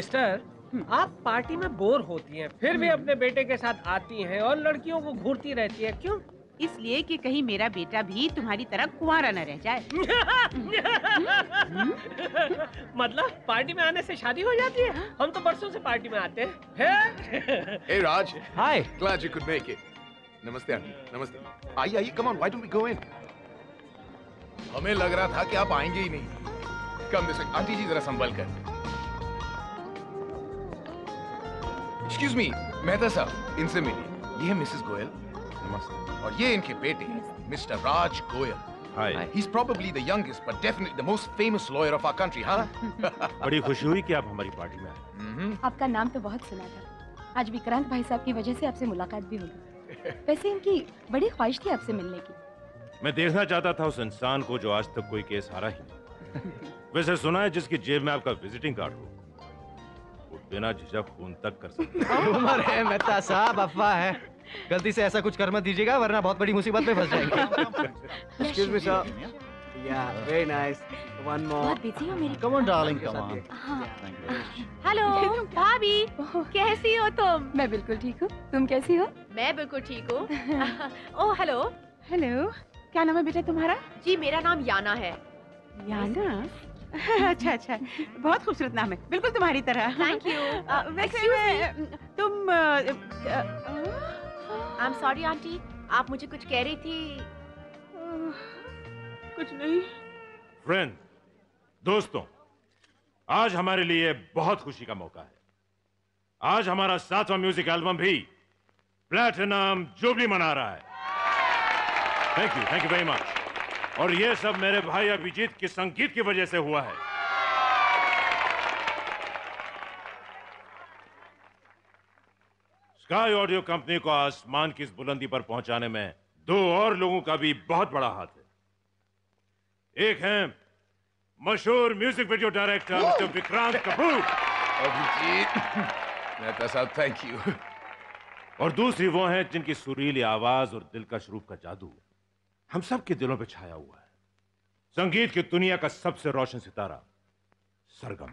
Sister आप party में bore होती हैं फिर भी अपने बेटे के साथ आती हैं और लड़कियों को घूरती रहती है क्यों? इसलिए कि कहीं मेरा बेटा भी तुम्हारी तरह कुंवारा न रह जाए। मतलब पार्टी में आने से शादी हो जाती है? हम तो बरसों से पार्टी में आते हैं Hey Raj, hi glad you could make it. नमस्ते आंटी नमस्ते। आइए आइए come on why don't we go in हमें लग रहा था कि आप आएँगे ही नहीं। कम दिस आंटी जी जरा संभल कर। एक्सक्यूज मी मेहता साहब इनसे मिलिए। ये है मिसेस गोयल नमस्ते। और ये इनके बेटे mister Raj Goyal hi He's probably the youngest but definitely the most famous lawyer of our country, huh? बड़ी खुशी हुई कि आप हमारी पार्टी में आए। Mhm. आपका नाम तो बहुत सुना था। आज विक्रांत भाई साहब की वजह से आपसे मुलाकात भी होगी। वैसे इनकी बड़ी ख्वाहिश थी आपसे मिलने की। मैं देखना चाहता था उस इंसान को जो आज तक कोई केस हारा ही नहीं। वैसे सुना है जिसकी जेब में आपका विजिटिंग कार्ड हो। बिना झिझक खून तक कर सकता है। उमर है मेहता साहब अफवाह है। गलती से ऐसा कुछ कर मत दीजिएगा वरना बहुत बड़ी मुसीबत में फंस जाएँगे। Excuse me, sir. Yeah, very nice. One more. बहुत बिज़ी हो मेरी Come on, darling, come on. हाँ हेलो भाभी कैसी हो तुम? मैं बिल्कुल ठीक हूँ। तुम कैसी हो? मैं बिल्कुल ठीक हूँ। ओह हेलो हेलो क्या नाम है बेटा तुम्हारा? जी मेरा नाम याना है। याना? अच्छा अच्छा। बहुत खूबसूरत नाम है। बिल्कुल तुम्हारी तरह। थैंक यू वैसे मैं, तुम आई एम सॉरी आंटी। आप मुझे कुछ कह रही थी। कुछ नहीं। फ्रेंड दोस्तों आज हमारे लिए बहुत खुशी का मौका है। आज हमारा सातवां म्यूज़िक एल्बम भी प्लैटिनम जुबली मना रहा है। Thank you thank you very much और ये सब मेरे भाई अभिजीत के संगीत की वजह से हुआ है। स्काई ऑडियो कंपनी को आसमान की इस बुलंदी पर पहुँचाने में दो और लोगों का भी बहुत बड़ा हाथ है। एक है मशहूर music video director mister Vikrant Kapoor. Abhijeet Mehta तो साहब थैंक यू। और दूसरी वो हैं जिनकी सुरीली आवाज़ और दिल का का जादू। है हम सब के दिलों पर छाया हुआ है। संगीत की दुनिया का सबसे रोशन सितारा Sargam.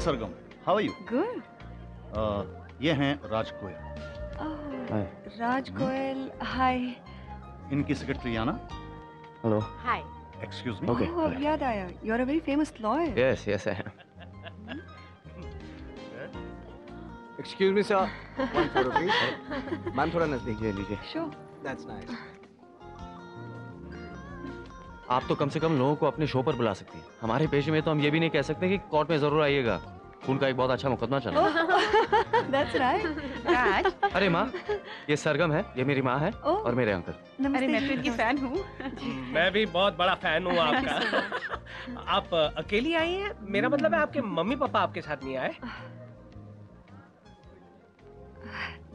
Hi Sargam how are you good ये हैं राज गोयल। हाय राज गोयल हाय इनकी secretary Anna hello hi excuse मी ओह अब याद आया। You are a very famous lawyer yes yes I am Excuse me, sir. One photo, please. Ma'am थोड़ा नज़दीक ले लीजिए। Sure That's nice. आप तो कम से कम लोगों को अपने शो पर बुला सकती हैं। हमारे पेशे में तो हम ये भी नहीं कह सकते कि कोर्ट में ज़रूर आइएगा। उनका एक बहुत अच्छा मुकदमा चला। That's right Raj. अरे माँ ये सरगम है ये मेरी माँ है ओह। और मेरे अंकल। अरे मैं तो इनकी फ़ैन हूँ। मैं भी बहुत बड़ा फ़ैन हूँ आपका। आप अकेली आई हैं? मेरा मतलब है आपके मम्मी पापा आपके साथ नहीं आए?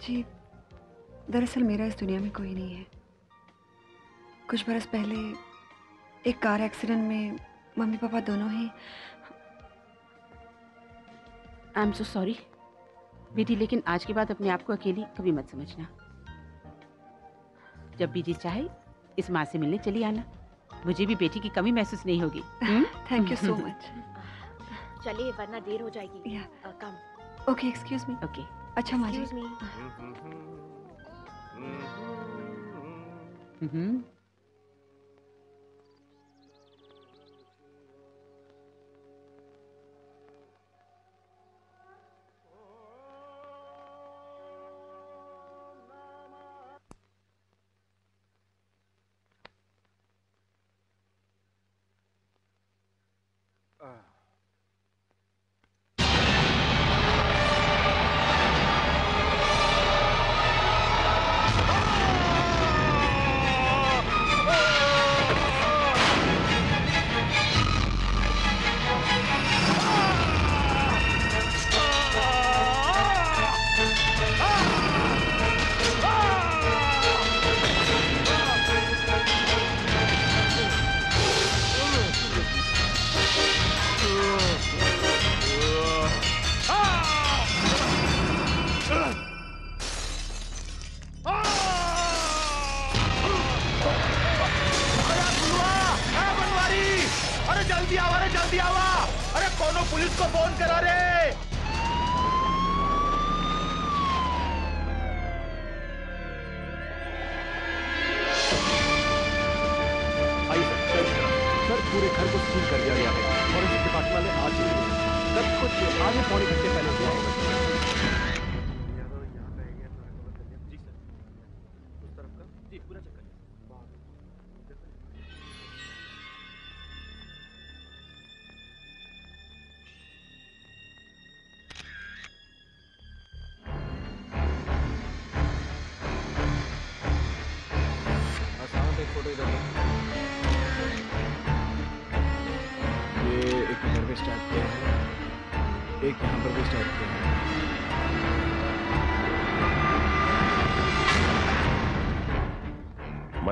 जी दरअसल मेरा इस दुनिया में कोई नहीं है। कुछ बरस पहले एक कार एक्सीडेंट में मम्मी पापा दोनों ही आई एम सो सॉरी बेटी लेकिन आज के बाद अपने आप को अकेली कभी मत समझना। जब भी जी चाहे इस माँ से मिलने चली आना। मुझे भी बेटी की कमी महसूस नहीं होगी। Hmm? Thank you so much चलिए वरना देर हो जाएगी। Come okay excuse me okay अच्छा माँ जी। एक्सक्यूज मी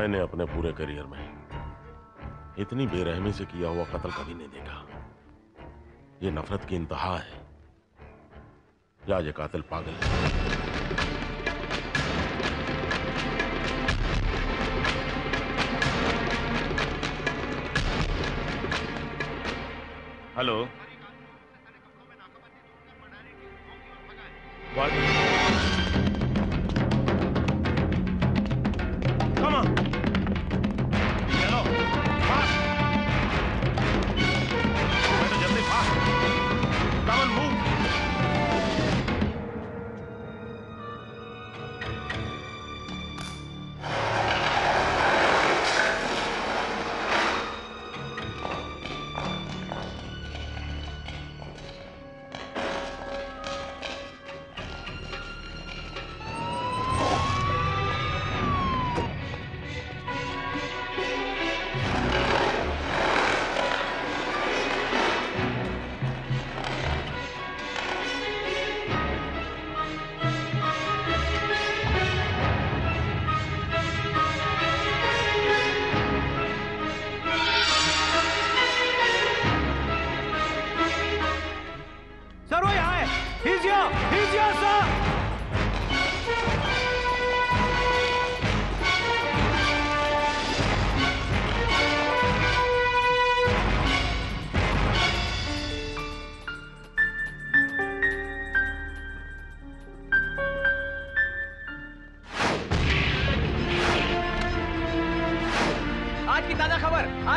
मैंने अपने पूरे करियर में इतनी बेरहमी से किया हुआ कत्ल कभी नहीं देखा। ये नफरत की इंतहा है। या ये कातिल पागल है? हेलो?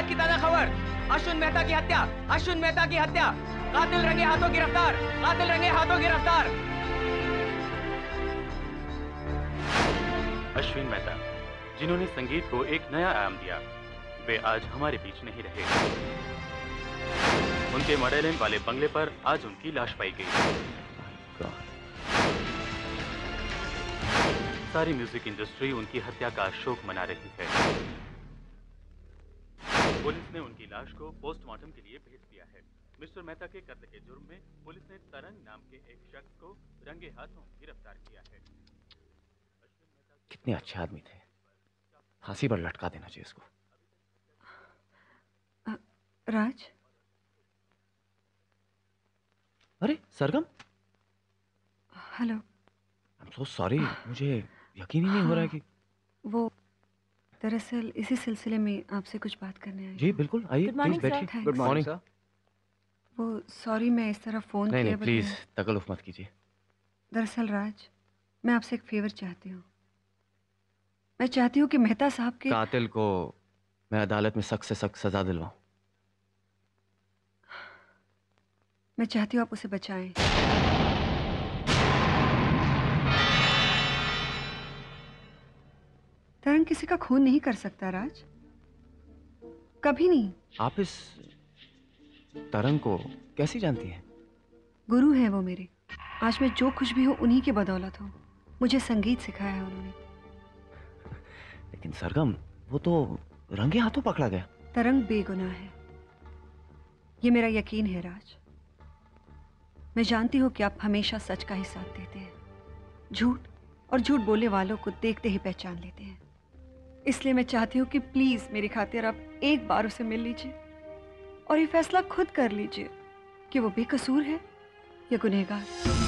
की हत्या, अश्विन मेहता की हत्या। कातिल रंगे हाथों गिरफ़्तार कातिल रंगे हाथों गिरफ़्तार अश्विन मेहता, जिन्होंने संगीत को एक नया आयाम दिया, वे आज हमारे बीच नहीं रहे। उनके मडेलिन वाले बंगले पर आज उनकी लाश पाई गई। सारी म्यूज़िक इंडस्ट्री उनकी हत्या का शोक मना रही है। पुलिस ने उनकी लाश को पोस्टमार्टम के लिए भेज दिया है। मिस्टर मेहता के कत्ल के जुर्म में पुलिस ने तरंग नाम के एक शख्स को रंगे हाथों गिरफ़्तार किया है। कितने अच्छे आदमी थे। फांसी पर लटका देना चाहिए इसको। राज? अरे Sargam? Hello. I am so sorry मुझे यकीन ही नहीं हो रहा है कि वो दरअसल इसी सिलसिले में आपसे कुछ बात करने आई जी बिल्कुल आइए प्लीज़ बैठिए। गुड मॉर्निंग वो सॉरी मैं इस तरह फ़ोन नहीं नहीं प्लीज़ तकल्लुफ मत कीजिए। दरअसल राज मैं आपसे एक फेवर चाहती हूँ। मैं चाहती हूँ कि मेहता साहब के कातिल को मैं अदालत में सख्त से सख्त सजा दिलवाऊं। मैं चाहती हूँ आप उसे बचाएँ। किसी का खून नहीं कर सकता राज। कभी नहीं। आप इस तरंग को कैसी जानती हैं? गुरु हैं वो मेरे। आज मैं जो कुछ भी हूँ उन्हीं की बदौलत हूँ। मुझे संगीत सिखाया है उन्होंने। लेकिन सरगम वो तो रंगे हाथों पकड़ा गया। तरंग बेगुनाह है। ये मेरा यकीन है राज। मैं जानती हूँ कि आप हमेशा सच का ही साथ देते हैं। झूठ और झूठ बोलने वालों को देखते ही पहचान लेते हैं। इसलिए मैं चाहती हूँ कि प्लीज़ मेरी खातिर आप एक बार उसे मिल लीजिए और ये फैसला खुद कर लीजिए कि वो बेकसूर है या गुनहगार।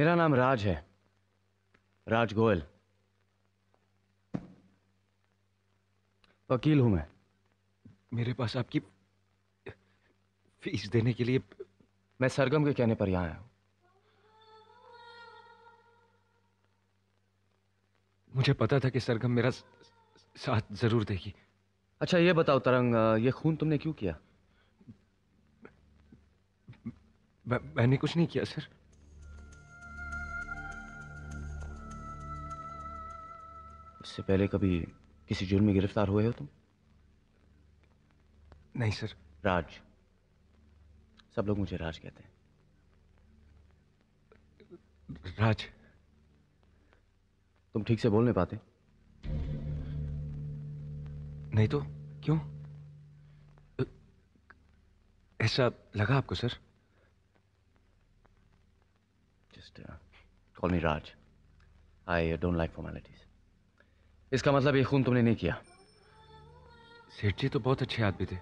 मेरा नाम राज है। राज गोयल। वकील हूँ मैं। मेरे पास आपकी फ़ीस देने के लिए मैं सरगम के कहने पर यहाँ आया हूँ। मुझे पता था कि सरगम मेरा साथ ज़रूर देगी। अच्छा ये बताओ तरंग ये खून तुमने क्यों किया? मैं, मैंने कुछ नहीं किया सर। इससे पहले कभी किसी जुर्म में गिरफ़्तार हुए हो तुम? नहीं सर। राज। सब लोग मुझे राज कहते हैं। राज। तुम ठीक से बोल नहीं पाते। नहीं तो क्यों? ऐसा लगा आपको sir? Just call me Raj I don't like formalities इसका मतलब ये खून तुमने नहीं किया। सेठ जी तो बहुत अच्छे आदमी थे।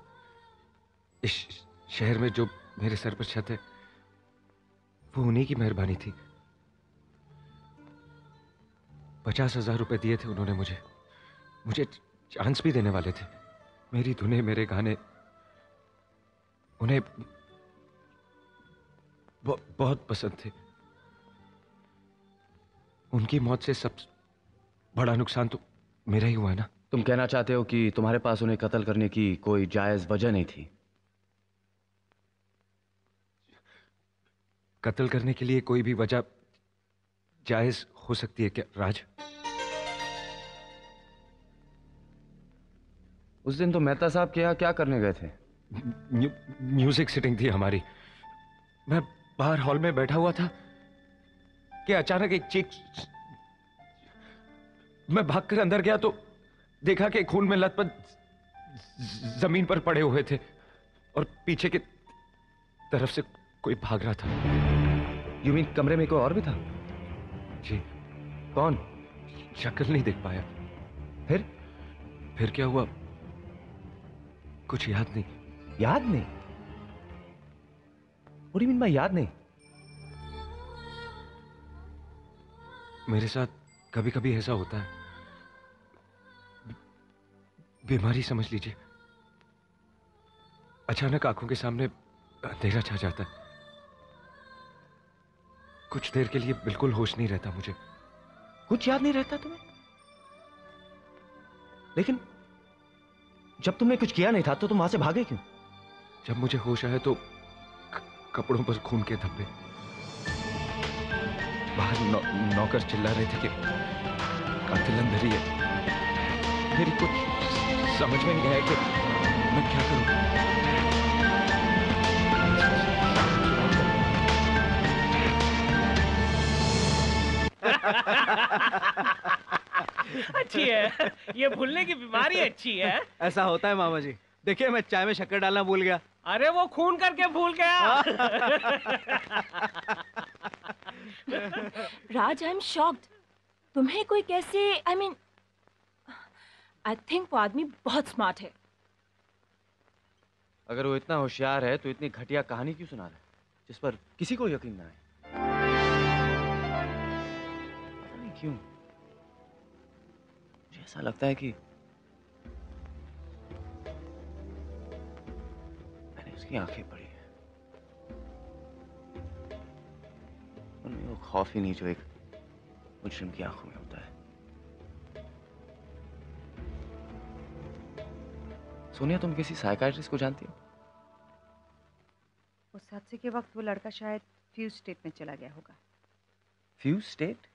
इस शहर में जो मेरे सर पर छत है, वो उन्हीं की मेहरबानी थी। पचास हज़ार रुपए दिए थे उन्होंने मुझे। मुझे चांस भी देने वाले थे। मेरी धुनें, मेरे गाने, उन्हें ब- बहुत पसंद थे। उनकी मौत से सब बड़ा नुकसान तो मेरा ही हुआ है ना? तुम कहना चाहते हो कि तुम्हारे पास उन्हें कत्ल करने की कोई जायज़ वजह नहीं थी? कत्ल करने के लिए कोई भी वजह जायज़ हो सकती है क्या राज? उस दिन तो मेहता साहब के यहाँ क्या करने गए थे? म्यू, म्यूज़िक सिटिंग थी हमारी। मैं बाहर हॉल में बैठा हुआ था कि अचानक एक चीख मैं भागकर अंदर गया तो देखा कि खून में लथपथ ज़मीन पर पड़े हुए थे और पीछे की तरफ़ से कोई भाग रहा था। यू मीन कमरे में कोई और भी था? जी। कौन? शक्ल नहीं देख पाया। फिर? फिर क्या हुआ? कुछ याद नहीं। याद नहीं? Do you mean याद नहीं? मेरे साथ कभी कभी ऐसा होता है। बीमारी समझ लीजिए। अचानक आँखों के सामने अंधेरा छा जाता है। कुछ देर के लिए बिल्कुल होश नहीं रहता मुझे। कुछ याद नहीं रहता तुम्हें? लेकिन जब तुमने कुछ किया नहीं था तो तुम वहाँ से भागे क्यों? जब मुझे होश आया तो कपड़ों पर खून के धब्बे। बाहर नौ, नौकर चिल्ला रहे थे कि कातिल अंदर ही है। मेरी कुछ समझ में नहीं आया कि मैं क्या करूँ। अच्छी है। ये भूलने की बीमारी अच्छी है। ऐसा होता है मामा जी। देखिए मैं चाय में शक्कर डालना भूल गया। अरे वो खून करके भूल गया। Raj I am shocked. तुम्हें कोई कैसे आई मीन आई थिंक वो आदमी बहुत स्मार्ट है। अगर वो इतना होशियार है तो इतनी घटिया कहानी क्यों सुना रहा है? जिस पर किसी को यकीन ना नहीं क्यों। मुझे ऐसा लगता है कि मैंने उसकी आँखें पढ़ी है। उनमें वो खौफ ही नहीं, जो एक मुजरिम की आँखों में सोनिया तुम किसी साइकाट्रिस्ट को जानती हो? उस हादसे के वक्त वो लड़का शायद फ्यूज स्टेट में चला गया होगा। फ्यूज स्टेट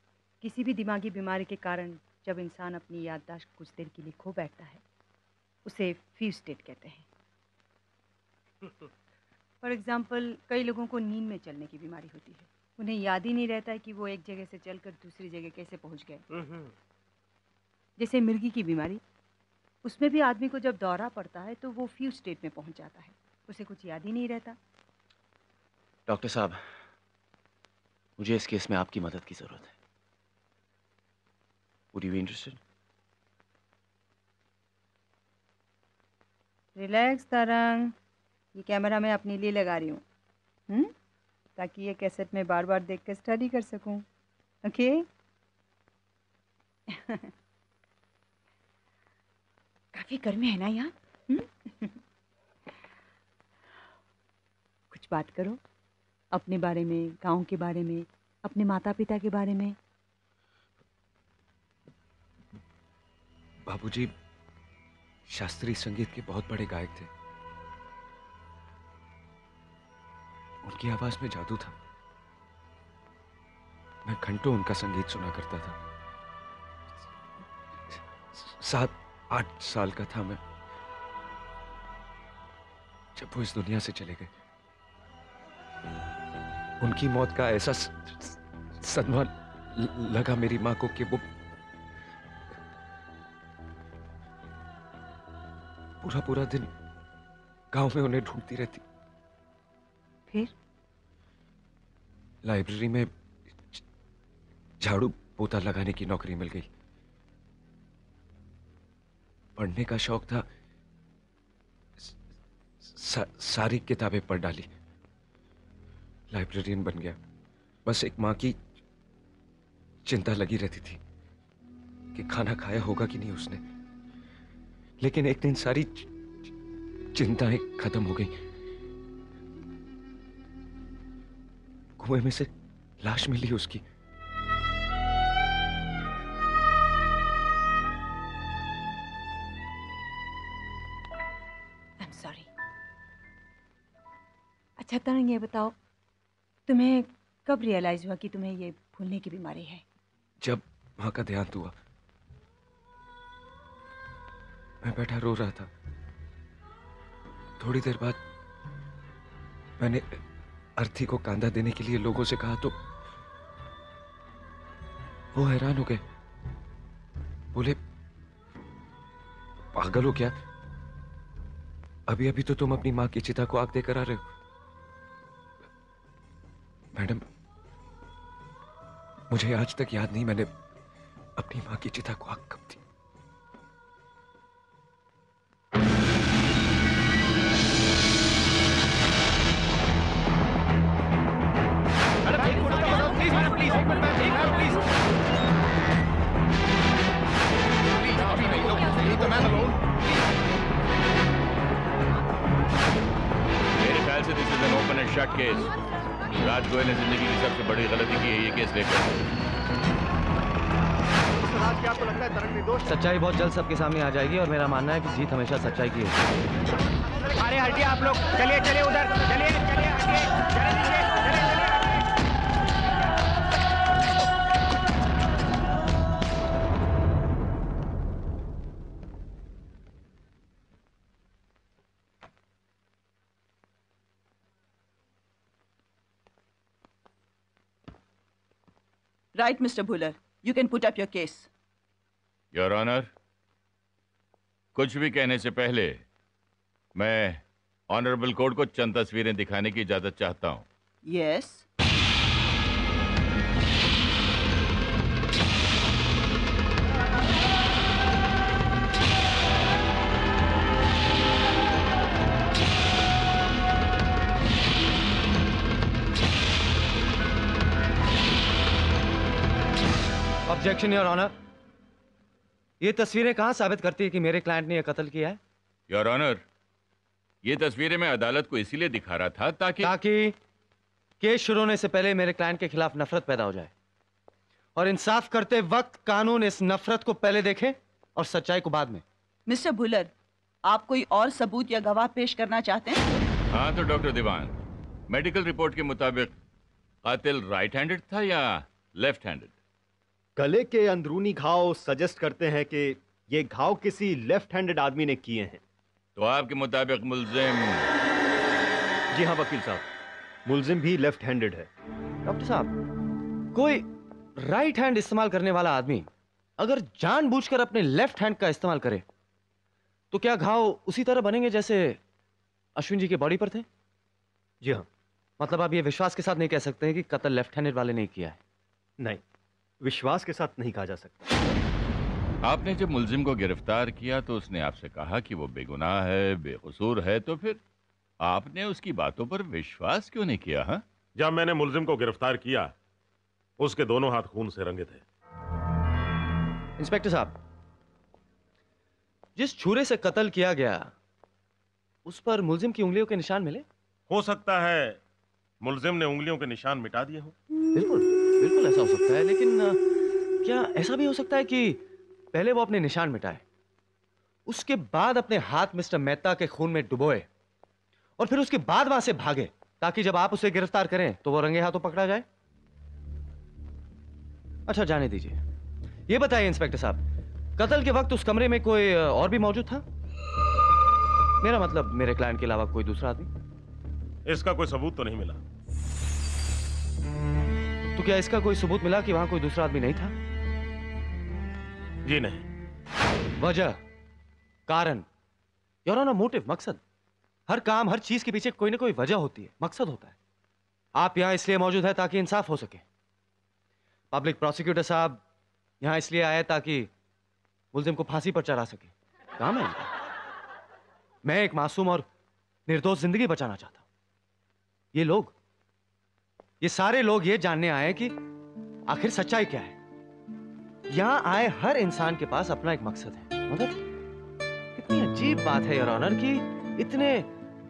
किसी भी दिमागी बीमारी के कारण जब इंसान अपनी याददाश्त कुछ देर के लिए खो बैठता है उसे फ्यूज स्टेट कहते हैं। फॉर एग्ज़ाम्पल कई लोगों को नींद में चलने की बीमारी होती है। उन्हें याद ही नहीं रहता है कि वो एक जगह से चलकर दूसरी जगह कैसे पहुँच गए। जैसे मिर्गी की बीमारी उसमें भी आदमी को जब दौरा पड़ता है तो वो फ्यू स्टेट में पहुँच जाता है। उसे कुछ याद ही नहीं रहता। डॉक्टर साहब मुझे इस केस में आपकी मदद की ज़रूरत है। Would you be interested? Relax Tarang ये कैमरा मैं अपने लिए लगा रही हूँ। हम्म? ताकि ये कैसेट में बार बार देख कर स्टडी कर सकूँ। ओके काफ़ी गर्मी है ना यहाँ हम्म? कुछ बात करो। अपने बारे में, गाँव के बारे में, अपने माता पिता के बारे में। बाबूजी, शास्त्रीय संगीत के बहुत बड़े गायक थे। उनकी आवाज़ में जादू था। मैं घंटों उनका संगीत सुना करता था। सात आठ साल का था मैं। जब वो इस दुनिया से चले गए उनकी मौत का ऐसा सदमा लगा मेरी माँ को कि वो पूरा पूरा दिन गाँव में उन्हें ढूंढती रहती। फिर? लाइब्रेरी में झाड़ू पोता लगाने की नौकरी मिल गई। पढ़ने का शौक था। सा, सारी किताबें पढ़ डाली। लाइब्रेरियन बन गया। बस एक माँ की चिंता लगी रहती थी कि खाना खाया होगा कि नहीं उसने। लेकिन एक दिन सारी चिंताएँ खत्म हो गई। कुएँ में से लाश मिली उसकी। अच्छा तरंग ये बताओ, तुम्हें कब रियलाइज़ हुआ कि तुम्हें ये भूलने की बीमारी है? जब माँ का देहांत हुआ, मैं बैठा रो रहा था। थोड़ी देर बाद मैंने अर्थी को कांधा देने के लिए लोगों से कहा तो वो हैरान हो गए। बोले, पागल हो क्या? अभी अभी तो तुम अपनी माँ की चिता को आग देकर आ रहे हो। मैडम, मुझे आज तक याद नहीं, मैंने अपनी माँ की चिता को आग कब दी? मेरे ख्याल से राज गोयल ने ज़िंदगी की सबसे बड़ी गलती की है ये केस लेकर क्या आपको लगता है तरंग निर्दोष सच्चाई बहुत जल्द सबके सामने आ जाएगी और मेरा मानना है कि जीत हमेशा सच्चाई की है। अरे हटिए आप लोग चलिए चलिए उधर चलिए चलिए हटिए Right, Mr. Buller. You can put up your case. Your Honor, कुछ भी कहने से पहले मैं ऑनरेबल कोर्ट को चंद तस्वीरें दिखाने की इजाज़त चाहता हूँ Yes. ऑब्जेक्शन योर ऑनर ये तस्वीरें कहाँ साबित करती है कि मेरे क्लाइंट ने यह कत्ल किया है? योर ऑनर ये तस्वीरें मैं अदालत को इसीलिए दिखा रहा था ताकि ताकि केस शुरू होने से पहले मेरे क्लाइंट के खिलाफ नफरत पैदा हो जाए। और इंसाफ करते वक्त कानून इस नफरत को पहले देखे और सच्चाई को बाद में। मिस्टर बुलर आप कोई और सबूत या गवाह पेश करना चाहते हैं? हाँ तो डॉक्टर दीवान मेडिकल रिपोर्ट के मुताबिक कातिल राइट हैंडेड था या लेफ़्ट हैंडेड गले के अंदरूनी घाव सजेस्ट करते हैं कि ये घाव किसी लेफ़्ट हैंडेड आदमी ने किए हैं। तो आपके मुताबिक मुलजिम? जी हाँ वकील साहब। मुलजिम भी लेफ़्ट हैंडेड है। डॉक्टर साहब कोई राइट हैंड इस्तेमाल करने वाला आदमी अगर जानबूझकर अपने लेफ़्ट हैंड का इस्तेमाल करे तो क्या घाव उसी तरह बनेंगे जैसे अश्विन जी के बॉडी पर थे? जी हाँ। मतलब आप ये विश्वास के साथ नहीं कह सकते हैं कि कत्ल लेफ़्ट हैंडेड वाले ने किया है। नहीं। विश्वास के साथ नहीं कहा जा सकता। आपने जब मुलजिम को गिरफ़्तार किया तो उसने आपसे कहा कि वो बेगुनाह है बेकसूर है तो फिर आपने उसकी बातों पर विश्वास क्यों नहीं किया हा? जब मैंने मुलजिम को गिरफ़्तार किया उसके दोनों हाथ खून से रंगे थे। इंस्पेक्टर साहब जिस छुरे से कत्ल किया गया उस पर मुलजिम की उंगलियों के निशान मिले? हो सकता है मुलजिम ने उंगलियों के निशान मिटा दिए हो। बिल्कुल। बिल्कुल ऐसा हो सकता है, लेकिन क्या ऐसा भी हो सकता है कि पहले वो अपने निशान मिटाए, उसके बाद अपने हाथ मिस्टर मेहता के खून में डुबोए, और फिर उसके बाद वहाँ से भागे, ताकि जब आप उसे गिरफ़्तार करें तो वो रंगे हाथों पकड़ा जाए। अच्छा जाने दीजिए। ये बताइए, इंस्पेक्टर साहब, कत्ल के वक्त उस कमरे में कोई और भी मौजूद था? मेरा मतलब मेरे क्लाइंट के अलावा कोई दूसरा आदमी? इसका कोई सबूत तो नहीं मिला। तो क्या इसका कोई सबूत मिला कि वहाँ कोई दूसरा आदमी नहीं था? जी नहीं। वजह कारण योर ना मोटिव मकसद। हर काम हर चीज़ के पीछे कोई ना कोई वजह होती है मकसद होता है। आप यहाँ इसलिए मौजूद है ताकि इंसाफ हो सके। पब्लिक प्रोसिक्यूटर साहब यहाँ इसलिए आए ताकि मुलजिम को फांसी पर चढ़ा सके। काम है। मैं एक मासूम और निर्दोष ज़िंदगी बचाना चाहता हूँ। ये लोग ये सारे लोग ये जानने आए कि आखिर सच्चाई क्या है। यहाँ आए हर इंसान के पास अपना एक मकसद है। मगर कितनी अजीब बात है योर कि इतने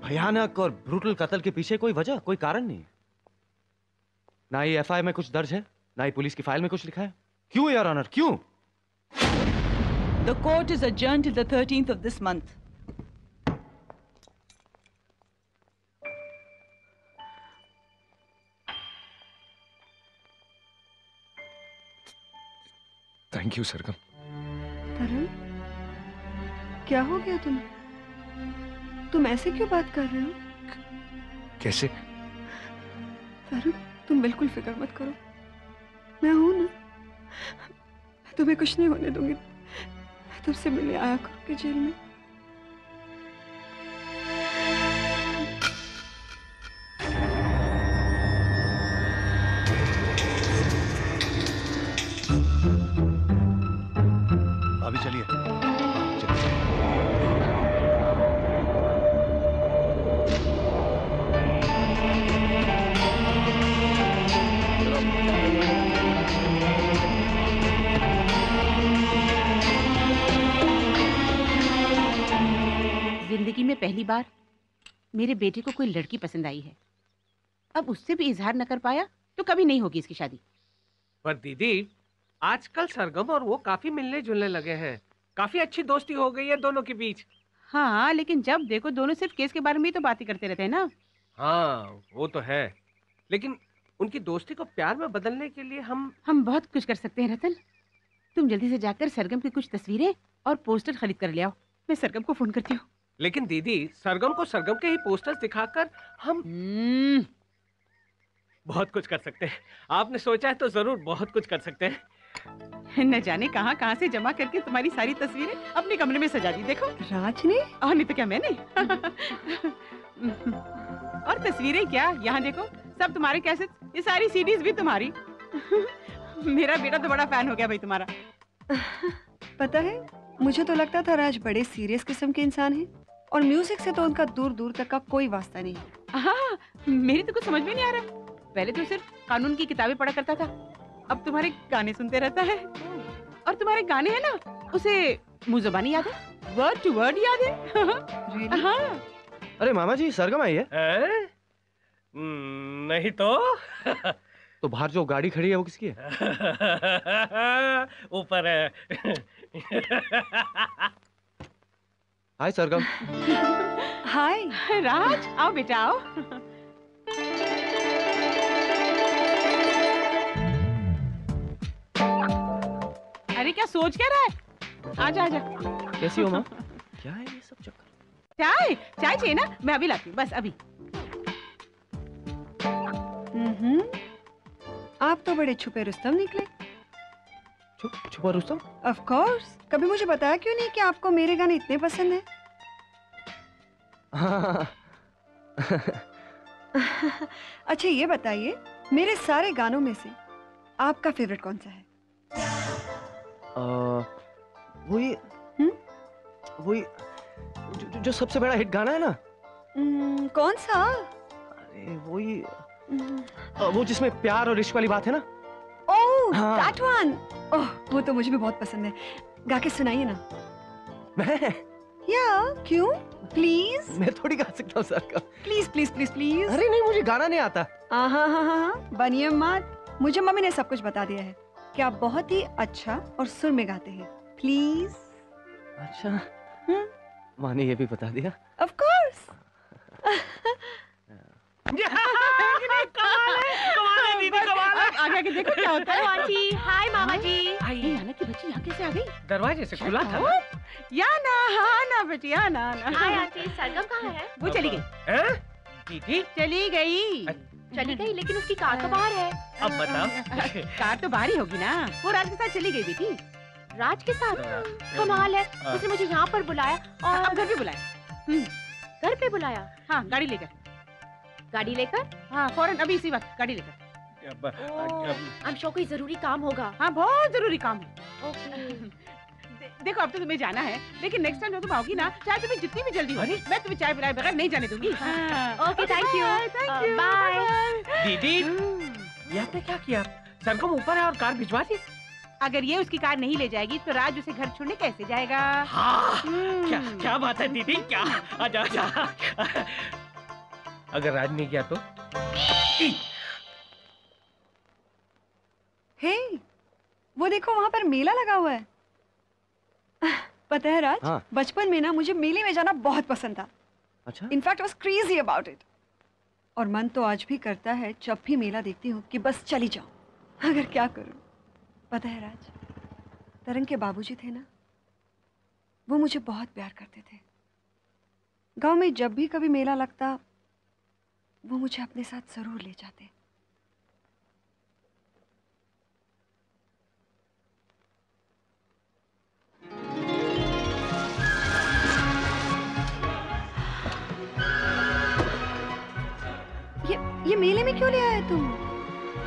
भयानक और ब्रूटल कत्ल के पीछे कोई वजह, कोई कारण नहीं है। ना ही एफआई में कुछ दर्ज है, ना ही पुलिस की फ़ाइल में कुछ लिखा है। क्यों योर ऑनर क्यों? The court is adjourned till the 13th of this month. Thank you Sargam Tarun क्या हो गया तुम्हें? तुम ऐसे क्यों बात कर रहे हो? कैसे? तरुण तुम बिल्कुल फ़िक्र मत करो। मैं हूँ ना। तुम्हें कुछ नहीं होने दूँगी। मैं तुमसे मिलने आया करूँगी जेल में। मेरे बेटे को कोई लड़की पसंद आई है। अब उससे भी इजहार न कर पाया तो कभी नहीं होगी इसकी शादी। पर दीदी आजकल सरगम और वो काफ़ी मिलने जुलने लगे हैं। काफ़ी अच्छी दोस्ती हो गई है दोनों के बीच। हाँ लेकिन जब देखो दोनों सिर्फ़ केस के बारे में ही तो बातें करते रहते हैं ना। हाँ वो तो है। लेकिन उनकी दोस्ती को प्यार में बदलने के लिए हम हम बहुत कुछ कर सकते हैं रतन। तुम जल्दी से जाकर सरगम की कुछ तस्वीरें और पोस्टर खरीद कर ले आओ। मैं सरगम को फ़ोन करती हूँ। लेकिन दीदी सरगम को सरगम के ही पोस्टर्स दिखाकर हम बहुत कुछ कर सकते हैं। आपने सोचा है तो ज़रूर बहुत कुछ कर सकते हैं। न जाने कहाँ कहाँ से जमा करके तुम्हारी सारी तस्वीरें अपने कमरे में सजा दी। देखो। राज ने और नहीं तो क्या मैंने? और तस्वीरें क्या? यहाँ देखो सब तुम्हारे कैसे ये सारी सीडीज भी तुम्हारी। मेरा बेटा तो बड़ा फ़ैन हो गया भाई तुम्हारा। पता है मुझे तो लगता था राज बड़े सीरियस किस्म के इंसान हैं। और म्यूज़िक से तो उनका दूर दूर तक का कोई वास्ता नहीं हाँ। मेरी तो कुछ समझ में नहीं आ रहा। पहले तो सिर्फ़ कानून की किताबें पढ़ा करता था। अब तुम्हारे गाने सुनते रहता है। और तुम्हारे गाने हैं ना उसे मुँह जुबानी याद है? वर्ड टू वर्ड याद है। हाँ। अरे मामा जी सरगम आई है? हैं? हम्म, नहीं तो। तो बाहर जो गाड़ी खड़ी है वो किसकी है? ऊपर है। हाय सरगम हाय राज आओ बेटा आओ। अरे क्या सोच क्या रहा है? आजा आजा। कैसी हो माँ? क्या है ये सब चक्कर? चाय चाय चाहिए ना? मैं अभी लाती हूँ बस अभी। हम्म। आप तो बड़े छुपे रुस्तम निकले। छुप छुपा रुस्तम। ऑफ़ कोर्स कभी मुझे बताया क्यों नहीं कि आपको मेरे गाने इतने पसंद हैं? हाँ अच्छा ये बताइए मेरे सारे गानों में से आपका फेवरेट कौन सा है? आ, वही वही जो, जो- जो सबसे बड़ा हिट गाना है ना? कौन सा? अरे वही आ, वो जिसमें प्यार और इश्क वाली बात है ना? ओह हाँ। दैट वन ओह वो तो मुझे भी बहुत पसंद है। गा के सुनाइए ना। मैं? या क्यों? प्लीज़ मैं थोड़ी गा सकता हूँ सर का। प्लीज़ प्लीज़ प्लीज़ प्लीज़ अरे नहीं मुझे गाना नहीं आता। हाँ हाँ हाँ हाँ। बनिए मत। मुझे मम्मी ने सब कुछ बता दिया है कि आप बहुत ही अच्छा और सुर में गाते हैं। प्लीज़ अच्छा। माँ ने ये भी बता दिया। ऑफ़ कोर्स हाय मामा जी। याना की बच्ची यहाँ कैसे आ गई? दरवाजे से खुला था। या ना हाँ ना बेटी या ना ना। हाय आंटी सरगम कहाँ है? वो चली गई। दीदी? चली गई। चली गई लेकिन उसकी कार तो बाहर है। अब बताओ। कार तो बाहर ही होगी ना। वो राज के साथ चली गई बेटी। राज के साथ? कमाल है। हाँ। उसने मुझे यहाँ पर बुलाया और अब घर पे बुलाया। घर पे बुलाया? हाँ गाड़ी लेकर। गाड़ी लेकर? हाँ फ़ौरन अभी इसी वक्त गाड़ी लेकर। अब, एम श्योर कोई ज़रूरी काम होगा। हाँ बहुत ज़रूरी काम है। ओके। दे- देखो अब तो तुम्हें जाना है लेकिन नेक्स्ट टाइम जब तुम आओगी ना चाहे तुम्हें जितनी भी जल्दी होगी मैं तुम्हें चाय पिलाए बगैर नहीं जाने दूँगी। Okay thank you thank you bye दीदी ये आपने क्या किया? सरगम ऊपर है और कार भिजवा दी? अगर ये उसकी कार नहीं ले जाएगी तो राज उसे घर छोड़ने कैसे जाएगा? हाँ। क्या क्या बात है दीदी क्या? आजा आजा। अगर राज नहीं किया तो? हे वो देखो वहाँ पर मेला लगा हुआ है। पता है राज हाँ। बचपन में ना मुझे मेले में जाना बहुत पसंद था। अच्छा। In fact was crazy about it और मन तो आज भी करता है जब भी मेला देखती हूँ कि बस चली जाऊँ। अगर क्या करूँ? पता है राज तरंग के बाबूजी थे ना? वो मुझे बहुत प्यार करते थे। गाँव में जब भी कभी मेला लगता वो मुझे अपने साथ ज़रूर ले जाते। ये ये मेले में क्यों ले आए तुम?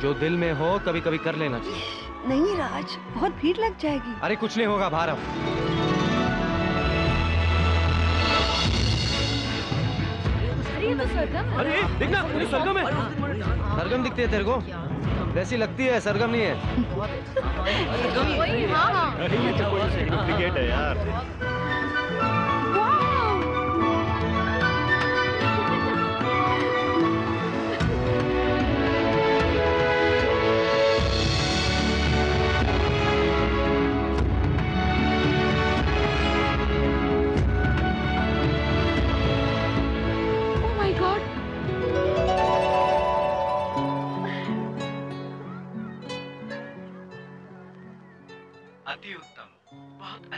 जो दिल में हो कभी कभी कर लेना। चाहिए नहीं राज बहुत भीड़ लग जाएगी। अरे कुछ नहीं होगा बाहर अरे सरगम। देखना ये सरगम है। सरगम दिखती है तेरे को। वैसी लगती है सरगम नहीं है। हाँ हाँ। ये तो है यार।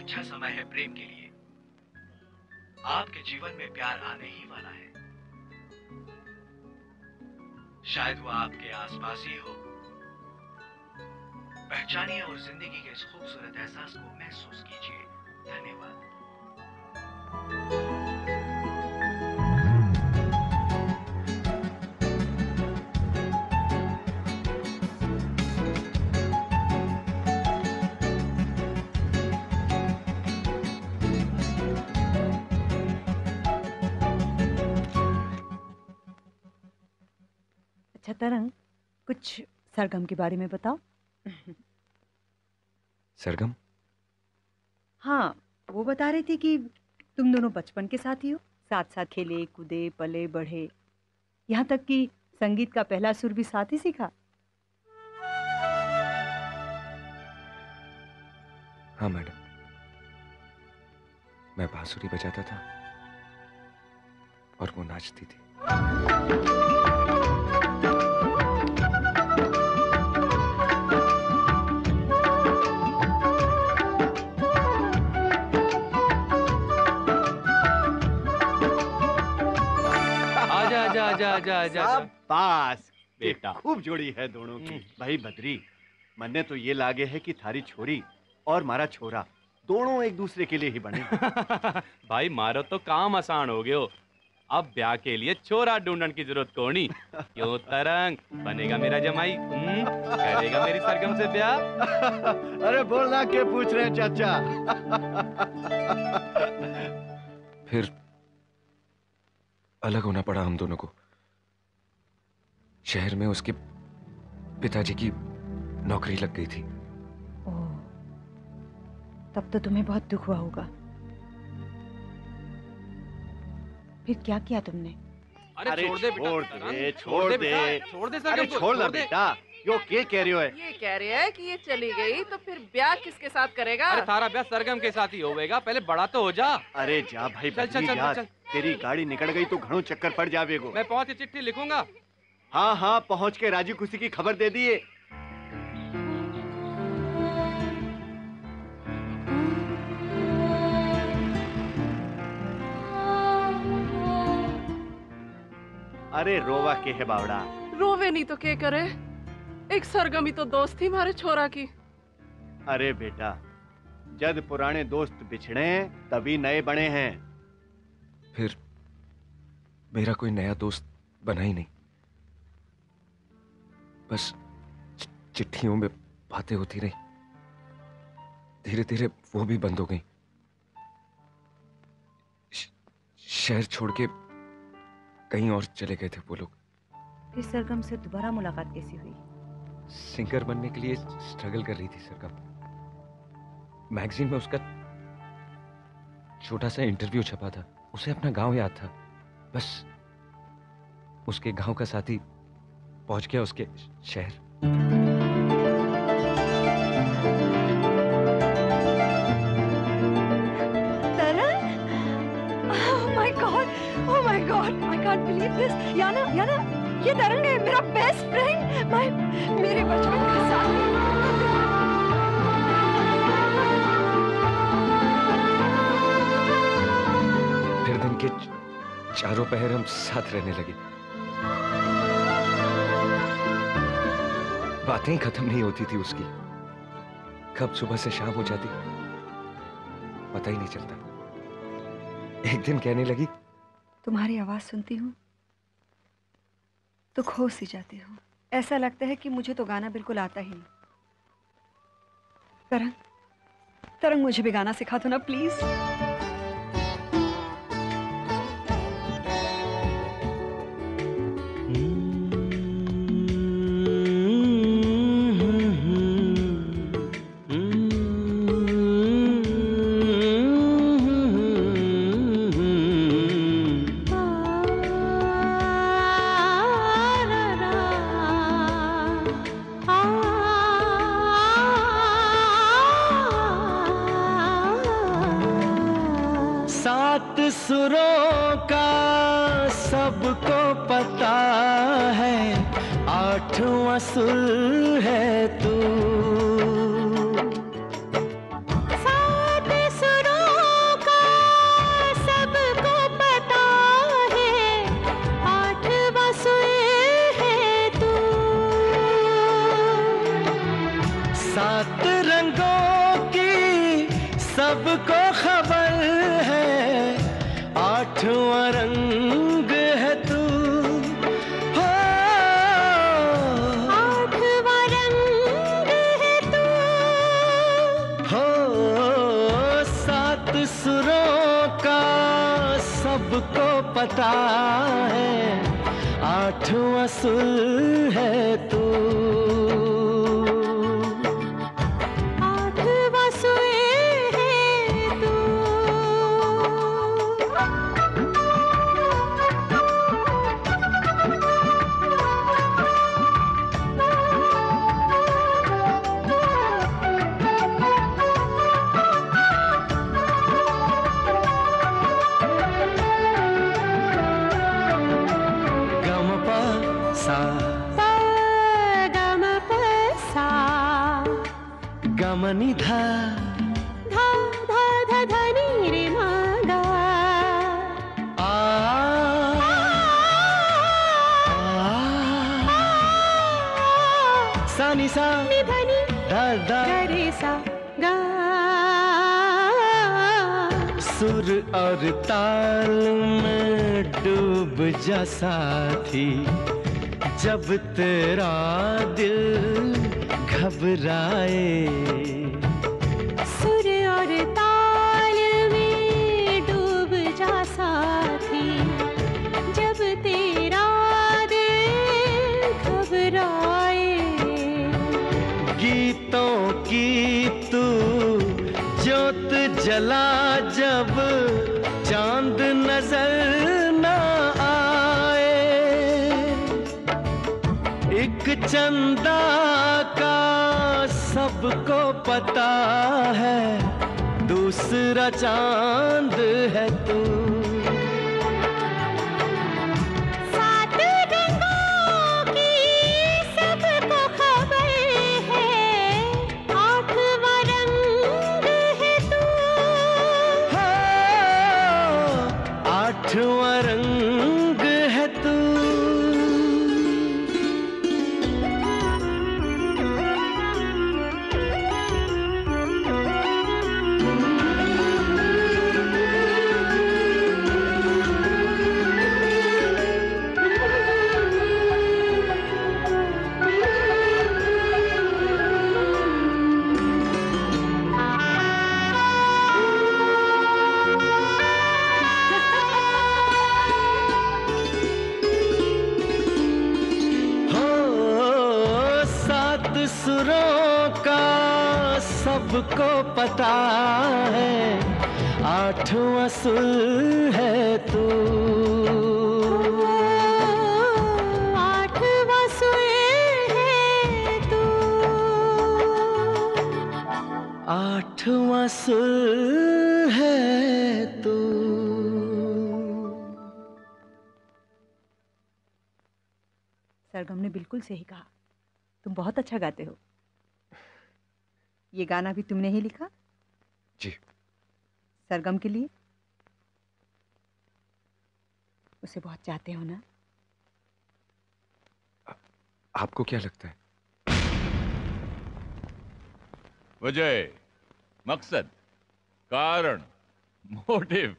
अच्छा समय है प्रेम के लिए। आपके जीवन में प्यार आने ही वाला है। शायद वह आपके आसपास ही हो। पहचानिए और ज़िंदगी के इस खूबसूरत एहसास को महसूस कीजिए। धन्यवाद। तरंग कुछ सरगम के बारे में बताओ। सरगम? हाँ वो बता रही थी कि तुम दोनों बचपन के साथी हो। साथ साथ खेले कूदे पले बढ़े। यहाँ तक कि संगीत का पहला सुर भी साथ ही सीखा। हाँ मैडम। मैं बांसुरी बजाता था और वो नाचती थी। आजा आजा आजा बेटा। खूब जोड़ी है दोनों की। भाई बद्री मन्ने तो ये लागे है कि थारी छोरी और मारा छोरा दोनों एक दूसरे के लिए ही बने। भाई मारो तो काम आसान हो गयो। अब ब्याह के लिए छोरा ढूँढने की ज़रूरत कोनी। क्यों तरंग बनेगा मेरा जमाई। हम्म? करेगा मेरी सरगम से ब्याह। अरे बोलना के पूछ रहे चाचा? फिर अलग होना पड़ा हम दोनों को। शहर में उसके पिताजी की नौकरी लग गई थी। ओह तब तो तुम्हें बहुत दुख हुआ होगा। फिर क्या किया तुमने? अरे छोड़ दे छोड़ दे छोड़ छोड़ दे छोड़ दे अरे छोड़ ना बेटा यो के कह रहे हो? है ये कह रहे हैं कि ये चली गई तो फिर ब्याह किसके साथ करेगा? अरे थारा ब्याह सरगम के साथ ही होवेगा पहले बड़ा तो हो जा। अरे जा भाई चल, चल, चल। तेरी गाड़ी निकल गई तो घणो चक्कर पड़ जावेगो मैं पहुँच के चिट्ठी लिखूँगा। हाँ हाँ पहुँच के राज़ी खुशी की खबर दे दिए। अरे रोवा के है बावड़ा। रोवे नहीं तो क्या करे? एक सरगमी तो दोस्त थी हमारे छोरा की। अरे बेटा जद पुराने दोस्त बिछड़े हैं तभी नए बने हैं। फिर मेरा कोई नया दोस्त बना ही नहीं। बस चिट्ठियों में बातें होती रही। धीरे धीरे वो भी बंद हो गई। शहर छोड़ के कहीं और चले गए थे वो लोग। फिर सरगम से दोबारा मुलाकात कैसी हुई? सिंगर बनने के लिए स्ट्रगल कर रही थी सरगम। मैगजीन में उसका छोटा सा इंटरव्यू छपा था। उसे अपना गाँव याद था। बस उसके गाँव का साथी पहुँच गया उसके शहर। याना याना ये तरंग है मेरा बेस्ट फ्रेंड माय मेरे बचपन का साथी। फिर दिन के चारों पहर हम साथ रहने लगे। बातें खत्म नहीं होती थी उसकी। कब सुबह से शाम हो जाती, पता ही नहीं चलता। एक दिन कहने लगी, तुम्हारी आवाज़ सुनती हूँ तो खो सी जाती हूँ। ऐसा लगता है कि मुझे तो गाना बिल्कुल आता ही नहीं। तरंग तरंग मुझे भी गाना सिखा दो ना, प्लीज़। आठवां रंग है तू। हो। आठवां रंग है तू। हो सात सुरों का सबको पता है। आठवां सुर है और ताल में डूब जा साथी। जब तेरा दिल घबराए। सुर और ताल में डूब जा साथी। जब तेरा दिल घबराए। गीतों की तू ज्योत जला नज़र न आए। एक चंदा का सबको पता है दूसरा चाँद है तू। है तू। आठवां सुर है तू। आठवां सुर है तू। सरगम ने बिल्कुल सही कहा। तुम बहुत अच्छा गाते हो। ये गाना भी तुमने ही लिखा? जी। सरगम के लिए? उसे बहुत चाहते हो ना? आपको क्या लगता है? वजह मकसद कारण मोटिव।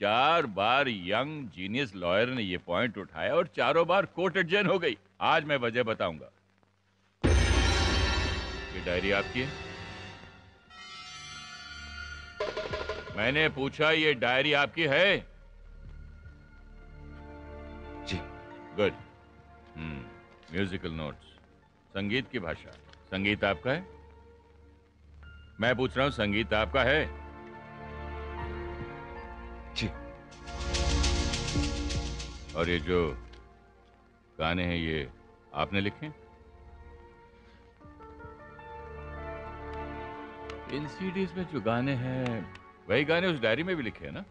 चार बार यंग जीनियस लॉयर ने ये पॉइंट उठाया और चारों बार कोर्ट एडजन हो गई। आज मैं वजह बताऊँगा। ये डायरी आपकी है? मैंने पूछा ये डायरी आपकी है? गुड म्यूजिकल नोट्स संगीत की भाषा। संगीत आपका है? मैं पूछ रहा हूँ संगीत आपका है? जी। और ये जो गाने हैं ये आपने लिखे? इन सीडीज में जो गाने हैं वही गाने उस डायरी में भी लिखे हैं ना?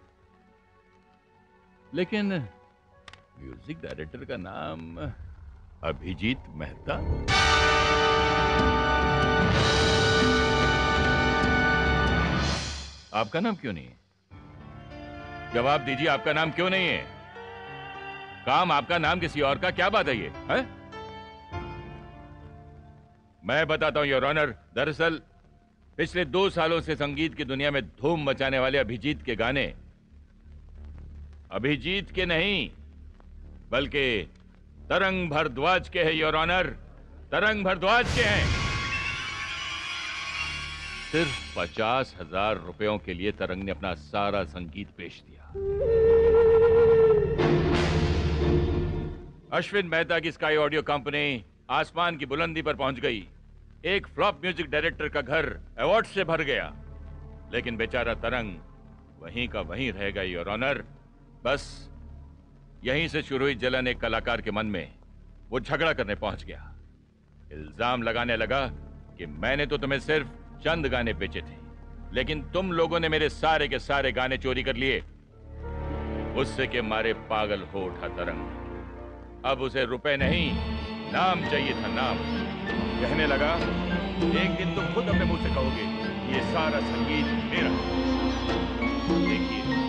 लेकिन म्यूज़िक डायरेक्टर का नाम अभिजीत मेहता। आपका नाम क्यों नहीं है? जवाब दीजिए, आपका नाम क्यों नहीं है? काम आपका नाम किसी और का, क्या बात है ये, है? मैं बताता हूँ योर ऑनर दरअसल पिछले दो सालों से संगीत की दुनिया में धूम मचाने वाले अभिजीत के गाने, अभिजीत के नहीं बल्कि तरंग भरद्वाज के है योर ऑनर तरंग भरद्वाज के हैं। सिर्फ़ पचास हज़ार रुपयों के लिए तरंग ने अपना सारा संगीत पेश दिया अश्विन मेहता की स्काई ऑडियो कंपनी आसमान की बुलंदी पर पहुँच गई। एक फ्लॉप म्यूज़िक डायरेक्टर का घर अवार्ड से भर गया। लेकिन बेचारा तरंग वहीं का वहीं रह गई और ऑनर बस यहीं से शुरू हुई जलन एक कलाकार के मन में। वो झगड़ा करने पहुँच गया। इल्ज़ाम लगाने लगा कि मैंने तो तुम्हें सिर्फ़ चंद गाने बेचे थे, लेकिन तुम लोगों ने मेरे सारे के सारे गाने चोरी कर लिए। उससे के मारे पागल हो उठा तरंग। अब उसे रुपए नहीं, नाम चाहिए था नाम। कहने लगा, एक दिन तुम खुद अपने मुँह से कहोगे, ये सारा संगीत मेरा देखिए,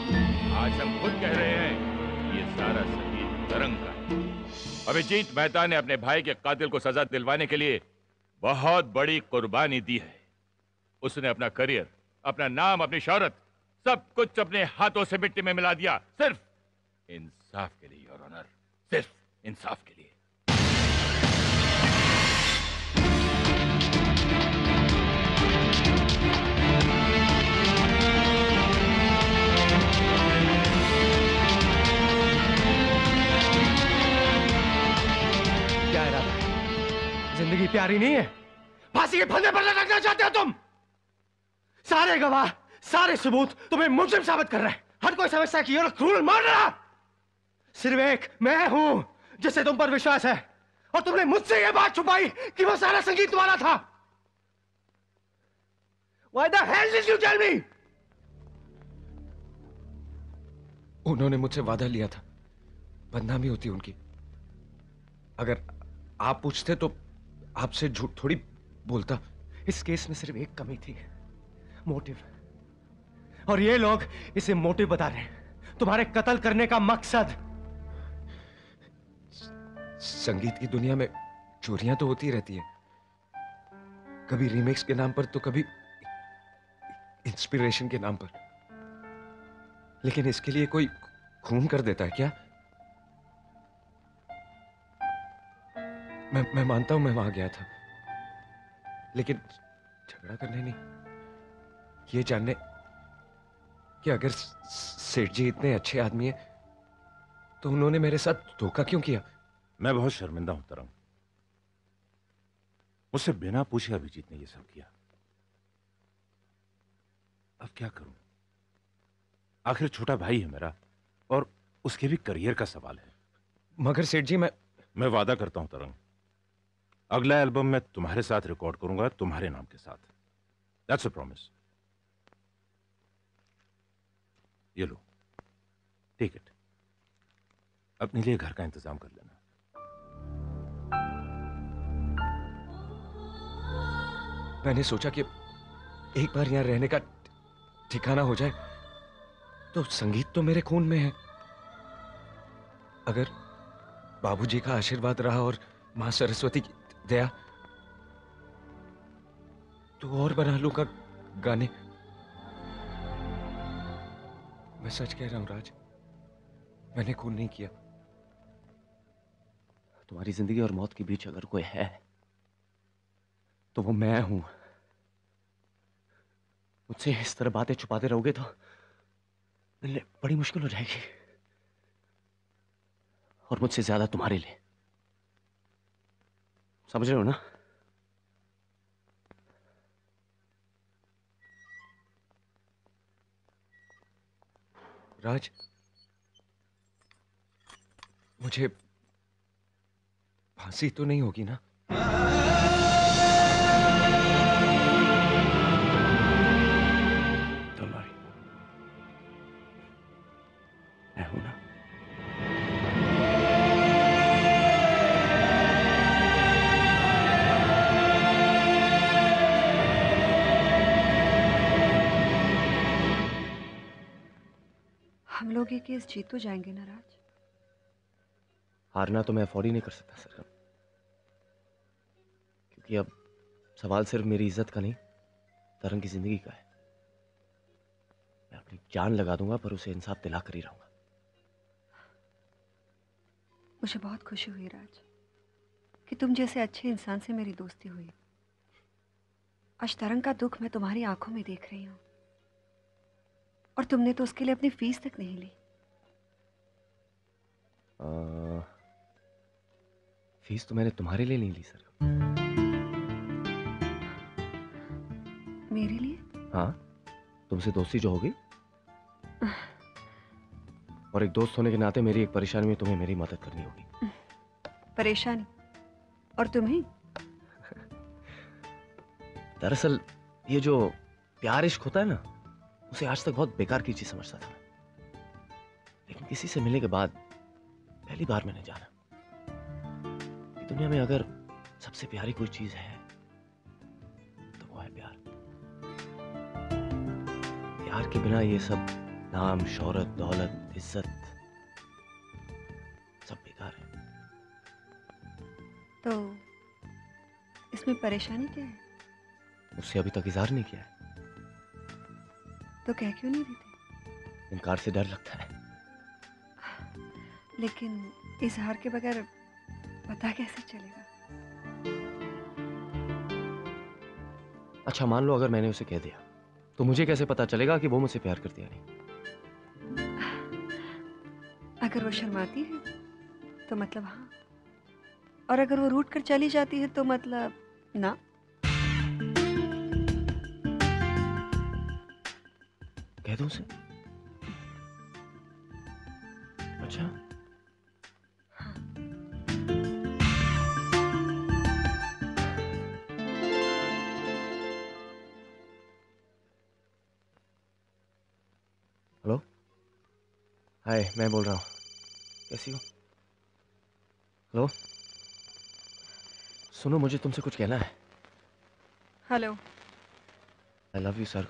आज हम खुद कह रहे हैं ये सारा संगीत तरंग का। अभिजीत मेहता ने अपने भाई के कातिल को सजा दिलवाने के लिए बहुत बड़ी कुर्बानी दी है। उसने अपना करियर, अपना नाम, अपनी शौहरत सब कुछ अपने हाथों से मिट्टी में मिला दिया। सिर्फ़ इंसाफ के लिए योर ऑनर सिर्फ़ इंसाफ के लिए। ज़िंदगी प्यारी नहीं है। फांसी के फंदे पर लटकना चाहते हो तुम? सारे गवाह, सारे सबूत तुम्हें मुजरिम साबित कर रहे हैं। हर कोई समझता है कि you're a cruel murderer सिर्फ़ एक, मैं हूँ, जिससे तुम पर विश्वास है। और तुमने मुझसे यह बात छुपाई कि वो सारा संगीत तुम्हारा था। Why the hell did you tell me? उन्होंने मुझसे वादा लिया था। बदनामी होती उनकी। अगर आप पूछते तो आपसे झूठ थोड़ी बोलता। इस केस में सिर्फ़ एक कमी थी। मोटिव। और ये लोग इसे मोटिव बता रहे हैं। तुम्हारे कत्ल करने का मकसद। संगीत की दुनिया में चोरियाँ तो होती रहती हैं। कभी रीमेक्स के नाम पर तो कभी इंस्पिरेशन के नाम पर। लेकिन इसके लिए कोई खून कर देता है क्या? मैं मैं मानता हूँ मैं वहाँ गया था। लेकिन झगड़ा करने नहीं। ये जानने कि अगर सेठ जी इतने अच्छे आदमी हैं तो उन्होंने मेरे साथ धोखा क्यों किया? मैं बहुत शर्मिंदा हूँ तरंग मुझसे बिना पूछे अभिजीत ने ये सब किया। अब क्या करूँ? आखिर छोटा भाई है मेरा और उसके भी करियर का सवाल है। मगर सेठ जी मैं मैं वादा करता हूँ तरंग अगला एल्बम मैं तुम्हारे साथ रिकॉर्ड करूँगा, तुम्हारे नाम के साथ। दैट्स अ प्रॉमिस ये लो। टेक इट अपने लिए घर का इंतज़ाम कर लेना। मैंने सोचा कि एक बार यहाँ रहने का ठिकाना हो जाए तो संगीत तो मेरे खून में है। अगर बाबूजी का आशीर्वाद रहा और माँ सरस्वती की दया तो और बना लूँगा गाने। मैं सच कह रहा हूँ, राज, मैंने खून नहीं किया। तुम्हारी ज़िंदगी और मौत के बीच अगर कोई है तो वो मैं हूँ। मुझसे इस तरह बातें छुपाते रहोगे तो बड़ी मुश्किल हो जाएगी। और मुझसे ज़्यादा तुम्हारे लिए। समझ रहे हो ना? राज मुझे फांसी तो नहीं होगी ना? केस जीत तो जाएँगे ना राज? हारना तो मैं अफोर्ड ही नहीं कर सकता सर क्योंकि अब सवाल सिर्फ़ मेरी इज़्ज़त का नहीं तरंग की ज़िंदगी का है। मैं अपनी जान लगा दूँगा पर उसे इंसाफ दिला कर ही रहूँगा। मुझे बहुत खुशी हुई राज कि तुम जैसे अच्छे इंसान से मेरी दोस्ती हुई। आज तरंग का दुख मैं तुम्हारी आँखों में देख रही हूँ और तुमने तो उसके लिए अपनी फ़ीस तक नहीं ली। फ़ीस तो मैंने तुम्हारे लिए नहीं ली सर। मेरे लिए? हाँ तुमसे दोस्ती जो होगी। और एक दोस्त होने के नाते मेरी एक परेशानी में तुम्हें मेरी मदद करनी होगी। परेशानी? और तुम्हें? दरअसल ये जो प्यार इश्क होता है ना उसे आज तक बहुत बेकार की चीज़ समझता था लेकिन किसी से मिलने के बाद पहली बार मैंने जाना। कि दुनिया में अगर सबसे प्यारी कोई चीज़ है तो वो है प्यार। प्यार के बिना ये सब नाम शोहरत दौलत इज़्ज़त सब बेकार है। तो इसमें परेशानी क्या है? उससे अभी तक इजहार नहीं किया है। तो कह क्यों नहीं देते? इनकार से डर लगता है। लेकिन इजहार के बगैर पता कैसे चलेगा? अच्छा मान लो अगर मैंने उसे कह दिया तो मुझे कैसे पता चलेगा कि वो मुझसे प्यार करती है नहीं? अगर वो शर्माती है तो मतलब हाँ। और अगर वो रूट कर चली जाती है तो मतलब ना। कह दो उसे? हाय मैं बोल रहा हूँ। कैसी हो? हेलो? सुनो मुझे तुमसे कुछ कहना है। Hello. I love you sir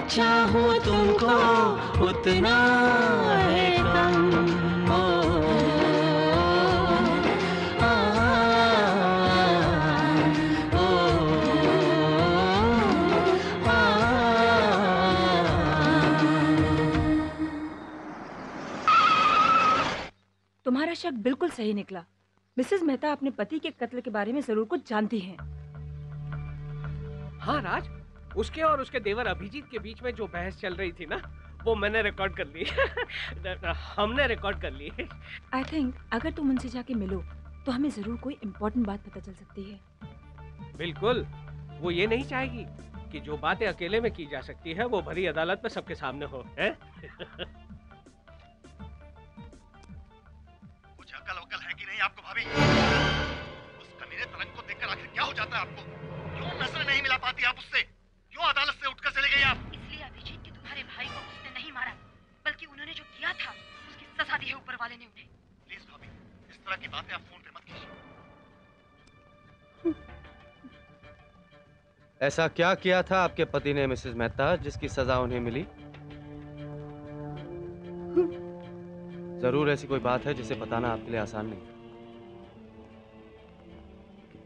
चाहो तुमको उतना है कम। ओ, आ, ओ, तुम्हारा शक बिल्कुल सही निकला। मिसेस मेहता अपने पति के कत्ल के बारे में ज़रूर कुछ जानती हैं। हाँ राज उसके और उसके देवर अभिजीत के बीच में जो बहस चल रही थी ना वो मैंने रिकॉर्ड कर ली। हमने रिकॉर्ड कर ली। आई थिंक अगर तुम उनसे जाके मिलो तो हमें ज़रूर कोई इम्पोर्टेंट बात पता चल सकती है। बिल्कुल। वो ये नहीं चाहेगी कि जो बातें अकेले में की जा सकती है वो भरी अदालत में सबके सामने हो है? कुछ अकल वकल है कि नहीं आपको भाभी? उस कमीने तरंग को देखकर आखिर क्या हो जाता है आपको? क्यों नज़र नहीं मिला पाती आप उससे? क्यों अदालत से उठकर चले गई आप। इसलिए अभिजीत कि तुम्हारे भाई को उसने नहीं मारा बल्कि उन्होंने जो किया था उसकी सजा दी है ऊपर वाले ने उन्हें। प्लीज़ भाभी इस तरह की बातें आप फ़ोन पे मत कीजिए। ऐसा क्या किया था आपके पति ने मिसेस मेहता जिसकी सजा उन्हें मिली? ज़रूर ऐसी कोई बात है जिसे बताना आपके लिए आसान नहीं।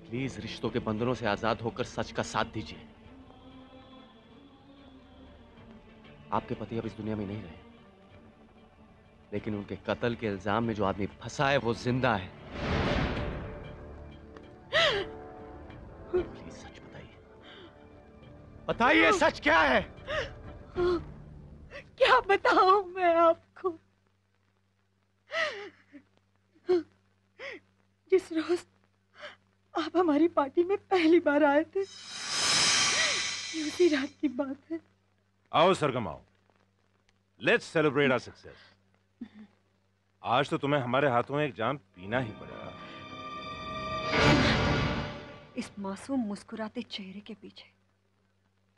प्लीज़ रिश्तों के बंधनों से आज़ाद होकर सच का साथ दीजिए। आपके पति अब इस दुनिया में नहीं रहे। लेकिन उनके कत्ल के इल्ज़ाम में जो आदमी फंसा है वो ज़िंदा है। प्लीज़ सच बताइए। बताइए सच क्या है? क्या बताऊँ मैं आपको? जिस रोज आप हमारी पार्टी में पहली बार आए थे उसी रात की बात है। आओ सरगम आओ। लेट्स सेलिब्रेट आवर सक्सेस आज तो तुम्हें हमारे हाथों एक जाम पीना ही पड़ेगा। इस मासूम मुस्कुराते चेहरे के पीछे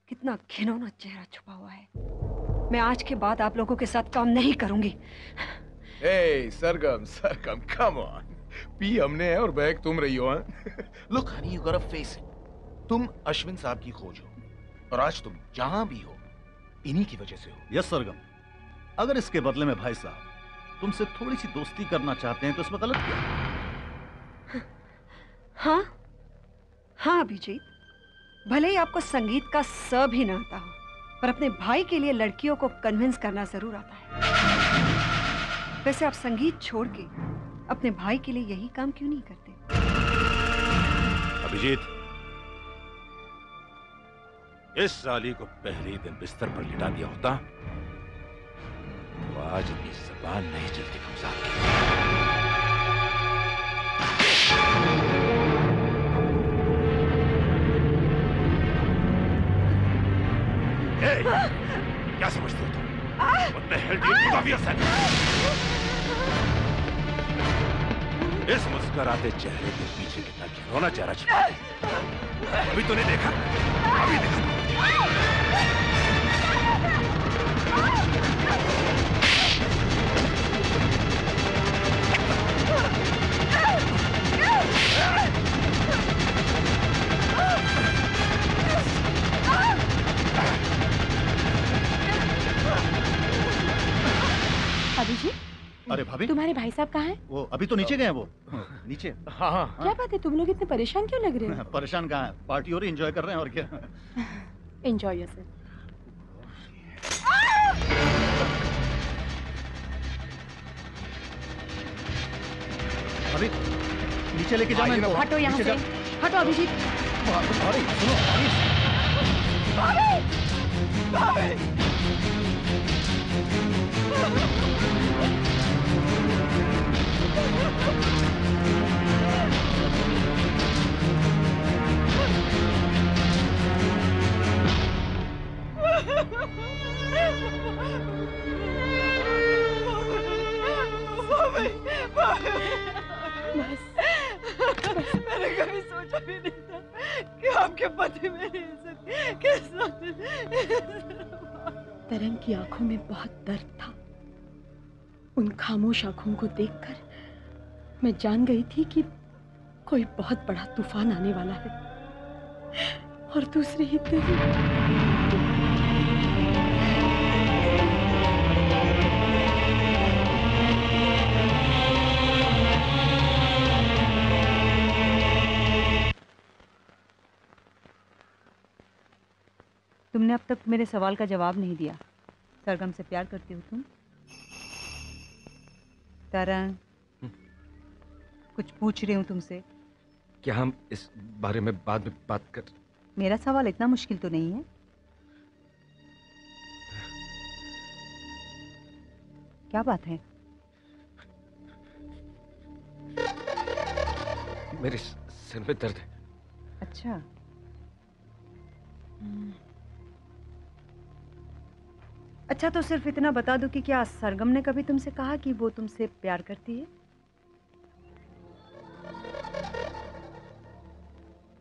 कितना घिनौना चेहरा छुपा हुआ है। मैं आज के बाद आप लोगों के साथ काम नहीं करूँगी। Hey, Sargam Sargam come on P हमने है और बैग तुम रही हो look honey you got a face तुम अश्विन साहब की खोज हो और आज तुम जहाँ भी हो इन्हीं की वजह से हो। यस सरगम। अगर इसके बदले में भाई साहब तुमसे थोड़ी सी दोस्ती करना चाहते हैं तो इसमें गलत क्या? है? हाँ हाँ अभिजीत। भले ही आपको संगीत का स भी ना आता हो पर अपने भाई के लिए लड़कियों को कन्विंस करना ज़रूर आता है। वैसे आप संगीत छोड़ के अपने भाई के लिए यही काम क्यों नहीं करते? अभिजीत इस साली को पहले ही दिन बिस्तर पर लिटा दिया होता तो आज इतनी जबान नहीं चलती कमसार की। क्या समझते हो तुम? yourself? इस मुस्कराते चेहरे के पीछे कितना घिनौना चेहरा छिपा है। अभी तूने देखा? अभी देखा? अरे भाभी। तुम्हारे भाई साहब कहाँ हैं? वो अभी तो नीचे गए हैं वो। नीचे। हाँ हाँ। क्या बात है? तुम लोग इतने परेशान क्यों लग रहे हो? परेशान कहाँ है? पार्टी हो रही एंजॉय कर रहे हैं और क्या? Enjoy yourself. अभी नीचे लेके जाना इनको। हटो यहाँ से हटो अभिजीत अरे सुनो अरे भाभी! भाभी! मैंने कभी सोचा भी नहीं था कि आपके पति मेरी तरंग की आँखों में बहुत दर्द था उन खामोश आँखों को देखकर मैं जान गई थी कि कोई बहुत बड़ा तूफ़ान आने वाला है और दूसरे ही दिन तुमने अब तक मेरे सवाल का जवाब नहीं दिया। सरगम से प्यार करती हो तुम? तरंग कुछ पूछ रही हूँ तुमसे। क्या हम इस बारे में बाद में बात कर मेरा सवाल इतना मुश्किल तो नहीं है? क्या बात है? मेरे सिर में दर्द है। अच्छा। हम्म। अच्छा तो सिर्फ़ इतना बता दो कि क्या सरगम ने कभी तुमसे कहा कि वो तुमसे प्यार करती है?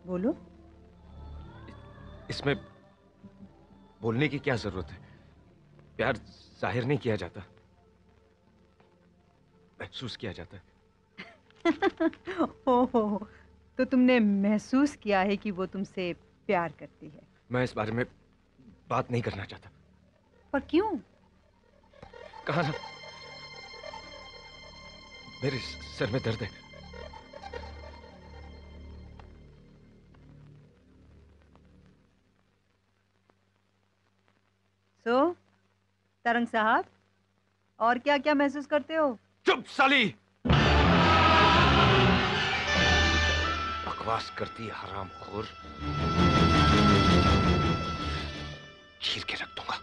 बोलो। इसमें बोलने की क्या ज़रूरत है? प्यार ज़ाहिर नहीं किया जाता। महसूस किया जाता। है हो तो तुमने महसूस किया है कि वो तुमसे प्यार करती है? मैं इस बारे में बात नहीं करना चाहता। पर क्यों? कहा ना मेरे सर में दर्द है। सो तरंग साहब और क्या क्या महसूस करते हो? चुप साली! बकवास करती हराम खोर चीर के रख दूँगा।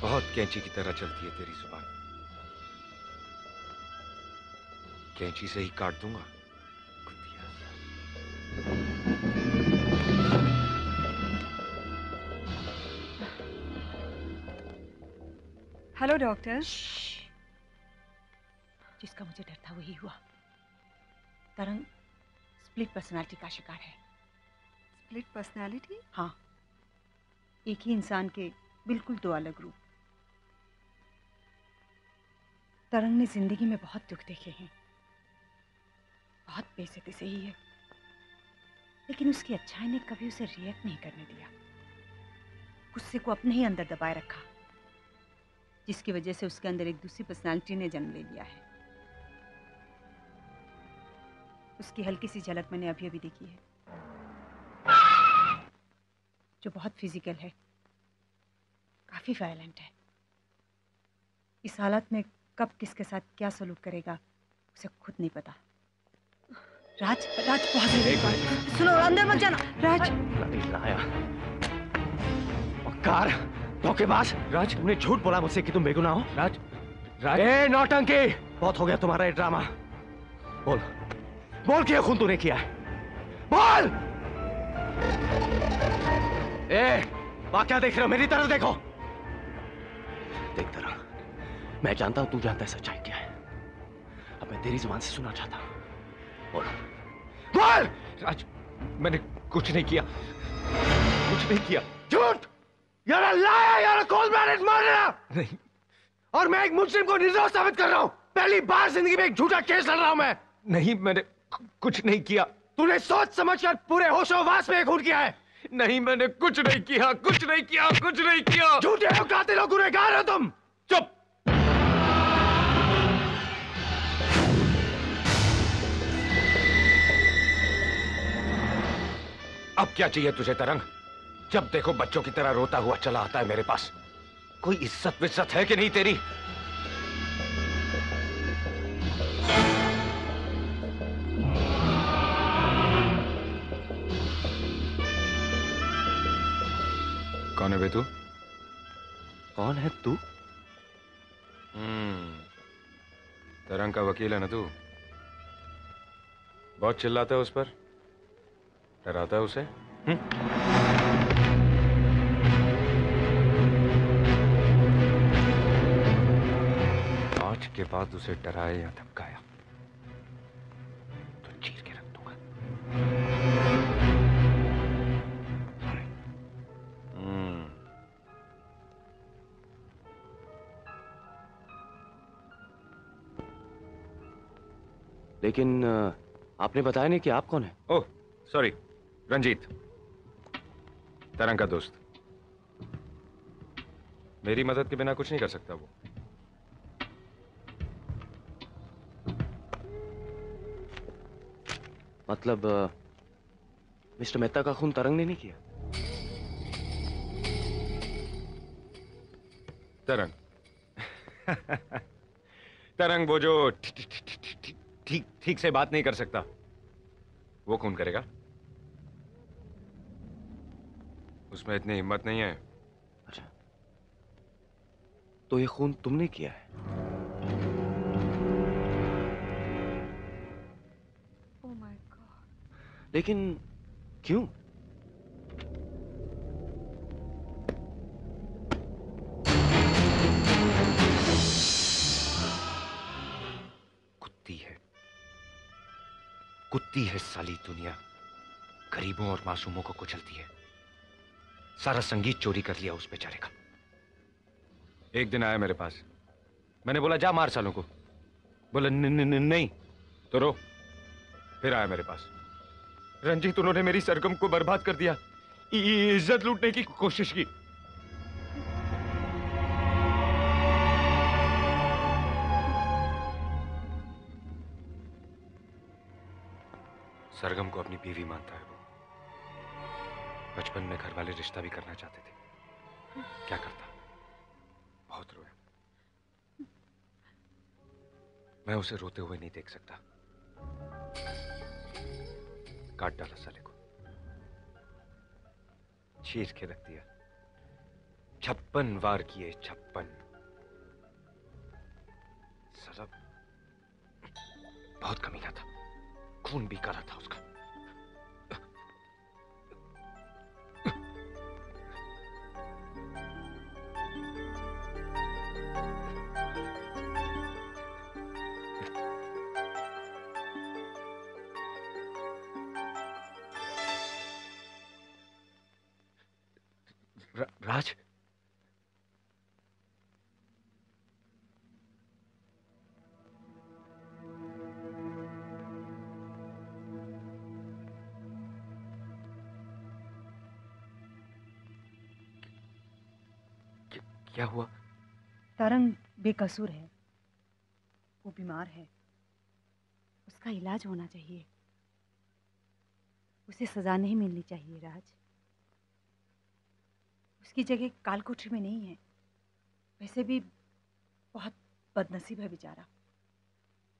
बहुत कैंची की तरह चलती है तेरी ज़ुबान। कैंची से ही काट दूँगा। Hello doctor. जिसका मुझे डर था वही हुआ। तरंग स्प्लिट पर्सनालिटी का शिकार है। स्प्लिट पर्सनालिटी हाँ। एक ही इंसान के बिल्कुल दो अलग रूप। तरंग ने ज़िंदगी में बहुत दुख देखे हैं। बहुत बेइज्जती से ही है। लेकिन उसकी अच्छाई ने कभी उसे रिएक्ट नहीं करने दिया। गुस्से को अपने ही अंदर दबाए रखा। जिसकी वजह से उसके अंदर एक दूसरी पर्सनालिटी ने जन्म ले लिया है। उसकी हल्की सी झलक मैंने अभी अभी देखी है। जो बहुत फ़िज़िकल है। काफ़ी वायलेंट है। इस हालत में कब किसके साथ क्या सलूक करेगा उसे खुद नहीं पता। राज राज बहुत सुनो अंदर मत जाना। राज। लाया कार? धोखेबाज? राज तुमने झूठ बोला मुझसे कि तुम बेगुनाह हो। राज राज। ए नौटंकी! बहुत हो गया तुम्हारा ये ड्रामा। बोल। बोल क्या खून तूने किया। है बोल! ए वहाँ क्या देख रहे हो मेरी तरफ़ देखो। देखता रहा मैं जानता हूँ तू जानता है सच्चाई क्या है। अब मैं तेरी ज़ुबान से सुनना चाहता हूँ। बोल बोल राज मैंने कुछ नहीं किया। कुछ नहीं किया। झूठ! You're a liar! You're a cold-blooded नहीं। और मैं एक मुस्लिम को निर्दोष साबित कर रहा हूँ। पहली बार ज़िंदगी में एक झूठा केस लड़ रहा हूँ मैं। नहीं मैंने कुछ नहीं किया। तूने सोच समझकर पूरे होशोवास में खून किया है। नहीं मैंने कुछ नहीं किया कुछ नहीं किया कुछ नहीं किया। झूठे हो कातिल हो गुनहगार हो तुम। चुप! अब क्या चाहिए तुझे तरंग? जब देखो बच्चों की तरह रोता हुआ चला आता है मेरे पास कोई इज़्ज़त विज्जत है कि नहीं तेरी? कौन है बेतू कौन है तू? हम्म, तरंग का वकील है ना तू? बहुत चिल्लाता है उस पर? डराता है उसे? आज के बाद उसे डराया या धमकाया तो चीर के रख दूँगा। हम्म। लेकिन आपने बताया नहीं कि आप कौन है? ओह सॉरी रंजीत तरंग का दोस्त। मेरी मदद के बिना कुछ नहीं कर सकता वो। मतलब मिस्टर मेहता का खून तरंग ने नहीं किया? तरंग। तरंग वो जो ठीक ठीक से बात नहीं कर सकता वो खून करेगा। उसमें इतनी हिम्मत नहीं है। अच्छा। तो ये खून तुमने किया है? लेकिन क्यों? कुत्ती है। कुत्ती है साली दुनिया। गरीबों और मासूमों को कुचलती है। सारा संगीत चोरी कर लिया उस बेचारे का। एक दिन आया मेरे पास। मैंने बोला जा मार सालों को। बोला "न- न- न- नहीं। तो रो। फिर आया मेरे पास। रंजीत उन्होंने मेरी सरगम को बर्बाद कर दिया। इज़्ज़त लूटने की कोशिश की। सरगम को अपनी बीवी मानता है वो। बचपन में घर वाले रिश्ता भी करना चाहते थे। क्या करता? बहुत रोया। मैं उसे रोते हुए नहीं देख सकता। काट डाला साले को। चीर के रख दिया। छप्पन वार किए, छप्पन। साला, बहुत कमीना था। खून भी करा था उसका। राज क्या हुआ? तरंग बेकसूर है। वो बीमार है। उसका इलाज होना चाहिए। उसे सजा नहीं मिलनी चाहिए, राज। उसकी जगह कालकोठरी में नहीं है। वैसे भी बहुत बदनसीब है बेचारा।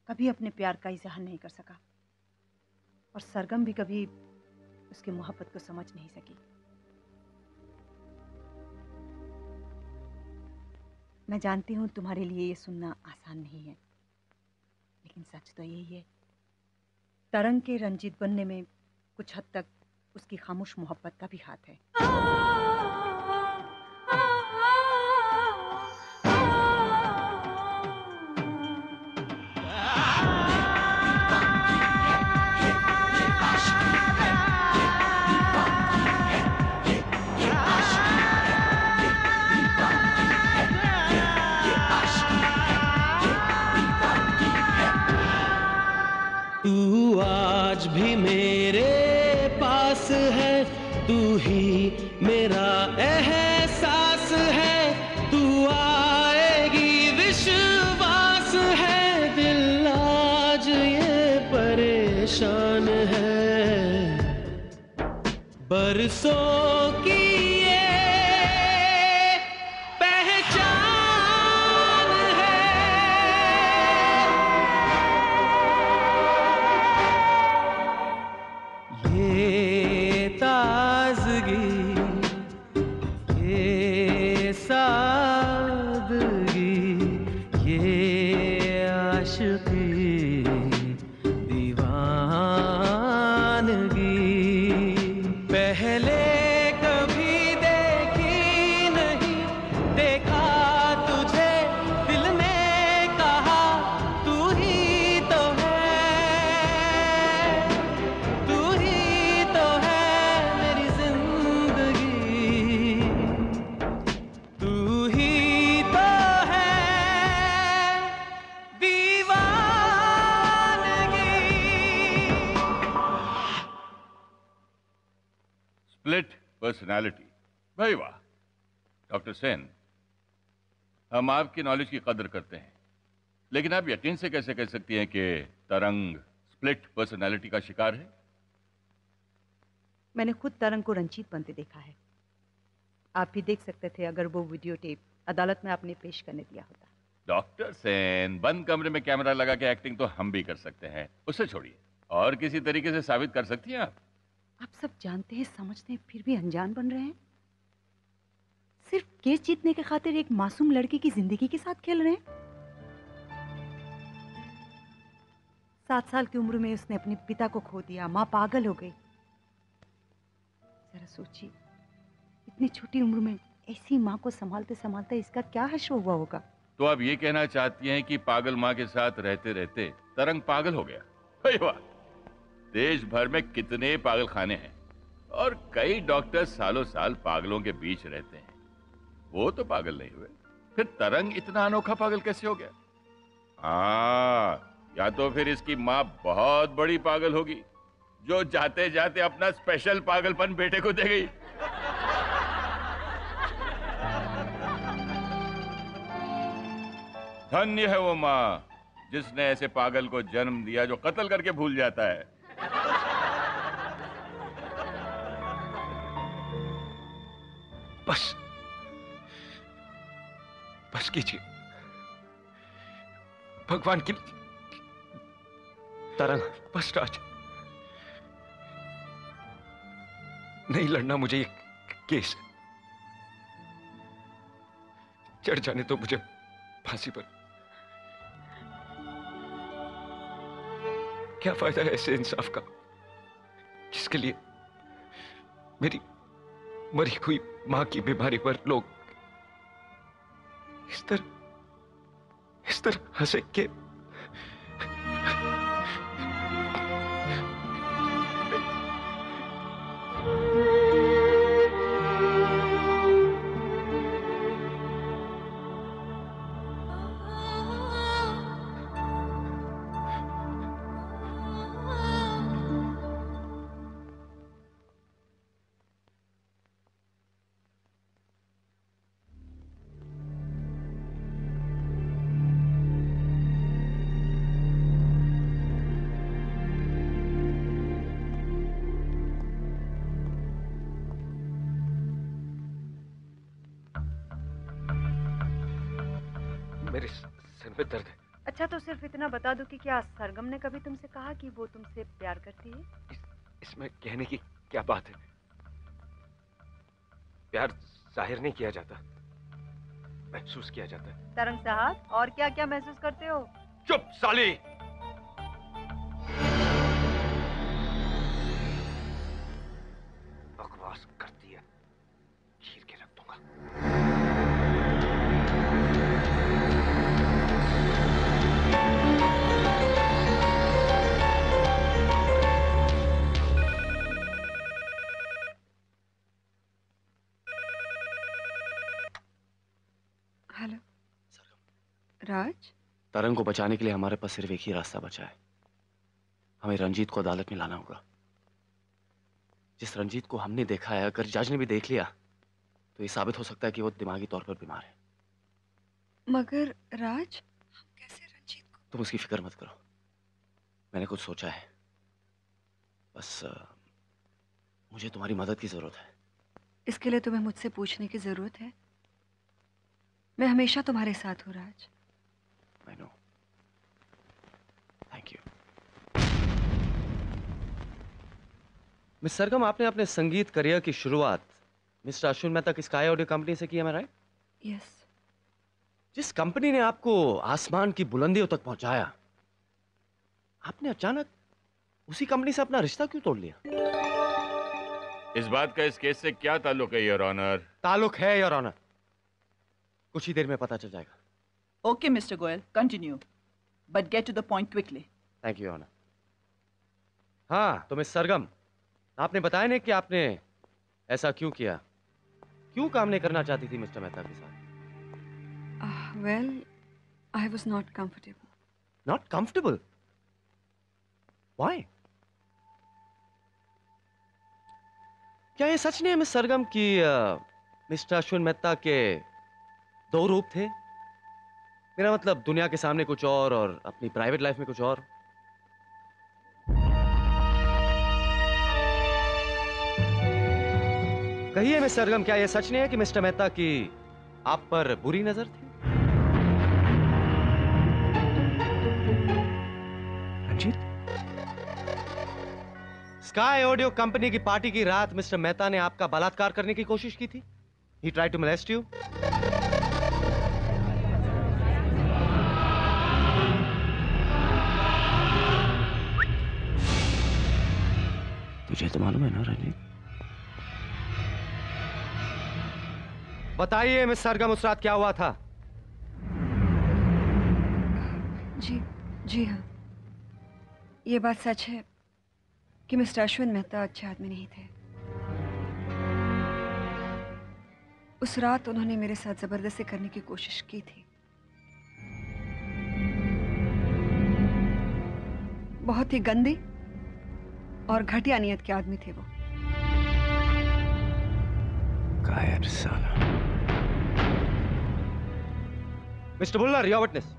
कभी अपने प्यार का इजहार नहीं कर सका। और सरगम भी कभी उसकी मोहब्बत को समझ नहीं सकी। मैं जानती हूँ तुम्हारे लिए ये सुनना आसान नहीं है। लेकिन सच तो यही है। तरंग के रंजीत बनने में कुछ हद तक उसकी खामोश मोहब्बत का भी हाथ है। आज भी मेरे डॉक्टर सेन हम आपकी नॉलेज की कदर करते हैं। लेकिन आप यकीन से कैसे कह सकती हैं कि तरंग स्प्लिट पर्सनालिटी का शिकार है? मैंने खुद तरंग को रंजीत बनते देखा है। आप भी देख सकते थे अगर वो वीडियो टेप अदालत में आपने पेश करने दिया होता। डॉक्टर सेन बंद कमरे में कैमरा लगा के एक्टिंग तो हम भी कर सकते हैं। उसे छोड़िए। और किसी तरीके से साबित कर सकती हैं आप? आप सब जानते हैं समझते हैं फिर भी अनजान बन रहे हैं। सिर्फ़ केस जीतने के खातिर एक मासूम लड़की की ज़िंदगी के साथ खेल रहे हैं? सात साल की उम्र में उसने अपने पिता को खो दिया। माँ पागल हो गई। जरा सोचिए, इतनी छोटी उम्र में ऐसी माँ को संभालते संभालते इसका क्या हश्र हुआ होगा? तो आप ये कहना चाहती हैं कि पागल माँ के साथ रहते रहते तरंग पागल हो गया। देश भर में कितने पागल खाने हैं और कई डॉक्टर सालों साल पागलों के बीच रहते हैं। वो तो पागल नहीं हुए। फिर तरंग इतना अनोखा पागल कैसे हो गया? हाँ या तो फिर इसकी माँ बहुत बड़ी पागल होगी, जो जाते जाते अपना स्पेशल पागलपन बेटे को दे गई। धन्य है वो माँ, जिसने ऐसे पागल को जन्म दिया जो कत्ल करके भूल जाता है। बस। बस कीजिए। भगवान की तरंग। बस राज। नहीं लड़ना मुझे ये केस चढ़ जाने तो मुझे फांसी पर। क्या फ़ायदा है ऐसे इंसाफ का? जिसके लिए मेरी मरी हुई माँ की बीमारी पर लोग इस तरह इस तरह हंसे के कि क्या सरगम ने कभी तुमसे कहा कि वो तुमसे प्यार करती है? इस, इसमें कहने की क्या बात है? प्यार ज़ाहिर नहीं किया जाता। महसूस किया जाता है। तरंग साहब और क्या क्या महसूस करते हो? चुप साली! तरंग को बचाने के लिए हमारे पास सिर्फ़ एक ही रास्ता बचा है। हमें रंजीत को अदालत में लाना होगा। जिस रंजीत को हमने देखा है अगर जज ने भी देख लिया तो ये साबित हो सकता है कि वो दिमागी तौर पर बीमार है। मगर राज हम कैसे रंजीत को तुम उसकी फ़िक्र मत करो। मैंने कुछ सोचा है। बस अ, मुझे तुम्हारी मदद की ज़रूरत है। इसके लिए तुम्हें मुझसे पूछने की ज़रूरत है। मैं हमेशा तुम्हारे साथ हूँ Raj. I know thank you miss Sargam आपने अपने संगीत करियर की शुरुआत मिस्टर अश्विन मेहता की स्काई ऑडियो कंपनी से की है राइट यस जिस कंपनी ने आपको आसमान की बुलंदियों तक पहुँचाया आपने अचानक उसी कंपनी से अपना रिश्ता क्यों तोड़ लिया? इस बात का इस केस से क्या ताल्लुक है योर ऑनर ताल्लुक है योर ऑनर कुछ ही देर में पता चल जाएगा। Okay, Mr. Goel, continue. But get to the point quickly. Thank you honour हाँ तो मिस सरगम आपने बताया नहीं कि आपने ऐसा क्यों किया क्यों काम नहीं करना चाहती थी मिस्टर मेहता के साथ Uh, well, I was not comfortable. Not comfortable why क्या ये सच नहीं है मिस सरगम कि मिस्टर अश्विन मेहता के दो रूप थे मेरा मतलब दुनिया के सामने कुछ और और अपनी प्राइवेट लाइफ में कुछ और। कहिए मिस सरगम क्या यह सच नहीं है कि मिस्टर मेहता की आप पर बुरी नज़र थी? रंजीत? स्काई ऑडियो कंपनी की पार्टी की रात मिस्टर मेहता ने आपका बलात्कार करने की कोशिश की थी। He try to molest you तुझे तो मालूम है ना रंजीत बताइए मिस सरगम उस रात क्या हुआ था? जी जी हाँ। ये बात सच है कि मिस्टर अश्विन मेहता अच्छे आदमी नहीं थे। उस रात उन्होंने मेरे साथ ज़बरदस्ती करने की कोशिश की थी। बहुत ही गंदी और घटिया नियत के आदमी थे वो। कायर साला। Mister Bullar your witness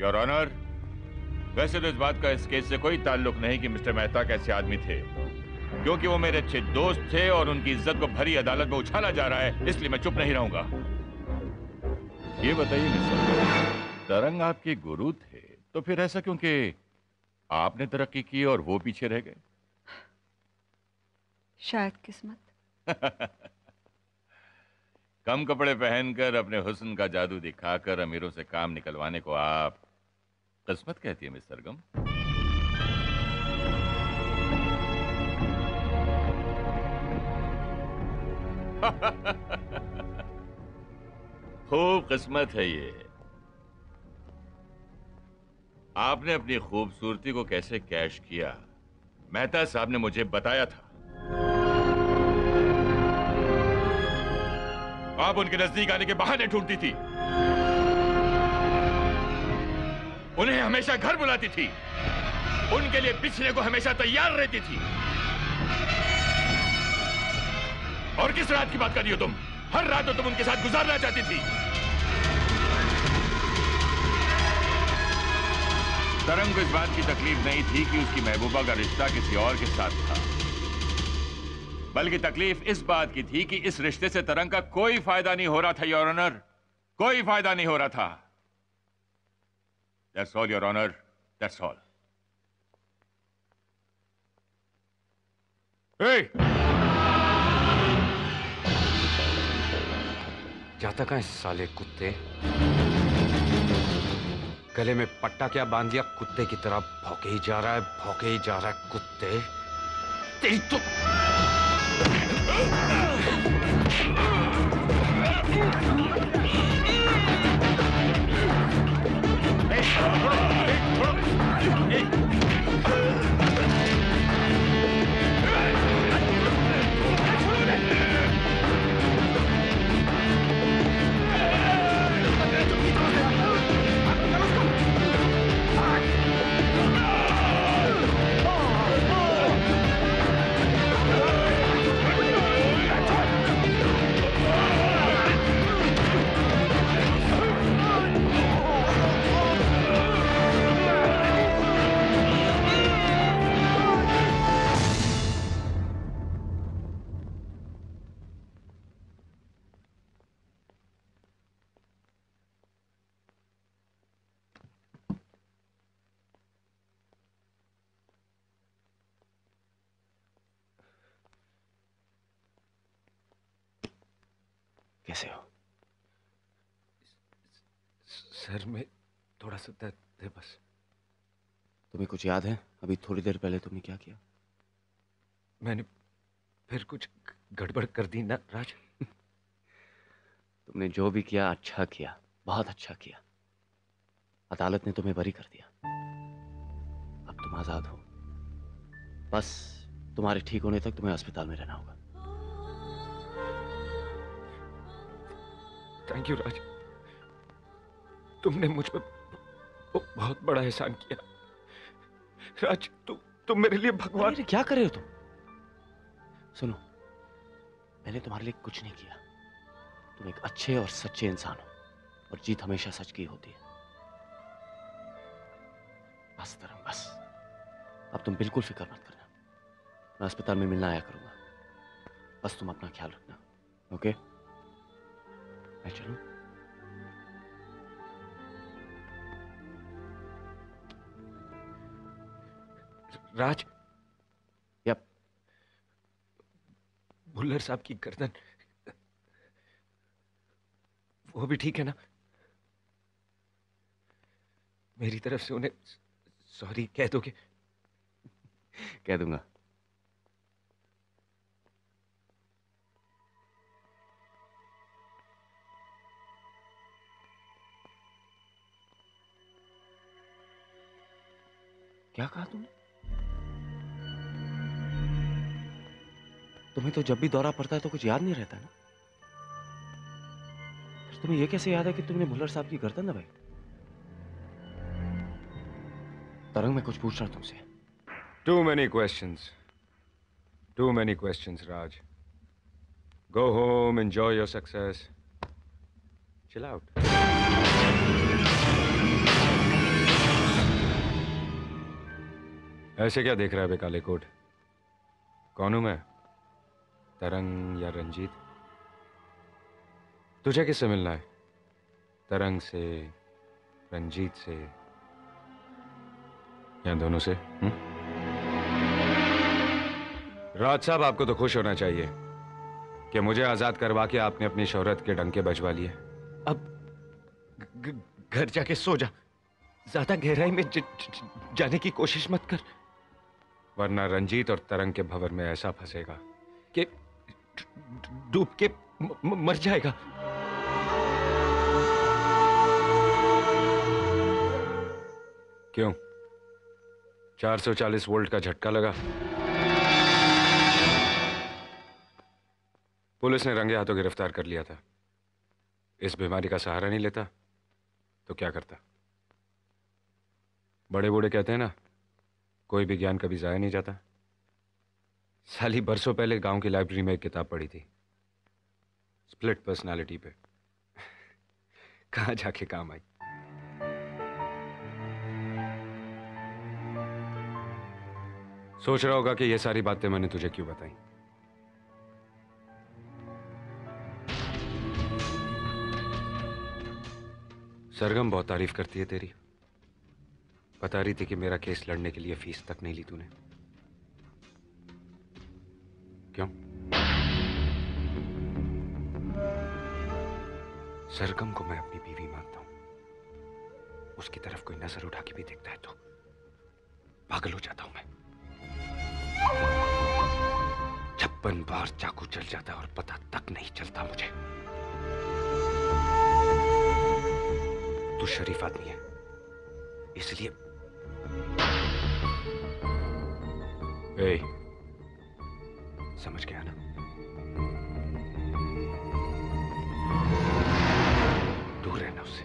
your honour वैसे तो इस बात का इस केस से कोई ताल्लुक नहीं कि मिस्टर मेहता कैसे आदमी थे। क्योंकि वो मेरे अच्छे दोस्त थे और उनकी इज़्ज़त को भरी अदालत में उछाला जा रहा है इसलिए मैं चुप नहीं रहूँगा। ये बताइए मिस्टर तरंग आपके गुरु थे तो फिर ऐसा क्योंकि आपने तरक्की की और वो पीछे रह गए। शायद किस्मत। कम कपड़े पहनकर अपने हुस्न का जादू दिखाकर अमीरों से काम निकलवाने को आप किस्मत कहती है मिस सरगम खूब किस्मत है ये। आपने अपनी खूबसूरती को कैसे कैश किया? मेहता साहब ने मुझे बताया था। आप उनके नज़दीक आने के बहाने ढूंढती थी। उन्हें हमेशा घर बुलाती थी। उनके लिए पिछले को हमेशा तैयार रहती थी। और किस रात की बात कर रही हो तुम? हर रात तो तुम उनके साथ गुजारना चाहती थी। तरंग को इस बात की तकलीफ़ नहीं थी कि उसकी महबूबा का रिश्ता किसी और के साथ था। बल्कि तकलीफ़ इस बात की थी कि इस रिश्ते से तरंग का कोई फ़ायदा नहीं हो रहा था योर ऑनर कोई फ़ायदा नहीं हो रहा था। That's all your honour that's all जाता कहाँ है साले कुत्ते? गले में पट्टा क्या बाँध दिया? कुत्ते की तरह भौके ही जा रहा है, भौके ही जा रहा है कुत्ते। तेरी तो कैसे सर में थोड़ा सा दर्द है बस। तुम्हें कुछ याद है? अभी थोड़ी देर पहले तुमने क्या किया? मैंने फिर कुछ गड़बड़ कर दी ना राज। तुमने जो भी किया अच्छा किया बहुत अच्छा किया। अदालत ने तुम्हें बरी कर दिया। अब तुम आज़ाद हो। बस तुम्हारे ठीक होने तक तुम्हें अस्पताल में रहना होगा। Thank you Raj. तुमने मुझ पर बहुत बड़ा एहसान किया। राज तु, तुम मेरे लिए भगवान क्या कर रहे हो तुम? सुनो मैंने तुम्हारे लिए कुछ नहीं किया। तुम एक अच्छे और सच्चे इंसान हो और जीत हमेशा सच की होती है। बस तरंग बस। अब तुम बिल्कुल फ़िक्र मत करना। मैं अस्पताल में मिलना आया करूँगा। बस तुम अपना ख्याल रखना ओके? मैं चलूँ? राज? यप भुल्लर साहब की गर्दन? वो भी ठीक है ना? मेरी तरफ़ से उन्हें सॉरी कह दोगे? कह दूँगा। क्या कहा तुमने? तुम्हें तो जब भी दौरा पड़ता है तो कुछ याद नहीं रहता ना? तुम्हें यह कैसे याद है कि तुमने भुल्लर साहब की गर्दन दबाई? तरंग, में कुछ पूछ रहा तुमसे। Too many question too many question Raj go home enjoy your success. Chill out. ऐसे क्या देख रहा है बे काले कोट? कौन हूँ मैं? तरंग या रंजीत? तुझे किससे मिलना है? तरंग से रंजीत से या दोनों से हुँ? राज साहब आपको तो खुश होना चाहिए कि मुझे आज़ाद करवा के आपने अपनी शोहरत के डंके बजवा लिए। अब घर जाके सो जा। ज़्यादा गहराई में ज, ज, ज, जाने की कोशिश मत कर। वरना रंजीत और तरंग के भंवर में ऐसा फंसेगा कि डूब के मर जाएगा। क्यों? 440 वोल्ट का झटका लगा। पुलिस ने रंगे हाथों गिरफ़्तार कर लिया था। इस बीमारी का सहारा नहीं लेता तो क्या करता? बड़े बूढ़े कहते हैं ना, कोई भी ज्ञान कभी जाया नहीं जाता। साली बरसों पहले गाँव की लाइब्रेरी में एक किताब पढ़ी थी। स्प्लिट पर्सनालिटी पे। कहाँ जाके काम आई? सोच रहा होगा कि ये सारी बातें मैंने तुझे क्यों बताई? सरगम बहुत तारीफ़ करती है तेरी। बता रही थी कि मेरा केस लड़ने के लिए फ़ीस तक नहीं ली तूने। क्यों? सरगम को मैं अपनी बीवी मानता हूँ। उसकी तरफ़ कोई नज़र उठा के भी देखता है तो पागल हो जाता हूँ मैं। छप्पन बार चाकू चल जाता है और पता तक नहीं चलता मुझे। तू शरीफ आदमी है, इसलिए समझ गया ना? दूर रहना उससे।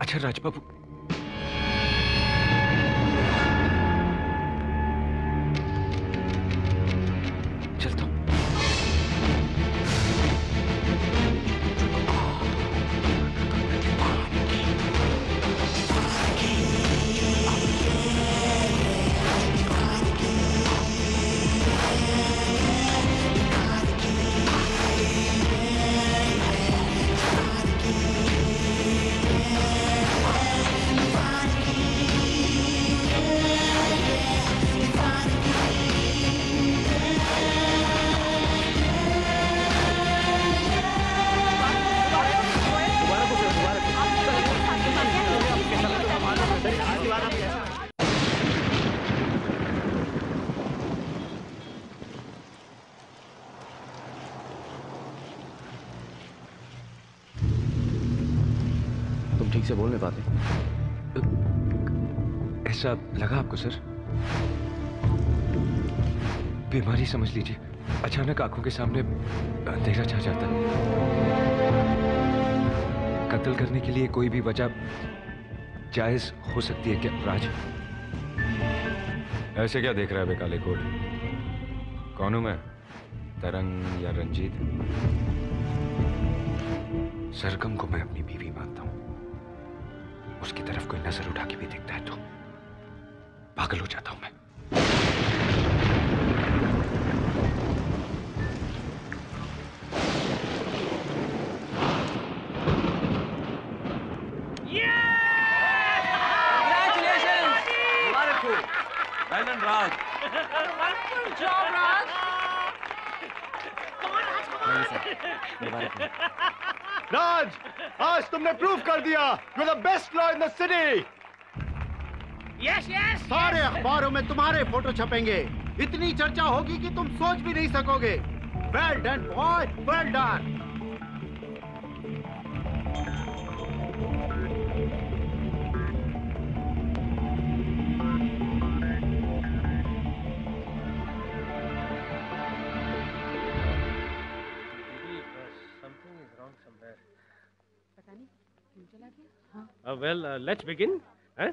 अच्छा राज ऐसा लगा आपको सर? बीमारी समझ लीजिए। अचानक आँखों के सामने अंधेरा छा जाता है। कत्ल करने के लिए कोई भी वजह जायज़ हो सकती है क्या राज? ऐसे क्या देख रहा है बे काले कोट? कौन हूँ मैं? तरंग या रंजीत? सरगम को मैं अपनी बीवी मानता हूँ। उसकी तरफ़ कोई नज़र उठा के भी देखता है तो। पागल हो जाता हूँ मैं। राज, आज तुमने प्रूफ कर दिया you the best law in the city yes yes सारे अखबारों में तुम्हारे फ़ोटो छपेंगे। इतनी चर्चा होगी कि तुम सोच भी नहीं सकोगे। Well done boy well done हाँ। Uh, well, uh, let's begin. Huh?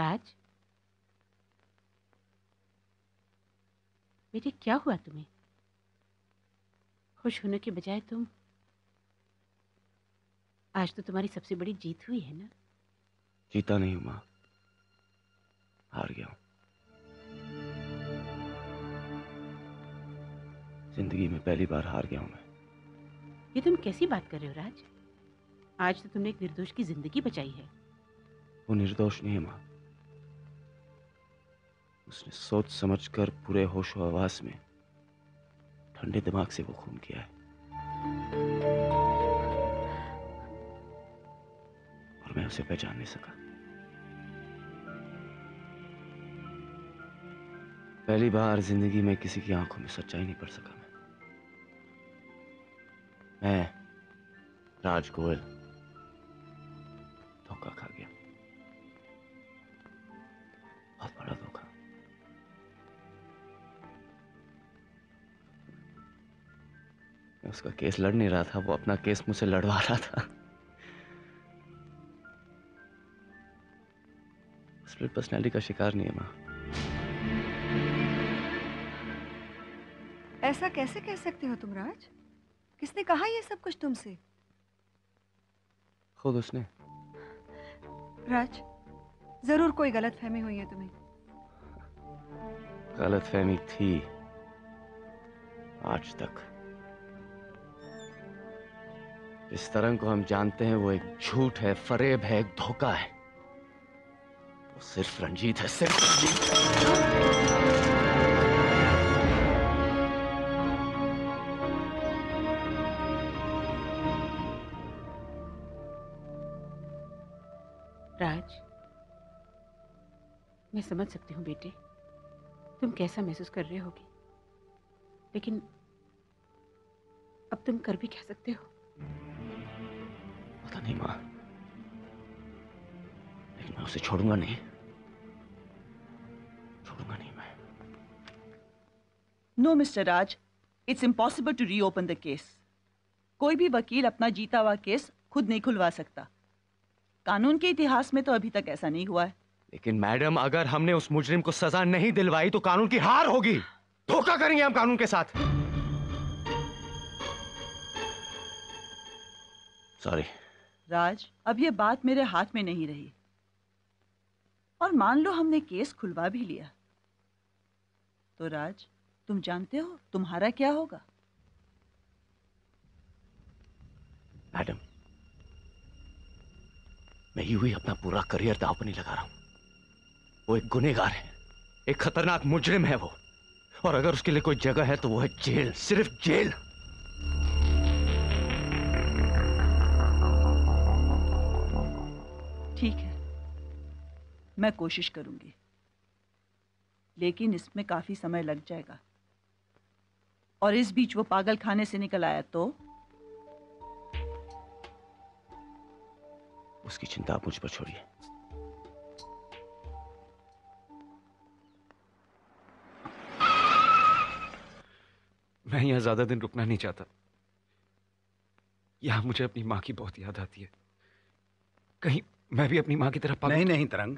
Raj. बेटे क्या हुआ तुम्हें? खुश होने के बजाय तुम आज तो तुम्हारी सबसे बड़ी जीत हुई है ना? जीता नहीं हूँ माँ। हार गया हूँ। ज़िंदगी में पहली बार हार गया हूँ मैं। ये तुम कैसी बात कर रहे हो राज? आज तो तुमने एक निर्दोष की ज़िंदगी बचाई है। वो निर्दोष नहीं है माँ। उसने सोच समझकर पूरे होशो आवास में ठंडे दिमाग से वो खून किया है। और मैं उसे पहचान नहीं सका। पहली बार ज़िंदगी में किसी की आँखों में सच्चाई नहीं पड़ सका मैं। मैं राज गोयल उसका केस लड़ नहीं रहा था वो अपना केस मुझसे लड़वा रहा था। स्प्लिट पर्सनैलिटी का शिकार नहीं है माँ। ऐसा कैसे कह सकते हो तुम राज? किसने कहा ये सब कुछ तुमसे? खुद उसने। राज ज़रूर कोई गलत फहमी हुई है तुम्हें। गलत फहमी थी आज तक। इस तरह को हम जानते हैं, वो एक झूठ है, फरेब है, एक धोखा है। वो सिर्फ़ रंजीत है, सिर्फ़ रंजीत है। राज, मैं समझ सकती हूँ बेटे, तुम कैसा महसूस कर रहे होगे। लेकिन अब तुम कर भी कह सकते हो? पता नहीं माँ। लेकिन मैं उसे छोड़ूँगा नहीं। छोड़ूँगा नहीं मैं। No mister Raj it's impossible to reopen the case कोई भी वकील अपना जीता हुआ केस खुद नहीं खुलवा सकता। कानून के इतिहास में तो अभी तक ऐसा नहीं हुआ है। लेकिन मैडम अगर हमने उस मुजरिम को सजा नहीं दिलवाई तो कानून की हार होगी। धोखा करेंगे हम कानून के साथ। सॉरी राज, अब ये बात मेरे हाथ में नहीं रही। और मान लो हमने केस खुलवा भी लिया। तो राज, तुम जानते हो तुम्हारा क्या होगा? मैडम, मैं यूँ ही अपना पूरा करियर दाव पर नहीं लगा रहा हूँ। वो एक गुनेगार है, एक खतरनाक मुजरिम है वो। और अगर उसके लिए कोई जगह है तो वो है जेल, सिर्फ़ जेल। ठीक है। मैं कोशिश करूँगी। लेकिन इसमें काफ़ी समय लग जाएगा। और इस बीच वो पागल खाने से निकल आया तो? उसकी चिंता आप मुझ पर छोड़िए। मैं यहाँ ज़्यादा दिन रुकना नहीं चाहता। यहाँ मुझे अपनी माँ की बहुत याद आती है। कहीं मैं भी अपनी माँ की तरफ़ नहीं नहीं तरंग।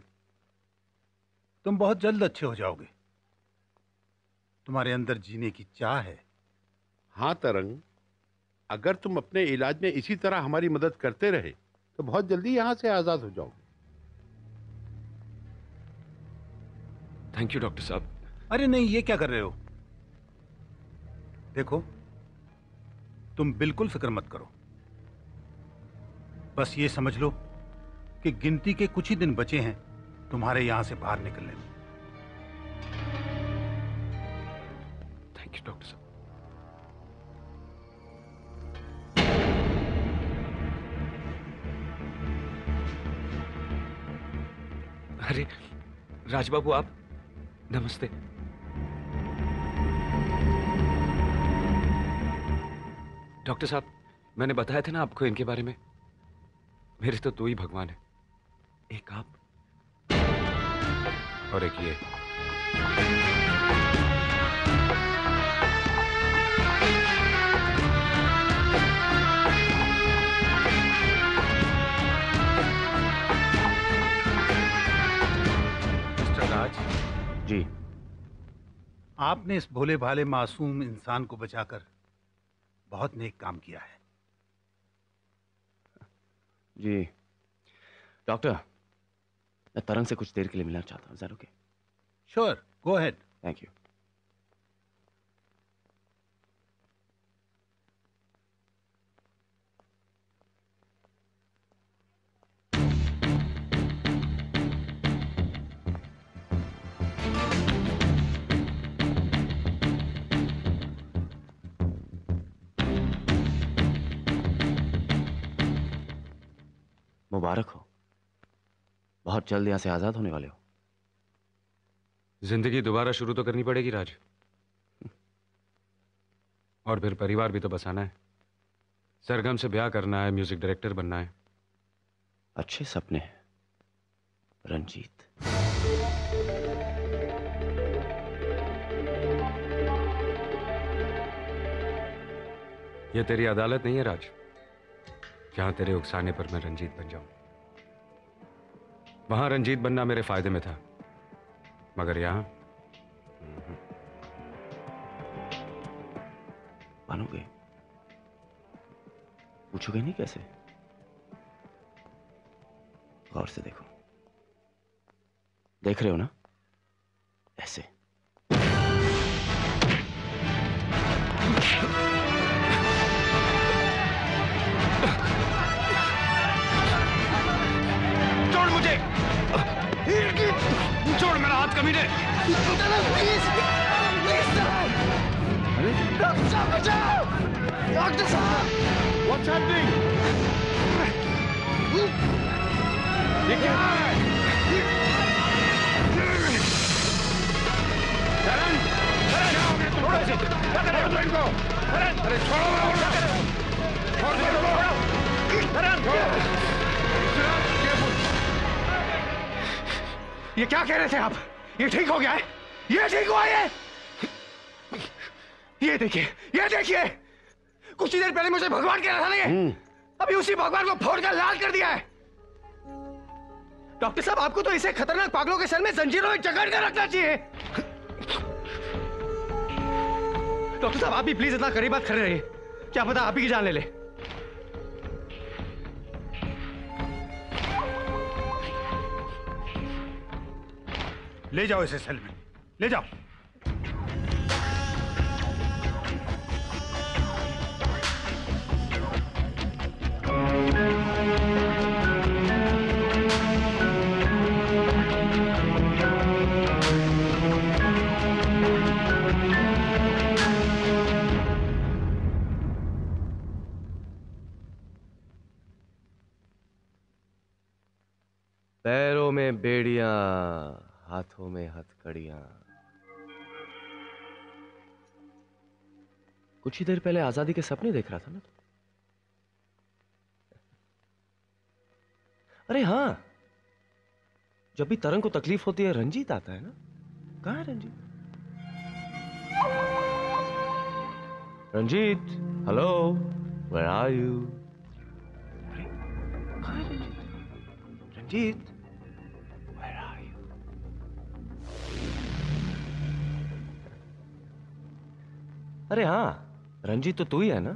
तुम बहुत जल्द अच्छे हो जाओगे। तुम्हारे अंदर जीने की चाह है। हाँ तरंग। अगर तुम अपने इलाज में इसी तरह हमारी मदद करते रहे तो बहुत जल्दी यहाँ से आज़ाद हो जाओगे। थैंक यू डॉक्टर साहब। अरे नहीं ये क्या कर रहे हो? देखो तुम बिल्कुल फ़िक्र मत करो। बस ये समझ लो कि गिनती के कुछ ही दिन बचे हैं। तुम्हारे यहाँ से बाहर निकलने में थैंक यू डॉक्टर साहब अरे, राजबाबू, आप? नमस्ते। डॉक्टर साहब, मैंने बताया था ना आपको इनके बारे में। मेरे तो दो ही भगवान है। एक आप। और एक ये। मिस्टर राज। जी। आपने इस भोले भाले मासूम इंसान को बचाकर बहुत नेक काम किया है। जी। डॉक्टर मैं तरंग से कुछ देर के लिए मिलना चाहता हूँ। ज़रूर के sure go ahead thank you मुबारक हो। बहुत जल्द यहाँ से आज़ाद होने वाले हो। ज़िंदगी दोबारा शुरू तो करनी पड़ेगी राज। और फिर परिवार भी तो बसाना है। सरगम से ब्याह करना है म्यूज़िक डायरेक्टर बनना है। अच्छे सपने। हैं रंजीत। ये तेरी अदालत नहीं है राज। जहाँ तेरे उकसाने पर मैं रंजीत बन जाऊँ। वहाँ रंजीत बनना मेरे फ़ायदे में था। मगर यहाँ मानोगे? पूछोगे नहीं कैसे? गौर से देखो। देख रहे हो ना? ऐसे। छोड़ मेरा हाथ कमी दे डॉक्टर साहब बचाओ। डॉक्टर साहब। What's happening? ये क्या है करण करण छोड़ो इसे। छोड़ो इनको करण अरे छोड़ो छोड़। दो छोड़ो। ये क्या कह रहे थे आप? ये ठीक हो गया है? ये ठीक हुआ ये? ये देखिए ये देखिए। कुछ ही देर पहले मुझे भगवान कह रहा था ना ये अभी उसी भगवान को फोड़ कर लाल कर दिया है। डॉक्टर साहब आपको तो इसे खतरनाक पागलों के सर में जंजीरों में जकड़ कर रखना चाहिए। डॉक्टर साहब आप भी प्लीज़ इतना करीब बात खड़े रहिए। क्या पता आप ही की जान ले ले। ले जाओ इसे सेल में। ले जाओ। पैरों में बेड़ियाँ। हाथों में हथकड़ियाँ। कुछ ही देर पहले आज़ादी के सपने देख रहा था ना अरे हाँ जब भी तरंग को तकलीफ़ होती है, रंजीत आता है ना? कहा है Ranjeet? Ranjeet hello where are you Ranjeet? Ranjeet? अरे हाँ रंजीत तो तू ही है ना?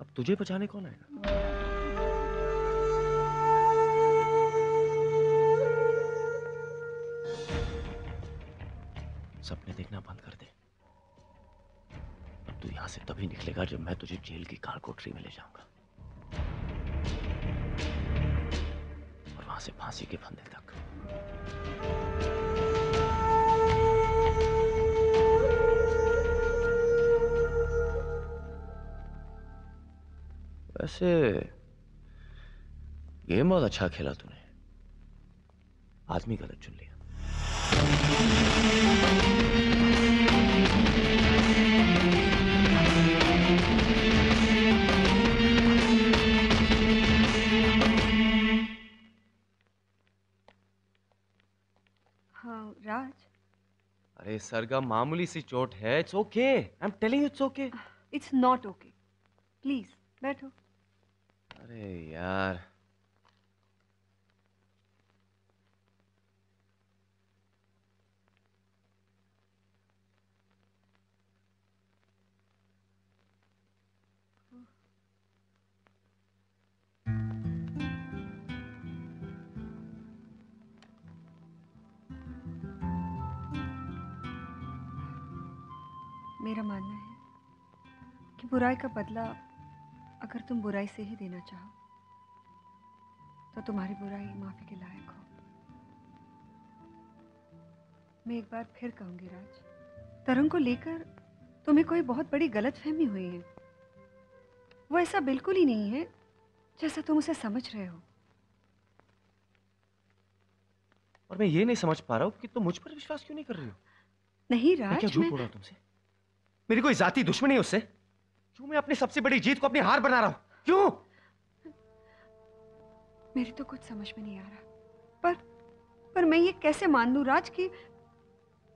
अब तुझे बचाने कौन आएगा? सपने देखना बंद कर दे। अब तू यहाँ से तभी निकलेगा जब मैं तुझे जेल की कार कोठरी में ले जाऊँगा। और वहाँ से फांसी के फंदे तक। वैसे गेम बहुत अच्छा खेला तूने आदमी गलत चुन लिया हाँ राज अरे सरगम मामूली सी चोट है it's okay I am telling it's okay it's not okay please बैठो। अरे यार। मेरा मानना है कि बुराई का बदला अगर तुम बुराई से ही देना चाहो तो तुम्हारी बुराई माफ़ी के लायक हो। मैं एक बार फिर कहूँगी राज तरंग को लेकर तुम्हें कोई बहुत बड़ी गलतफहमी हुई है। वो ऐसा बिल्कुल ही नहीं है जैसा तुम उसे समझ रहे हो। और मैं ये नहीं समझ पा रहा हूँ कि तुम मुझ पर विश्वास क्यों नहीं कर रही हो? नहीं राज मैं क्या झूठ बोल रहा हूँ तुमसे? मेरी कोई जाति दुश्मनी है उससे? क्यों मैं अपनी सबसे बड़ी जीत को अपनी हार बना रहा हूँ? क्यों? मेरी तो कुछ समझ में नहीं आ रहा। पर पर मैं ये कैसे मान लू राज कि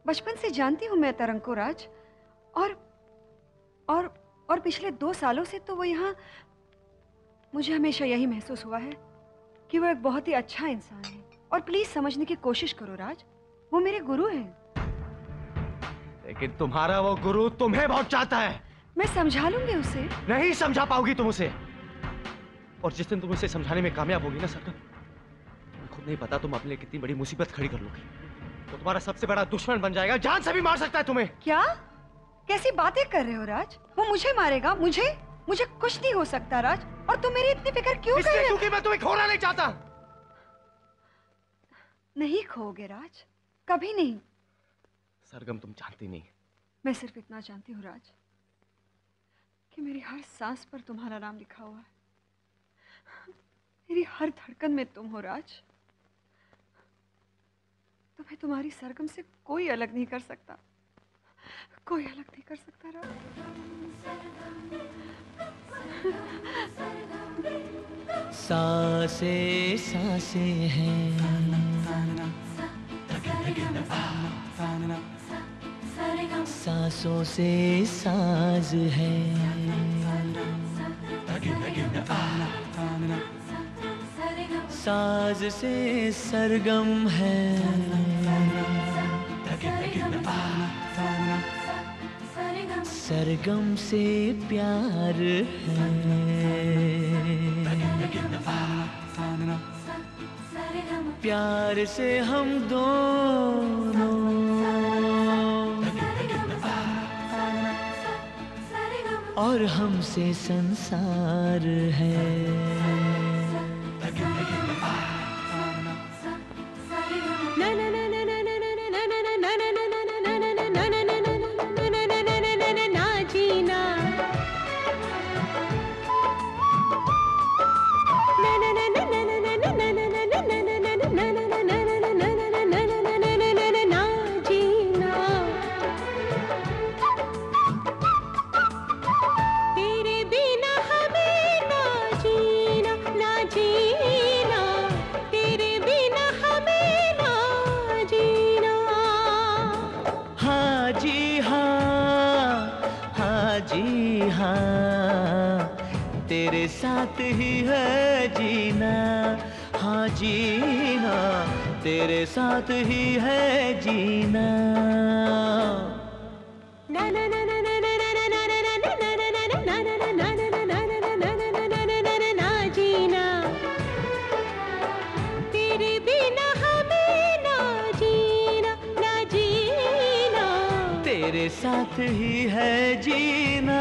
बचपन से जानती हूँ मैं तरंग को राज और और और पिछले दो सालों से तो वो यहाँ मुझे हमेशा यही महसूस हुआ है कि वो एक बहुत ही अच्छा इंसान है। और प्लीज़ समझने की कोशिश करो राज वो मेरे गुरु हैं। लेकिन तुम्हारा वो गुरु तुम्हें बहुत चाहता है। मैं समझा लूँगी उसे। नहीं समझा पाओगी तुम उसे। और जिस दिन तुम उसे समझाने में कामयाब होगी ना सरकम खुद नहीं पता तुम अपने कितनी बड़ी मुसीबत खड़ी कर लोगी। तो तुम्हारा सबसे बड़ा दुश्मन बन जाएगा जान से भी मार सकता है तुम्हें। क्या? कैसी बातें कर रहे हो राज? वो मुझे मारेगा मुझे? मुझे कुछ नहीं हो सकता राज। और तुम मेरी इतनी फ़िक्र क्यों कर रहे हो? क्योंकि मैं तुम्हें खोना नहीं चाहता। नहीं खोगे राज। कभी नहीं। सरगम तुम जानती नहीं। मैं सिर्फ़ इतना जानती हूँ राज। कि मेरी हर सांस पर तुम्हारा नाम लिखा हुआ है। मेरी हर धड़कन में तुम हो राज। तुम्हें तुम्हारी सरगम से कोई अलग नहीं कर सकता। कोई अलग नहीं कर सकता राज। सांसे सांसे हैं। सांसों से साज है। साज से सरगम है। सरगम से प्यार है। प्यार से हम दोनों और हमसे संसार है साथ ही है जीना। हाँ जीना तेरे साथ ही है जीना। ना ना तेरे साथ ही है जीना।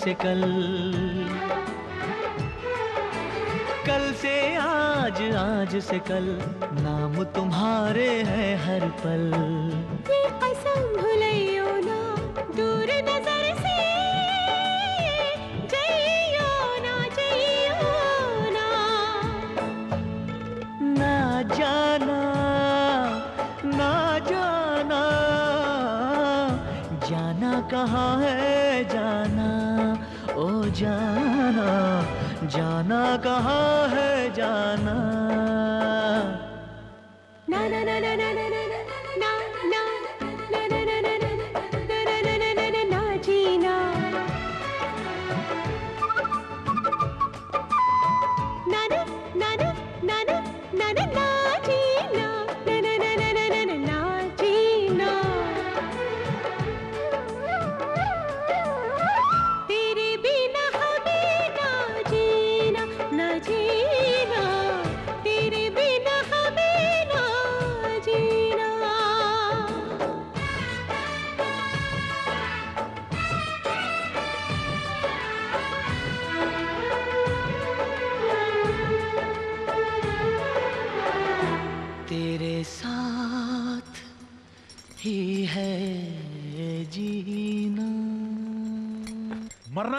से कल। कल से आज आज से कल, नाम तुम्हारे है हर पल। दूर नज़र से ना ना जाना ना जाना जाना कहाँ है? जाना जाना कहाँ है जाना? ना ना ना ना ना, ना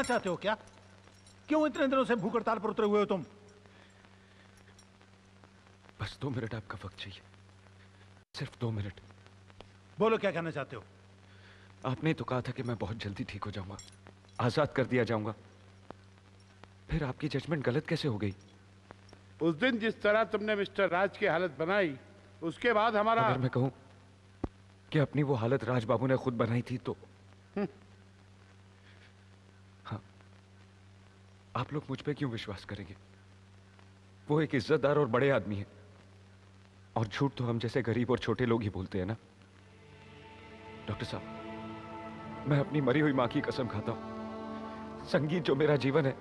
मरना चाहते हो क्या? क्यों इतने दिनों से भूख हड़ताल पर उतरे हुए हो तुम? बस दो मिनट आपका वक्त चाहिए। सिर्फ़ दो मिनट। बोलो क्या कहना चाहते हो? आपने तो कहा था कि मैं बहुत जल्दी ठीक हो जाऊँगा। आज़ाद कर दिया जाऊँगा। फिर आपकी जजमेंट गलत कैसे हो गई? उस दिन जिस तरह तुमने मिस्टर राज की हालत बनाई उसके बाद हमारा अगर मैं कहूँ कि अपनी वो हालत राज बाबू ने खुद बनाई थी तो आप लोग मुझ पे क्यों विश्वास करेंगे? वो एक इज्जतदार और बड़े आदमी है। और झूठ तो हम जैसे गरीब और छोटे लोग ही बोलते हैं ना? डॉक्टर साहब मैं अपनी मरी हुई माँ की कसम खाता हूँ। संगीत जो मेरा जीवन है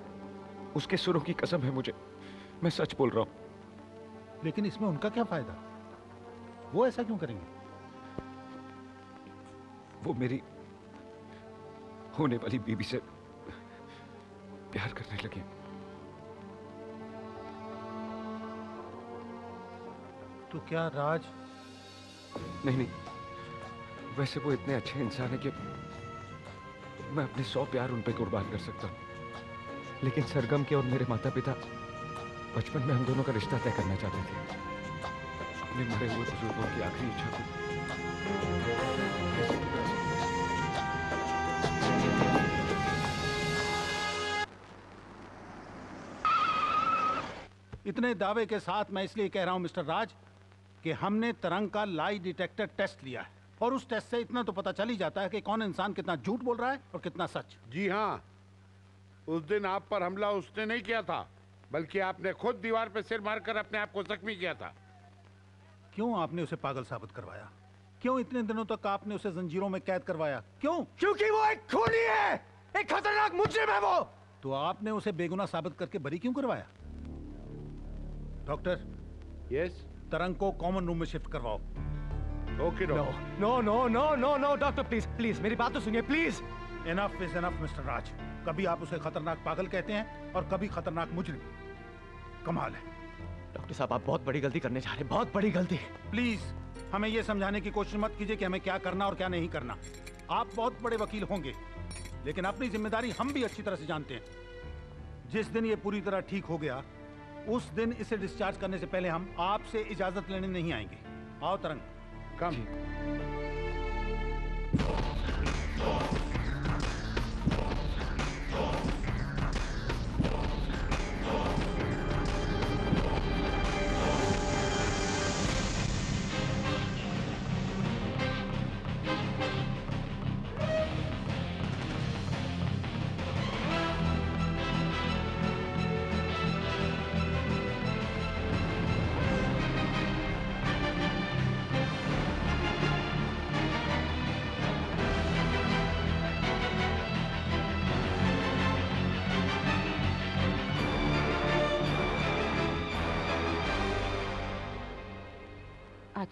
उसके सुरों की कसम है मुझे। मैं सच बोल रहा हूँ। लेकिन इसमें उनका क्या फ़ायदा? वो ऐसा क्यों करेंगे? वो मेरी होने वाली बीबी से प्यार करने लगे। तो क्या राज? नहीं नहीं। वैसे वो इतने अच्छे इंसान है कि मैं अपने सौ प्यार उन पर कुर्बान कर सकता हूँ। लेकिन सरगम के और मेरे माता पिता बचपन में हम दोनों का रिश्ता तय करना चाहते थे। अपने मरे हुए बुज़ुर्गों की आखिरी इच्छा को। इतने दावे के साथ मैं इसलिए कह रहा हूँ मिस्टर राज कि हमने तरंग का लाई डिटेक्टर टेस्ट लिया है। और उस टेस्ट से इतना तो पता चल ही जाता है कि कौन इंसान कितना झूठ बोल रहा है और कितना सच। जी हाँ उस दिन आप पर हमला उसने नहीं किया था बल्कि आपने खुद दीवार पर सिर मारकर अपने आप को जख्मी किया था। क्यों आपने उसे पागल साबित करवाया? क्यों इतने दिनों तक आपने उसे जंजीरों में कैद करवाया? क्यों? क्योंकि वो एक खूनी है! एक खतरनाक मुजरिम है वो! तो आपने उसे बेगुनाह साबित करके बरी क्यों करवाया? डॉक्टर? यस तरंग को कॉमन रूम में शिफ्ट करवाओ। Okay no no no no no no doctor please please मेरी बात तो सुनिए please enough is enough mister Raj कभी आप उसे खतरनाक पागल कहते हैं और कभी खतरनाक मुजरिम। कमाल है। डॉक्टर साहब आप बहुत बड़ी गलती करने जा रहे हैं बहुत बड़ी गलती प्लीज़ हमें यह समझाने की कोशिश मत कीजिए कि हमें क्या करना और क्या नहीं करना। आप बहुत बड़े वकील होंगे लेकिन अपनी ज़िम्मेदारी हम भी अच्छी तरह से जानते हैं। जिस दिन ये पूरी तरह ठीक हो गया उस दिन इसे डिस्चार्ज करने से पहले हम आपसे इजाज़त लेने नहीं आएँगे। आओ तरंग। कम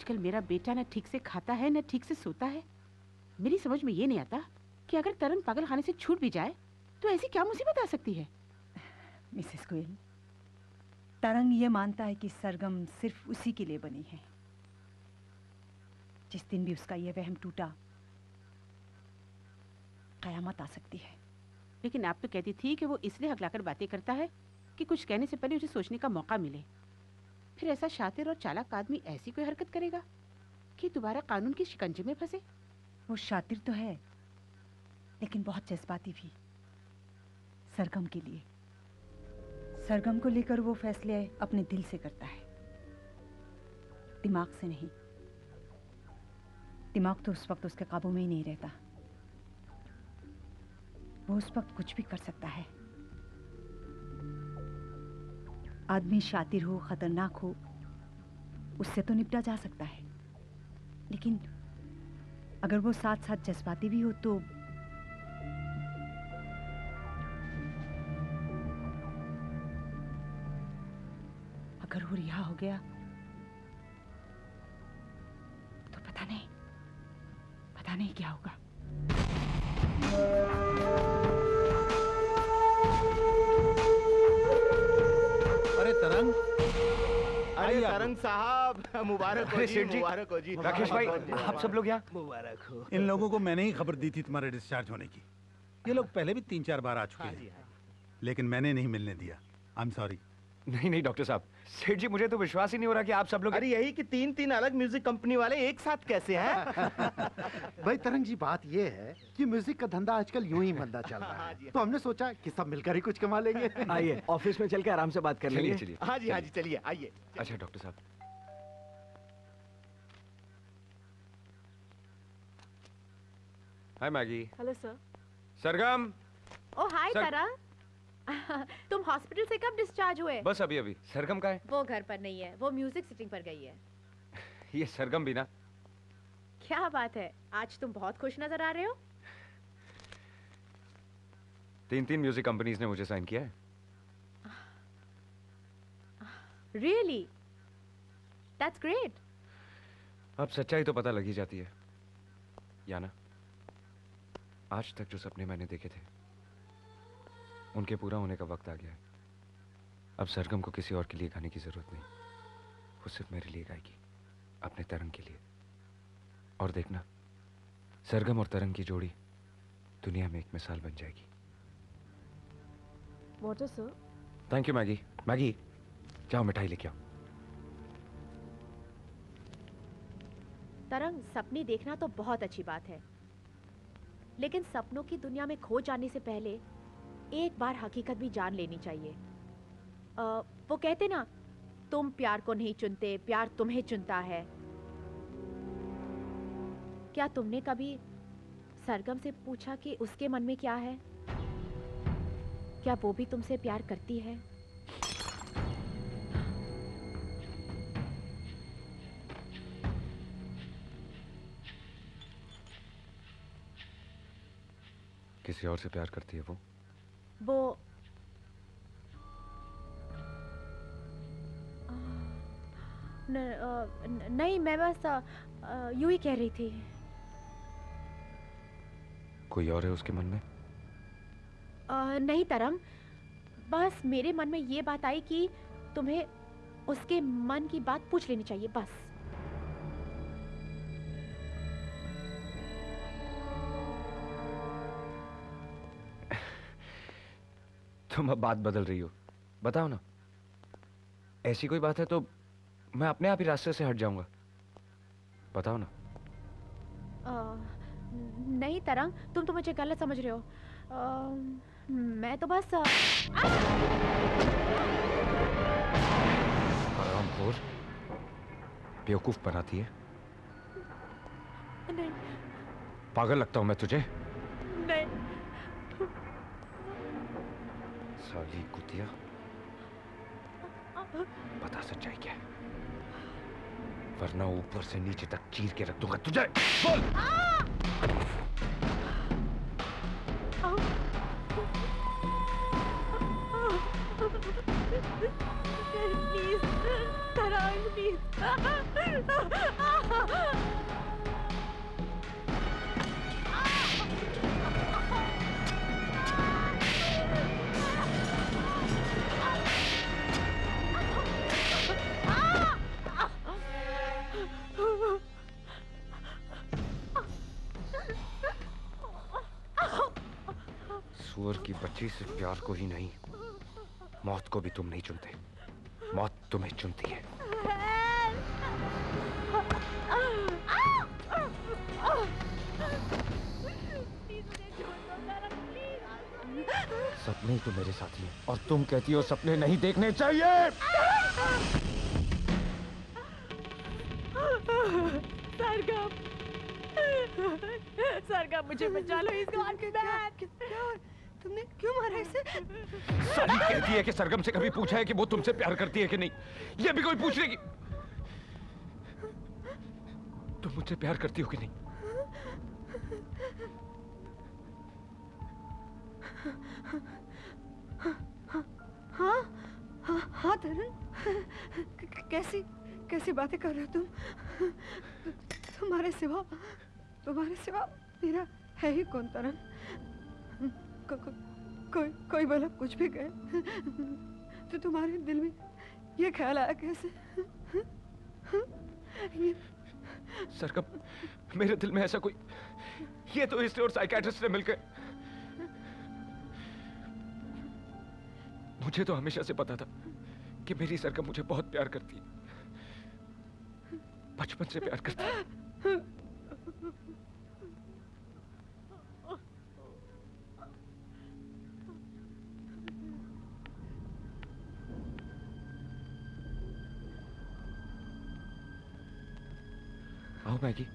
आजकल मेरा बेटा ना ठीक से खाता है ना ठीक से सोता है। मेरी समझ में ये नहीं आता कि अगर तरन पागल खाने से छूट भी जाए तो ऐसी क्या मुसीबत आ सकती है? मिसेस गोयल तरंग ये मानता है कि सरगम सिर्फ़ उसी के लिए बनी है। जिस दिन भी उसका यह वहम टूटा कयामत आ सकती है। लेकिन आप तो कहती थी कि वो इसलिए हकलाकर बातें करता है कि कुछ कहने से पहले उसे सोचने का मौका मिले। फिर ऐसा शातिर और चालाक आदमी ऐसी कोई हरकत करेगा कि दोबारा कानून की शिकंजे में फंसे? वो शातिर तो है, लेकिन बहुत जज्बाती भी। सरगम के लिए। सरगम को लेकर वो फैसले अपने दिल से करता है। दिमाग से नहीं। दिमाग तो उस वक्त उसके काबू में ही नहीं रहता। वो उस वक्त कुछ भी कर सकता है। आदमी शातिर हो, खतरनाक हो, उससे तो निपटा जा सकता है। लेकिन अगर वो साथ साथ जज्बाती भी हो तो अगर वो रिहा हो गया तो पता नहीं पता नहीं क्या होगा। तरंग? अरे तरंग साहब मुबारक हो जी मुबारक हो जी। राकेश भाई, आप सब लोग यहाँ? मुबारक हो। इन लोगों को मैंने ही खबर दी थी तुम्हारे डिस्चार्ज होने की। ये लोग पहले भी तीन चार बार आ चुके हैं लेकिन मैंने नहीं मिलने दिया। आई एम सॉरी नहीं नहीं डॉक्टर साहब। सेठ जी मुझे तो विश्वास ही नहीं हो रहा कि आप सब लोग अरे यही कि तीन तीन अलग म्यूज़िक कंपनी वाले एक साथ कैसे हैं? भाई तरंग जी बात ये है कि म्यूज़िक का धंधा आजकल यूँ ही मंदा चल रहा है। तो हमने सोचा कि सब मिलकर ही कुछ कमा लेंगे। आइए ऑफ़िस में चल के आराम से बात कर लेंगे। चलिए, हाँ जी हाँ जी चलिए। चलिए आइए। अच्छा doctor sahab. Hi Maggie. Hello sir Sargam. Oh hi sir- तारा तुम हॉस्पिटल से कब डिस्चार्ज हुए? बस अभी अभी। सरगम का है? वो घर पर नहीं है वो म्यूज़िक सिटिंग पर गई है। ये सरगम भी ना। क्या बात है आज तुम बहुत खुश नज़र आ रहे हो? तीन तीन म्यूज़िक कंपनीज़ ने मुझे साइन किया है। रियली दैट्स ग्रेट अब सच्चाई तो पता लग ही जाती है। या ना आज तक जो सपने मैंने देखे थे उनके पूरा होने का वक्त आ गया है। अब सरगम को किसी और के लिए गाने की ज़रूरत नहीं। वो सिर्फ़ मेरे लिए गाएगी अपने तरंग के लिए। और देखना सरगम और तरंग की जोड़ी दुनिया में एक मिसाल बन जाएगी। Water sir thank you Maggie Maggie जाओ मिठाई लेके आओ। तरंग सपने देखना तो बहुत अच्छी बात है। लेकिन सपनों की दुनिया में खो जाने से पहले एक बार हकीकत भी जान लेनी चाहिए। अ, वो कहते ना तुम प्यार को नहीं चुनते प्यार तुम्हें चुनता है। क्या तुमने कभी सरगम से पूछा कि उसके मन में क्या है? क्या वो भी तुमसे प्यार करती है? किसी और से प्यार करती है वो? वो न, न- नहीं मैं बस यूँ ही कह रही थी। कोई और है उसके मन में? अ, नहीं तरंग बस मेरे मन में ये बात आई कि तुम्हें उसके मन की बात पूछ लेनी चाहिए बस। तुम अब बात बदल रही हो। बताओ ना। ऐसी कोई बात है तो मैं अपने आप ही रास्ते से हट जाऊँगा। बताओ ना। अ, नहीं तरंग तुम तो मुझे गलत समझ रहे हो। अ, मैं तो बस हरामखोर बेवकूफ़ बनाती है। नहीं। पागल लगता हूँ मैं तुझे। नहीं। साली कुतिया। बता सच्चाई क्या वरना ऊपर से नीचे तक चीर के रख दूँगा तुझे। बोल। तरंग प्लीज़। सुअर की बच्ची से प्यार को ही नहीं मौत को भी तुम नहीं चुनते मौत तुम्हें चुनती है सपने ही तो मेरे साथी हैं और तुम कहती हो सपने नहीं देखने चाहिए सरगम सरगम मुझे बचा लो इस गॉड बैक तुमने क्यों मारा इसे? साली कहती है कि सरगम से कभी पूछा है कि वो तुमसे प्यार करती है कि नहीं। ये भी कोई पूछने की तुम मुझसे प्यार करती हो कि नहीं? हाँ हाँ हाँ क- कैसी कैसी बातें कर रहे हो तुम? तुम्हारे सिवा तुम्हारे सिवा मेरा है ही कौन तरन को, को, कोई कोई भला कुछ भी कहे। तो तुम्हारे दिल में ये ख्याल आया कैसे? ये सरगम मेरे दिल में ऐसा कोई ये तो इसने और साइकेट्रिस्ट ने मिलकर मुझे तो हमेशा से पता था कि मेरी सरगम मुझे बहुत प्यार करती है। बचपन से प्यार करती है। आओ मैगी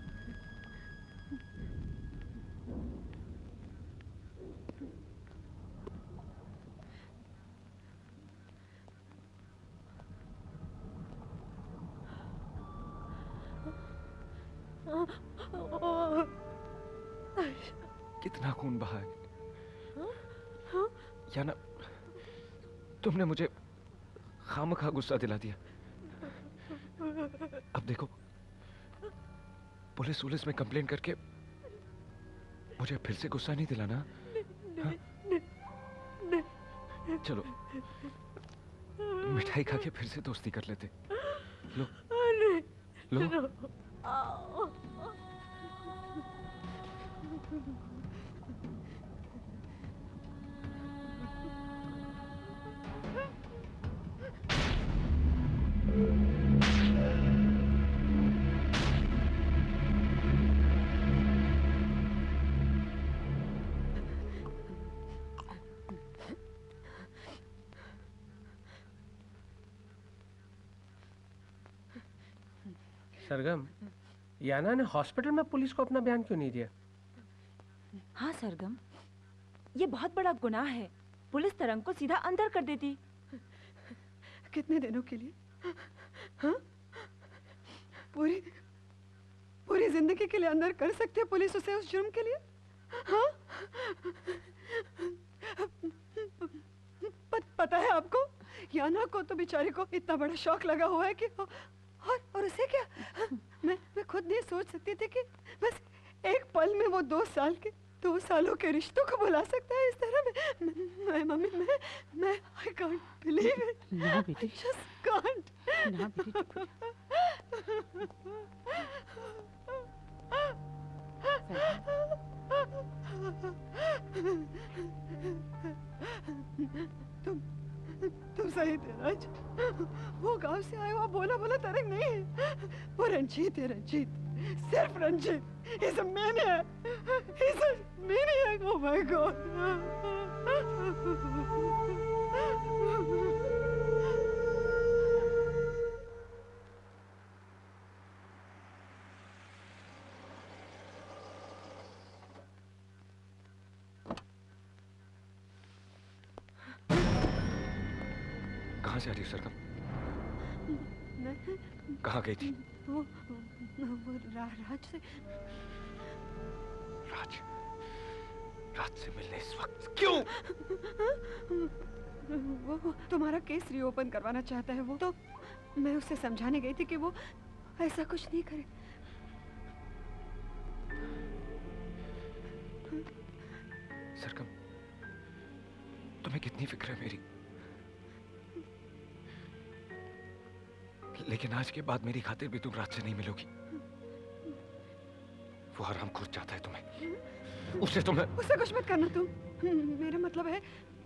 कितना खून बहा है। या ना, तुमने मुझे खामखा गुस्सा दिला दिया। अब देखो पुलिस पुलिस में कंप्लेन करके मुझे फिर से गुस्सा नहीं दिलाना। हाँ? चलो। मिठाई खा के फिर से दोस्ती कर लेते। लो। लो। सरगम। याना ने हॉस्पिटल में पुलिस को अपना बयान क्यों नहीं दिया? हाँ सरगम। ये बहुत बड़ा गुनाह है। पुलिस तरंग को सीधा अंदर कर देती। कितने दिनों के लिए? हाँ? पूरी पूरी ज़िंदगी के लिए अंदर कर सकते हैं पुलिस उसे उस जुर्म के लिए? हाँ? प, पता है आपको? याना को तो बेचारे को इतना बड़ा शौक लगा हुआ है कि और उसे क्या? मैं मैं खुद नहीं सोच सकती थी कि बस एक पल में वो दो साल के दो सालों के रिश्तों को बुला सकता है इस तरह मैं। मैं, मैं मम्मी मैं मैं आई कांट बिलीव इट ना बेटी। जस्ट कांट ना बेटी तुम तुम सही थे, राज। वो गाँव से आए हुआ बोला बोला तरंग नहीं है। वो रंजीत है, रंजीत। सिर्फ़ रंजीत। इज़ अ इस मैनियक ओह माय गॉड से आ रही सरगम मैं कहाँ गई थी? वो वो रा, राज से। राज? राज से मिलने इस वक्त क्यों? वो वो तुम्हारा केस रीओपन करवाना चाहता है वो तो मैं उसे समझाने गई थी कि वो ऐसा कुछ नहीं करे। सरगम तुम्हें कितनी फ़िक्र है मेरी? लेकिन आज के बाद मेरी खातिर भी तुम रात से नहीं मिलोगी। वो हराम खुद चाहता है तुम्हें। उससे तुम्हें उससे कुछ मत करना तुम। मेरा मतलब है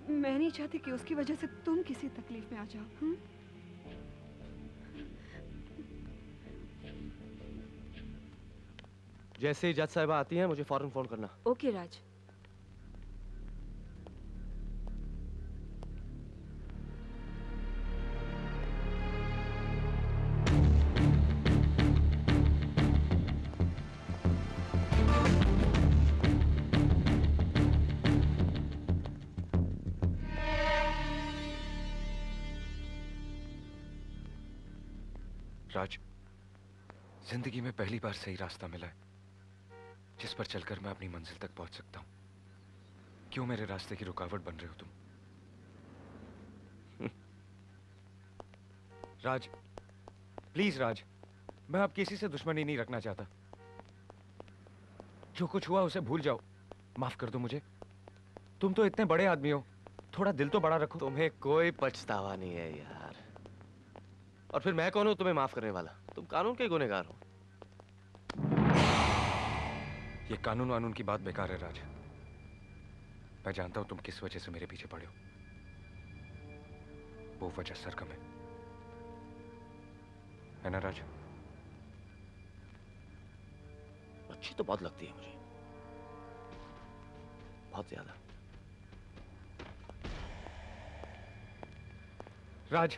मैं नहीं चाहती कि उसकी वजह से तुम किसी तकलीफ़ में आ जाओ हम्म? जैसे ही जज साहिबा आती हैं मुझे फ़ौरन फ़ोन करना। ओके राज। ज़िंदगी में पहली बार सही रास्ता मिला है, जिस पर चलकर मैं अपनी मंजिल तक पहुँच सकता हूँ। क्यों मेरे रास्ते की रुकावट बन रहे हो तुम? राज, प्लीज़ राज, मैं अब किसी से दुश्मनी नहीं रखना चाहता। जो कुछ हुआ उसे भूल जाओ। माफ़ कर दो मुझे। तुम तो इतने बड़े आदमी हो। थोड़ा दिल तो बड़ा रखो। तुम्हें कोई पछतावा नहीं है यार। और फिर मैं कौन हूँ तुम्हें माफ़ करने वाला? तुम कानून के गुनेगार हो। ये कानून वानून की बात बेकार है राज। मैं जानता हूँ तुम किस वजह से मेरे पीछे पड़े हो। वो वजह सरगम है। है ना राज? अच्छी तो बहुत लगती है मुझे। बहुत ज़्यादा। राज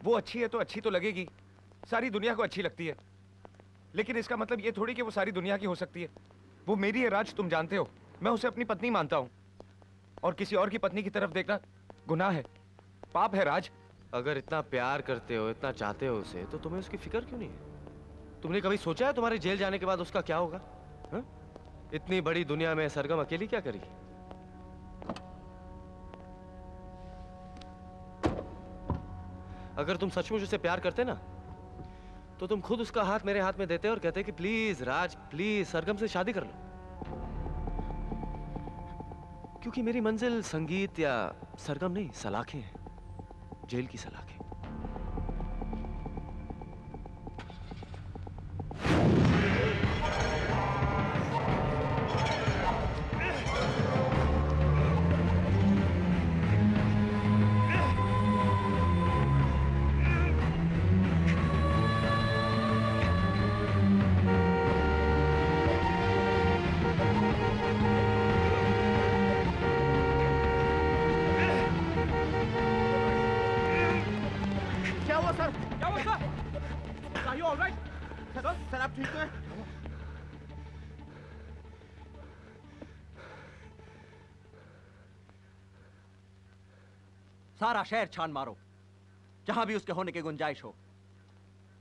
वो अच्छी है तो अच्छी तो लगेगी। सारी दुनिया को अच्छी लगती है। लेकिन इसका मतलब ये थोड़ी कि वो सारी दुनिया की हो सकती है। वो मेरी है, राज, तुम जानते हो। मैं उसे अपनी पत्नी मानता हूँ। और किसी और की पत्नी की तरफ़ देखना गुनाह है। पाप है, राज। अगर इतना प्यार करते हो, इतना चाहते हो उसे तो तुम्हें उसकी फ़िक्र क्यों नहीं है? तुमने कभी सोचा है तुम्हारे जेल जाने के बाद उसका क्या होगा? हा? इतनी बड़ी दुनिया में सरगम अकेली क्या करेगी? अगर तुम सचमुच उसे प्यार करते ना तो तुम खुद उसका हाथ मेरे हाथ में देते और कहते कि प्लीज़, राज, प्लीज़, सरगम से शादी कर लो। क्योंकि मेरी मंजिल संगीत या सरगम नहीं, सलाखें हैं, जेल की सलाखें। सारा शहर छान मारो। जहाँ भी उसके होने की गुंजाइश हो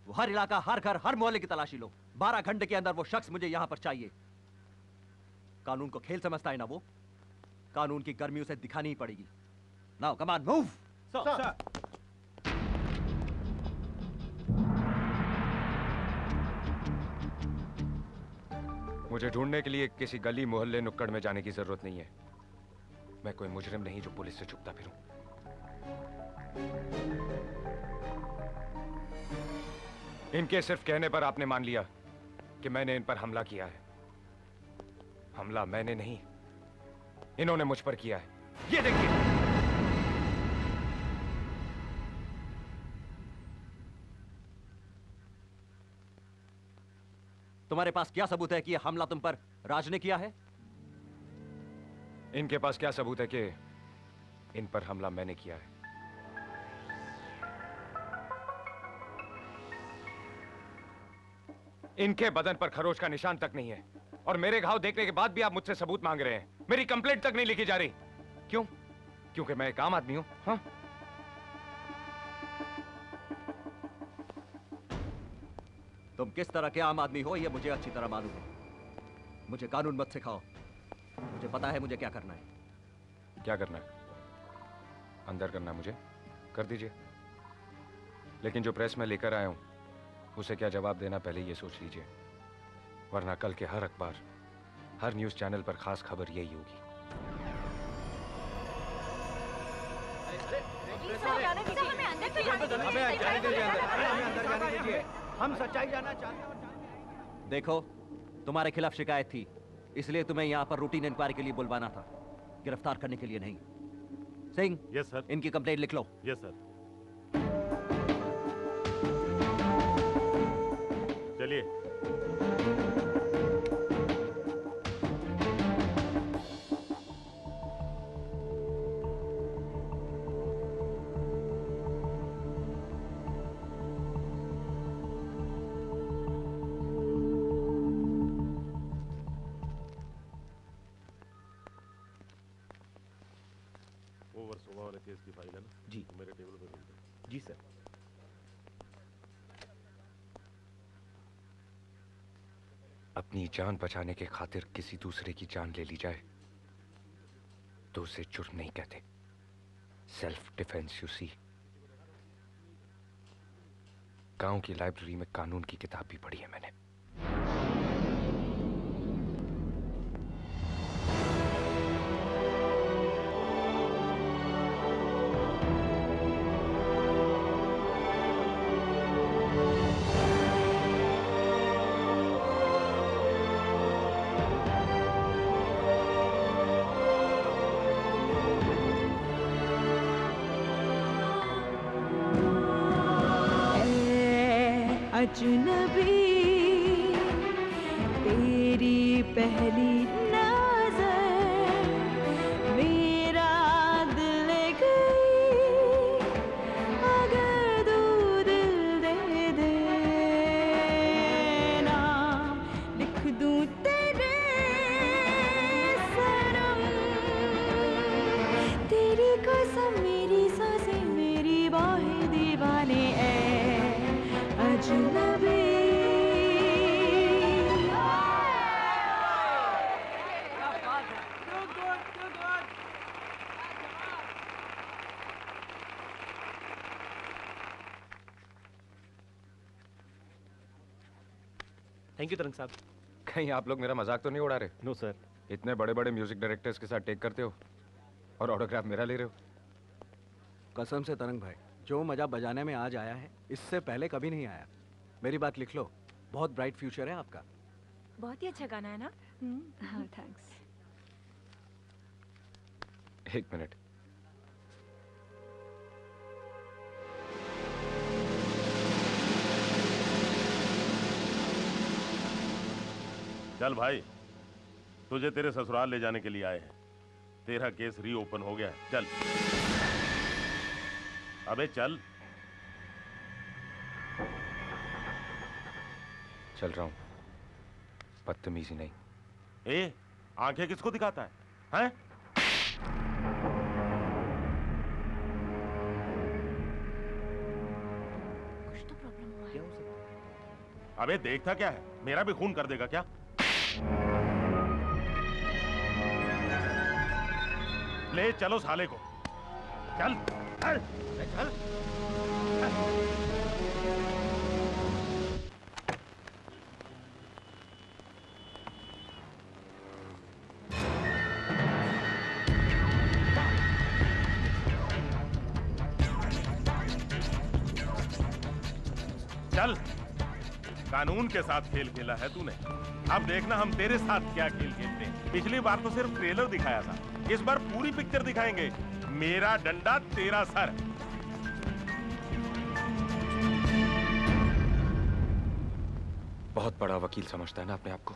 वो हर इलाका हर घर हर मोहल्ले की तलाशी लो। बारह घंटे के अंदर वो शख्स मुझे यहाँ पर चाहिए। कानून को खेल समझता है ना वो? कानून की गर्मी उसे दिखानी ही पड़ेगी। नाउ कमान मूव मुझे ढूँढने के लिए किसी गली मोहल्ले नुक्कड़ में जाने की ज़रूरत नहीं है। मैं कोई मुजरिम नहीं जो पुलिस से छुपता फिरूं। इनके सिर्फ़ कहने पर आपने मान लिया कि मैंने इन पर हमला किया है। हमला मैंने नहीं इन्होंने मुझ पर किया है। ये देखिए। तुम्हारे पास क्या सबूत है कि यह हमला तुम पर राज ने किया है? इनके पास क्या सबूत है कि इन पर हमला मैंने किया है? इनके बदन पर खरोच का निशान तक नहीं है। और मेरे घाव देखने के बाद भी आप मुझसे सबूत मांग रहे हैं। मेरी कंप्लेंट तक नहीं लिखी जा रही। क्यों? क्योंकि मैं एक आम आदमी हूँ हाँ? तुम किस तरह के आम आदमी हो यह मुझे अच्छी तरह मालूम है। मुझे कानून मत सिखाओ। मुझे पता है मुझे क्या करना है। क्या करना है? अंदर करना है मुझे। कर दीजिए। लेकिन जो प्रेस में लेकर आया हूँ उसे क्या जवाब देना पहले ये सोच लीजिए। वरना कल के हर अखबार हर न्यूज़ चैनल पर खास खबर यही होगी। हमें जाने दीजिए अंदर हमें अंदर जाने दीजिए हम सच्चाई जानना चाहते देखो तुम्हारे खिलाफ शिकायत थी इसलिए तुम्हें यहाँ पर रूटीन इंक्वायरी के लिए बुलवाना था गिरफ़्तार करने के लिए नहीं। सिंह यस सर इनकी कंप्लेंट लिख लो। यस सर चलिए जान बचाने के खातिर किसी दूसरे की जान ले ली जाए तो उसे जुर्म नहीं कहते। सेल्फ डिफेंस यू सी गाँव की लाइब्रेरी में कानून की किताब भी पढ़ी है मैंने। थैंक यू तरंग साहब कहीं आप लोग मेरा मज़ाक तो नहीं उड़ा रहे? नो सर इतने बड़े बड़े म्यूज़िक डायरेक्टर्स के साथ टेक करते हो? और ऑटोग्राफ मेरा ले रहे हो? कसम से तरंग भाई जो मज़ा बजाने में आज आया है इससे पहले कभी नहीं आया। मेरी बात लिख लो। बहुत ब्राइट फ्यूचर है आपका। बहुत ही अच्छा गाना है ना? हाँ थैंक्स एक मिनट। चल भाई तुझे तेरे ससुराल ले जाने के लिए आए हैं। तेरा केस रीओपन हो गया है। चल। अबे चल। चल रहा हूँ। बदतमीजी नहीं। ए आँखें किसको दिखाता है? हैं? कुछ तो प्रॉब्लम हुआ है। अबे देखता क्या है? मेरा भी खून कर देगा क्या? ले, चलो साले को। चल। चल। चल। कानून के साथ खेल खेला है तूने। अब देखना हम तेरे साथ क्या खेल खेलते हैं। पिछली बार तो सिर्फ़ ट्रेलर दिखाया था। इस बार पूरी पिक्चर दिखाएँगे। मेरा डंडा, तेरा सर। बहुत बड़ा वकील समझता है ना अपने आप को।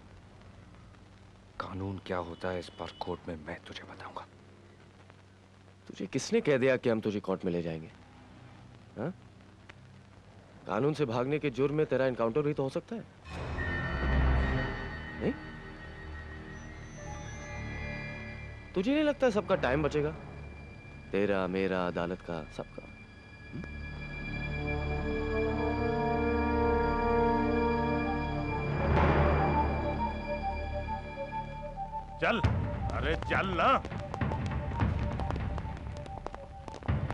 कानून क्या होता है इस बार कोर्ट में मैं तुझे बताऊँगा। तुझे किसने कह दिया कि हम तुझे कोर्ट में ले जाएँगे? हाँ? कानून से भागने के जुर्म में तेरा एनकाउंटर भी तो हो सकता है। नहीं? तुझे नहीं लगता सबका टाइम बचेगा? तेरा मेरा अदालत का सबका। चल। अरे चल ना।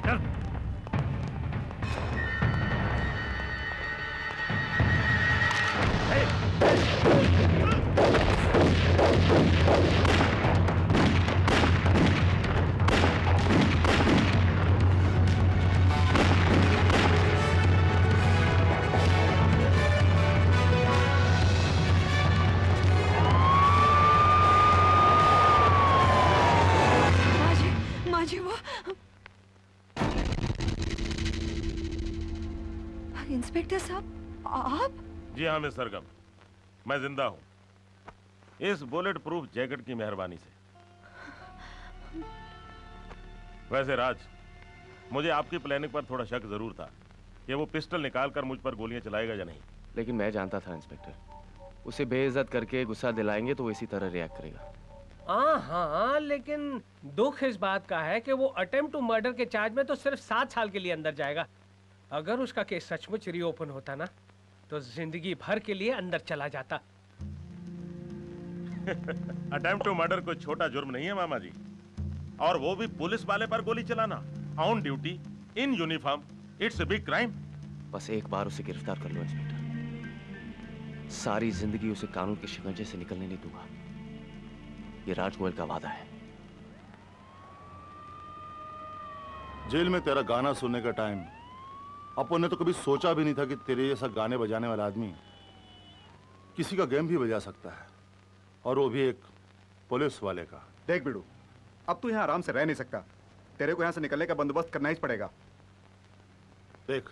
चल। माँ जी हाँ सरगम। मैं ज़िंदा हूँ। इस बुलेट प्रूफ जैकेट की मेहरबानी से। वैसे राज मुझे आपकी प्लानिंग पर थोड़ा शक ज़रूर था कि वो पिस्टल निकाल कर मुझ पर गोलियाँ चलाएगा या नहीं। लेकिन मैं जानता था इंस्पेक्टर। उसे बेइज्जत करके गुस्सा दिलाएँगे तो वो इसी तरह रिएक्ट करेगा। हाँ हाँ लेकिन दुख इस बात का है कि वो अटेम्प्ट टू मर्डर के चार्ज में तो सिर्फ़ सात साल के लिए अंदर जाएगा। अगर उसका केस सचमुच रीओपन होता ना तो ज़िंदगी भर के लिए अंदर चला जाता। अटेम्प्ट टू मर्डर कोई छोटा जुर्म नहीं है मामा जी। और वो भी पुलिस वाले पर गोली चलाना। On duty in uniform it's big crime बस एक बार उसे गिरफ़्तार कर लो इंस्पेक्टर सारी ज़िंदगी उसे कानून के शिकंजे से निकलने नहीं दूँगा। ये राजगोयल का वादा है। जेल में तेरा गाना सुनने का टाइम अपन ने तो कभी सोचा भी नहीं था कि तेरे जैसा गाने बजाने वाला आदमी किसी का गेम भी बजा सकता है। और वो भी एक पुलिस वाले का। देख बिड़ू अब तू यहाँ आराम से रह नहीं सकता। तेरे को यहाँ से निकलने का बंदोबस्त करना ही पड़ेगा। देख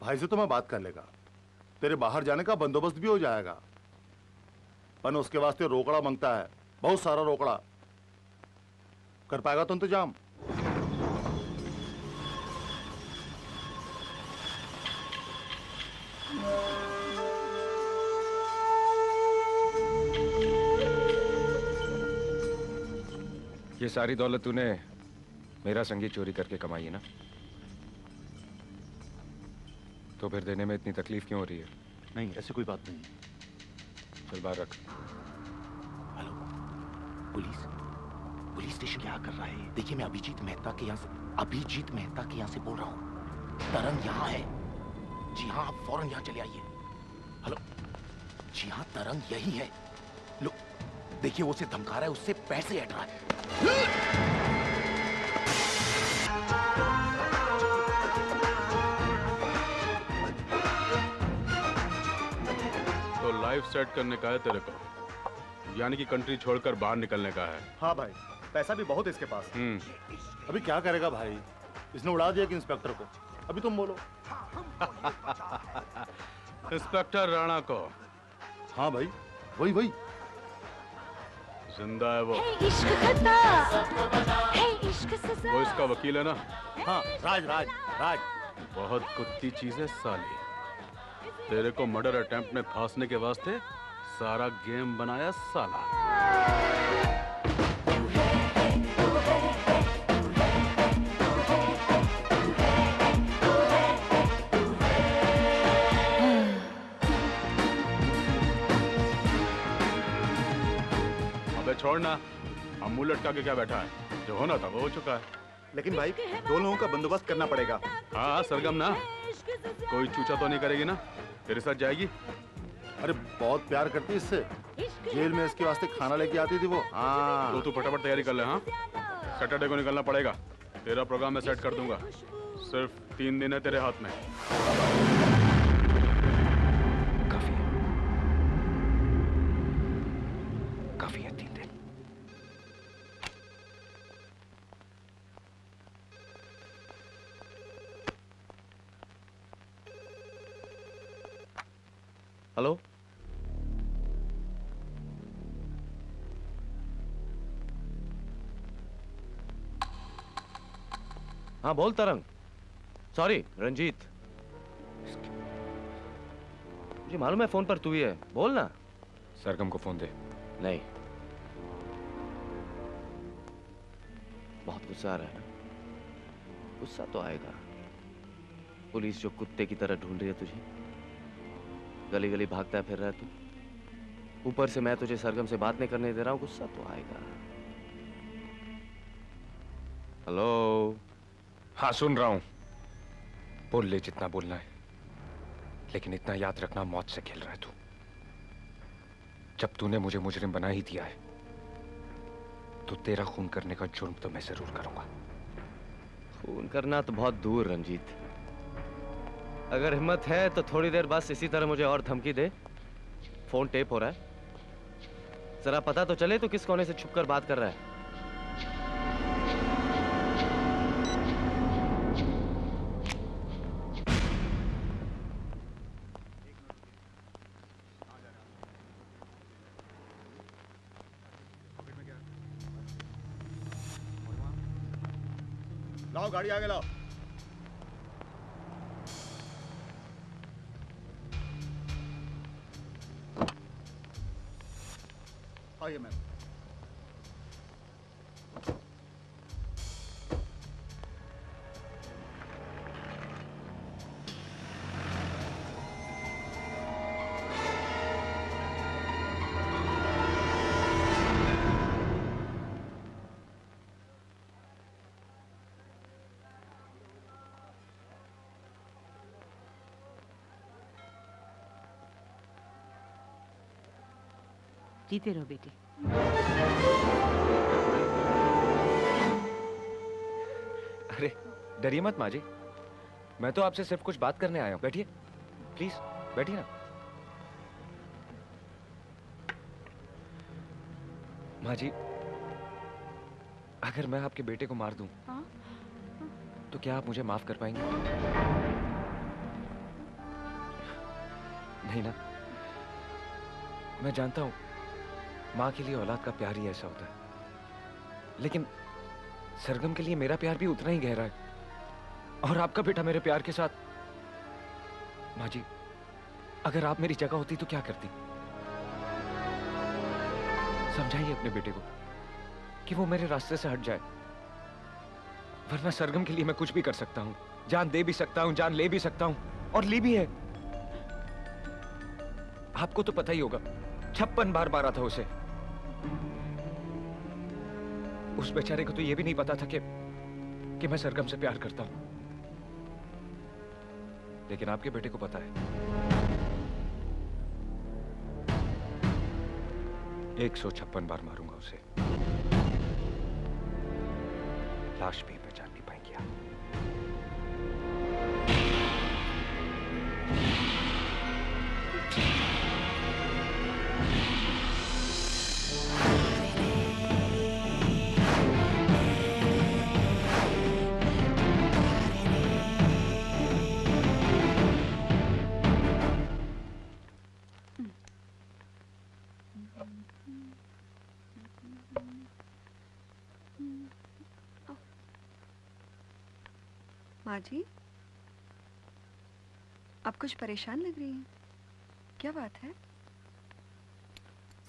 भाई से तो मैं बात कर लेगा। तेरे बाहर जाने का बंदोबस्त भी हो जाएगा। पन उसके वास्ते रोकड़ा माँगता है बहुत सारा रोकड़ा। कर पाएगा तो इंतज़ाम। ये सारी दौलत तूने मेरा संगीत चोरी करके कमाई है ना? तो फिर देने में इतनी तकलीफ़ क्यों हो रही है? नहीं ऐसी कोई बात नहीं। चल बाहर रख। Hello police. पुलिस स्टेशन क्या कर रहा है? देखिए मैं अभिजीत मेहता के यहाँ से अभिजीत मेहता के यहाँ से बोल रहा हूँ। तरंग यहाँ है। जी हाँ आप फ़ौरन यहाँ चले आइए। हेलो जी हाँ तरंग यही है। लो देखिए वो उसे धमका रहा है उससे पैसे हट रहा है। तो लाइफ सेट करने का है तेरे को। यानी कि कंट्री छोड़कर बाहर निकलने का है। हाँ भाई पैसा भी बहुत है इसके पास। हम्म। अभी क्या करेगा भाई? इसने उड़ा दिया कि इंस्पेक्टर को। अभी तुम बोलो। इंस्पेक्टर राणा को। हाँ भाई वही वही। ज़िंदा है वो। इश्क है इश्क सजा वो इसका वकील है ना? हाँ राज राज राज। बहुत कुत्ती चीज़ है साली। तेरे को मर्डर अटेम्प्ट में फांसने के वास्ते सारा गेम बनाया साला। छोड़ना। हम मुँह लटका के क्या बैठा है? जो होना था वो हो चुका है। लेकिन भाई दो लोगों का बंदोबस्त करना पड़ेगा। हाँ सरगम ना। कोई चूचा तो नहीं करेगी ना? तेरे साथ जाएगी। अरे बहुत प्यार करती है इससे। जेल में इसके वास्ते खाना लेके आती थी वो। हाँ। तो तू फटाफट तैयारी कर ले हाँ? सैटरडे को निकलना पड़ेगा। तेरा प्रोग्राम मैं सेट कर दूँगा। सिर्फ़ तीन दिन है तेरे हाथ में। हेलो हाँ बोल तरंग। सॉरी रंजीत। मुझे मालूम है फ़ोन पर तू ही है। बोल ना। सरगम को फ़ोन दे। नहीं। बहुत गुस्सा आ रहा है ना? गुस्सा तो आएगा। पुलिस जो कुत्ते की तरह ढूंढ रही है तुझे। गली गली भागता फिर रहा तू। ऊपर से मैं तुझे सरगम से बात नहीं करने दे रहा हूँ गुस्सा तो आएगा। हेलो। हाँ सुन रहा हूँ। बोल ले जितना बोलना है। लेकिन इतना याद रखना मौत से खेल रहा है तू। जब तूने मुझे मुजरिम बना ही दिया है तो तेरा खून करने का जुर्म तो मैं ज़रूर करूँगा। खून करना तो बहुत दूर रंजीत। अगर हिम्मत है तो थोड़ी देर बस इसी तरह मुझे और धमकी दे। फ़ोन टेप हो रहा है। जरा पता तो चले तो किस कोने से छुपकर बात कर रहा है। लाओ, गाड़ी आगे लाओ। जीते रहो बेटी। अरे डरिए मत माँ जी। मैं तो आपसे सिर्फ़ कुछ बात करने आया हूँ। बैठिए। प्लीज़ बैठिए ना। माँ जी अगर मैं आपके बेटे को मार दूँ हाँ? तो क्या आप मुझे माफ़ कर पाएँगे? नहीं ना। मैं जानता हूँ माँ के लिए औलाद का प्यार ही ऐसा होता है। लेकिन सरगम के लिए मेरा प्यार भी उतना ही गहरा है। और आपका बेटा मेरे प्यार के साथ माँ जी, अगर आप मेरी जगह होती तो क्या करती? समझाइए अपने बेटे को कि वो मेरे रास्ते से हट जाए। वरना सरगम के लिए मैं कुछ भी कर सकता हूँ। जान दे भी सकता हूँ, जान ले भी सकता हूँ, और ली भी है। आपको तो पता ही होगा, छप्पन बार मारा था उसे। उस बेचारे को तो यह भी नहीं पता था कि कि मैं सरगम से प्यार करता हूँ। लेकिन आपके बेटे को पता है। एक सौ छप्पन बार मारूँगा उसे। लाश भी पहचान जी। आप कुछ परेशान लग रही हैं? क्या बात है?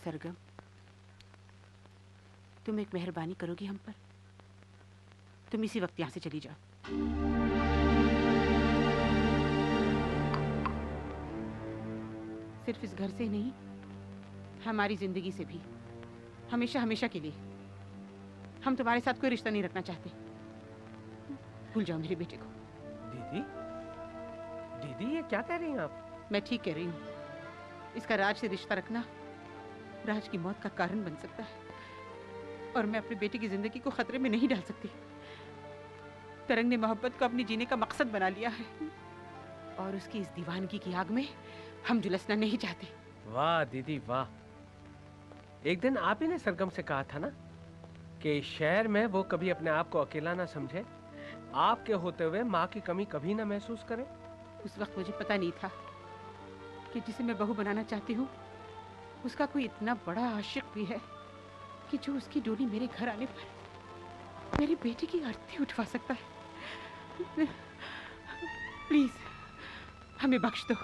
सरगम, तुम एक मेहरबानी करोगी हम पर। तुम इसी वक्त यहाँ से चली जाओ। सिर्फ़ इस घर से ही नहीं, हमारी ज़िंदगी से भी। हमेशा हमेशा के लिए। हम तुम्हारे साथ कोई रिश्ता नहीं रखना चाहते। भूल जाओ मेरे बेटे को। दीदी? दीदी ये क्या कह रही हैं आप? मैं ठीक कह रही हूँ। इसका राज से रिश्ता रखना राज की मौत का कारण बन सकता है। और मैं अपने बेटे की ज़िंदगी को खतरे में नहीं डाल सकती। तरंग ने मोहब्बत को अपनी जीने का मकसद बना लिया है। और उसकी इस दीवानगी की आग में हम झुलसना नहीं चाहते। वाह दीदी वाह। एक दिन आप ही ने सरगम से कहा था ना कि शहर में वो कभी अपने आप को अकेला ना समझे? आपके होते हुए माँ की कमी कभी ना महसूस करे। उस वक्त मुझे पता नहीं था कि जिसे मैं बहू बनाना चाहती हूँ, उसका कोई इतना बड़ा आशिक भी है कि जो उसकी डोली मेरे घर आने पर मेरी बेटी की आरती उठवा सकता है। प्लीज़, हमें बख्श दो।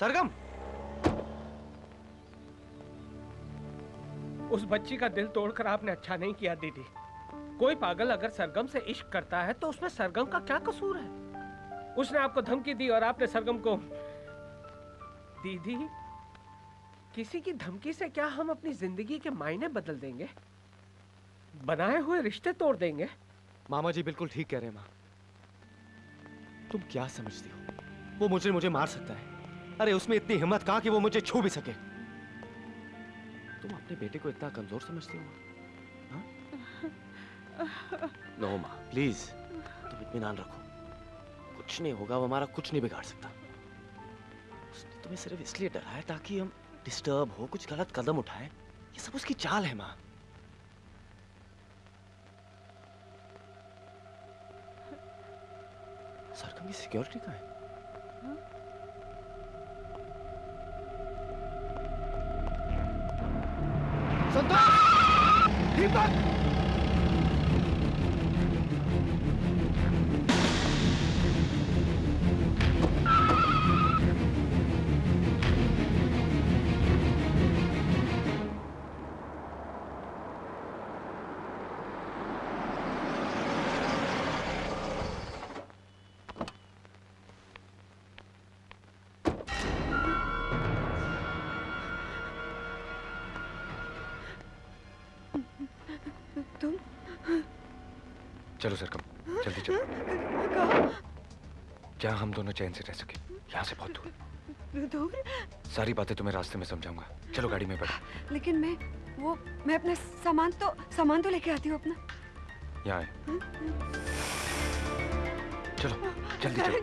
सरगम। उस बच्ची का दिल तोड़कर आपने अच्छा नहीं किया दीदी। कोई पागल अगर सरगम से इश्क करता है तो उसमें सरगम का क्या कसूर है? उसने आपको धमकी दी और आपने सरगम को दीदी किसी की धमकी से क्या हम अपनी ज़िंदगी के मायने बदल देंगे? बनाए हुए रिश्ते तोड़ देंगे? मामा जी बिल्कुल ठीक कह रहे हैं माँ। तुम क्या समझती हो? वो मुझे मुझे मार सकता है। अरे, उसमें इतनी हिम्मत कहाँ कि वो मुझे छू भी सके? तुम अपने बेटे को इतना कमज़ोर समझती हो? हाँ? नो माँ, प्लीज़, तुम इत्मीनान रखो। कुछ नहीं होगा, वो हमारा कुछ नहीं बिगाड़ सकता। उसने तुम्हें सिर्फ़ इसलिए डराया ताकि हम डिस्टर्ब हो, कुछ गलत कदम उठाए। ये सब उसकी चाल है माँ। सरकम की सिक्योरिटी का है संतोष दीपक चलो सरकम जल्दी चलो। जहाँ हम दोनों चैन से रह सके यहाँ से बहुत दूर। दूर? सारी बातें तुम्हें रास्ते में समझाऊँगा। चलो गाड़ी में बैठो। लेकिन मैं वो मैं अपना सामान तो सामान तो लेके आती हूँ अपना। यहाँ आए चलो जल्दी चलो।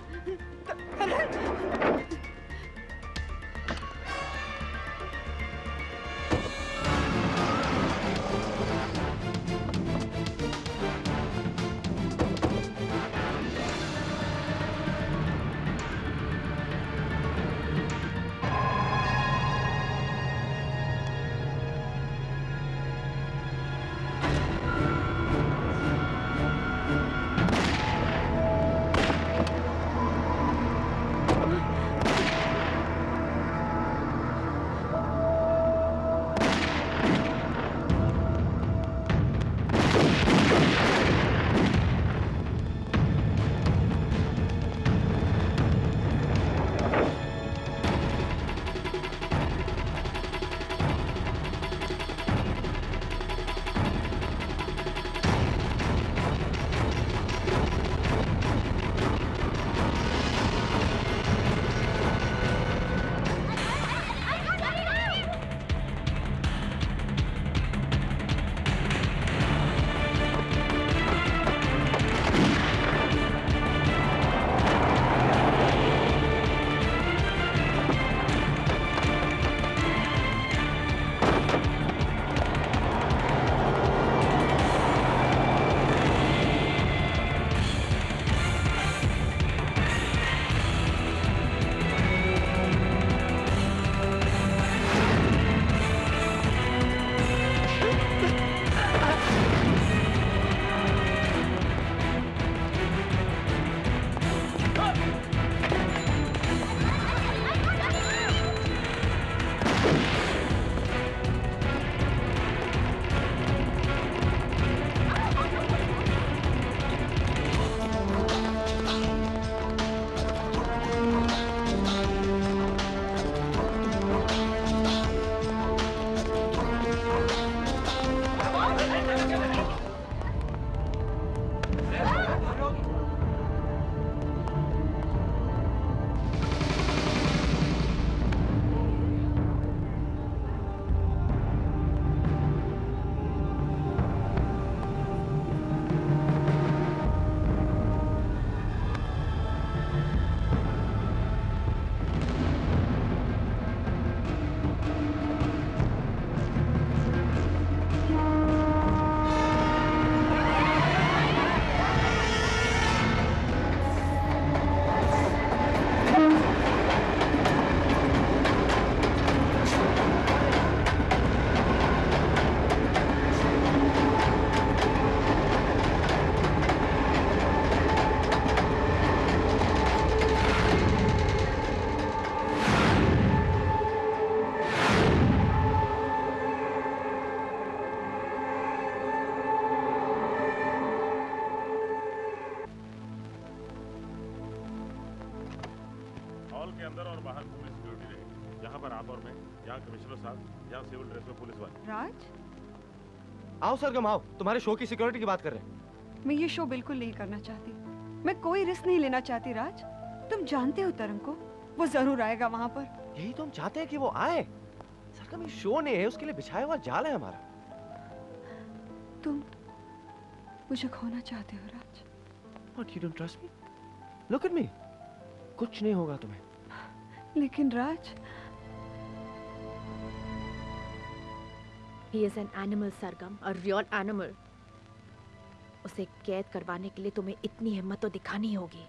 यहाँ कमिश्नर साहब यहाँ सिविल ड्रेस में पुलिस वाले। राज? आओ सरगम आओ। तुम्हारे शो की सिक्योरिटी की बात कर रहे हैं। मैं ये शो बिल्कुल नहीं करना चाहती। मैं कोई रिस्क नहीं लेना चाहती राज। तुम जानते हो तरंग को? वो ज़रूर आएगा वहाँ पर। यही तो हम चाहते हैं कि वो आए। सरगम ये शो नहीं है उसके लिए बिछाया हुआ जाल है हमारा। तुम मुझे खोना चाहते हो राज। What, you don't trust me? Look at me. कुछ नहीं होगा तुम्हें। लेकिन राज He is an animal, Sargam, a real animal. उसे कैद करवाने के लिए तुम्हें इतनी हिम्मत तो दिखानी होगी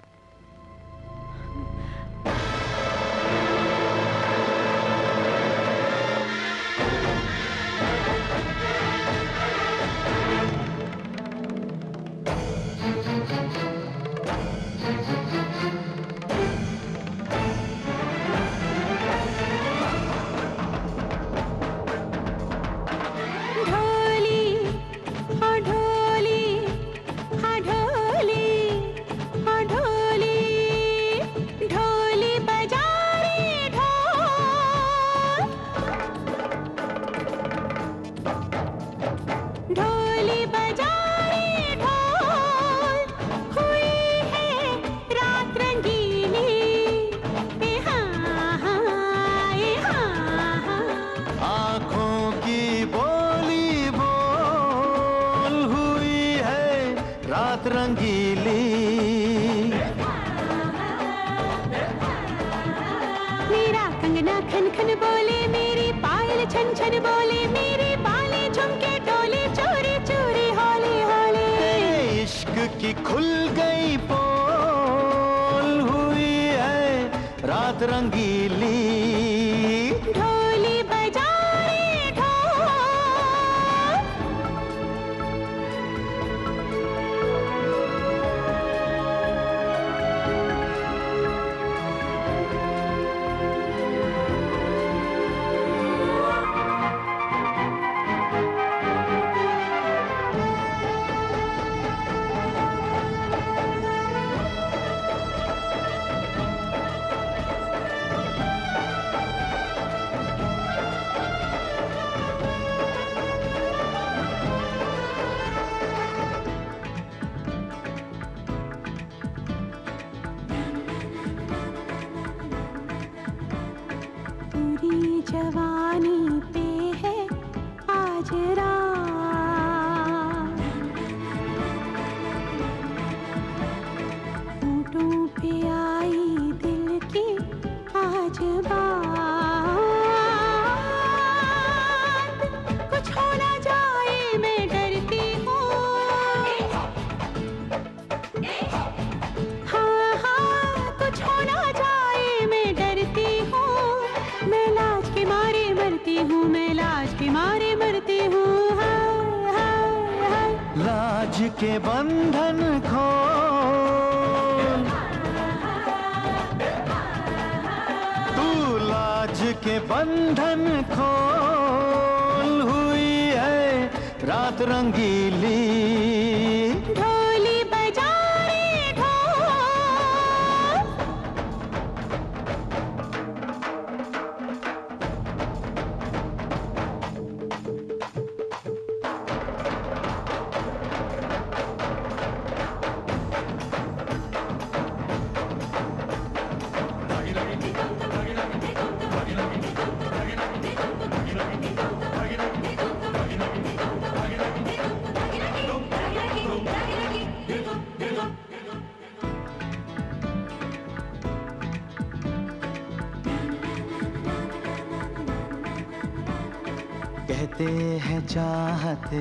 रात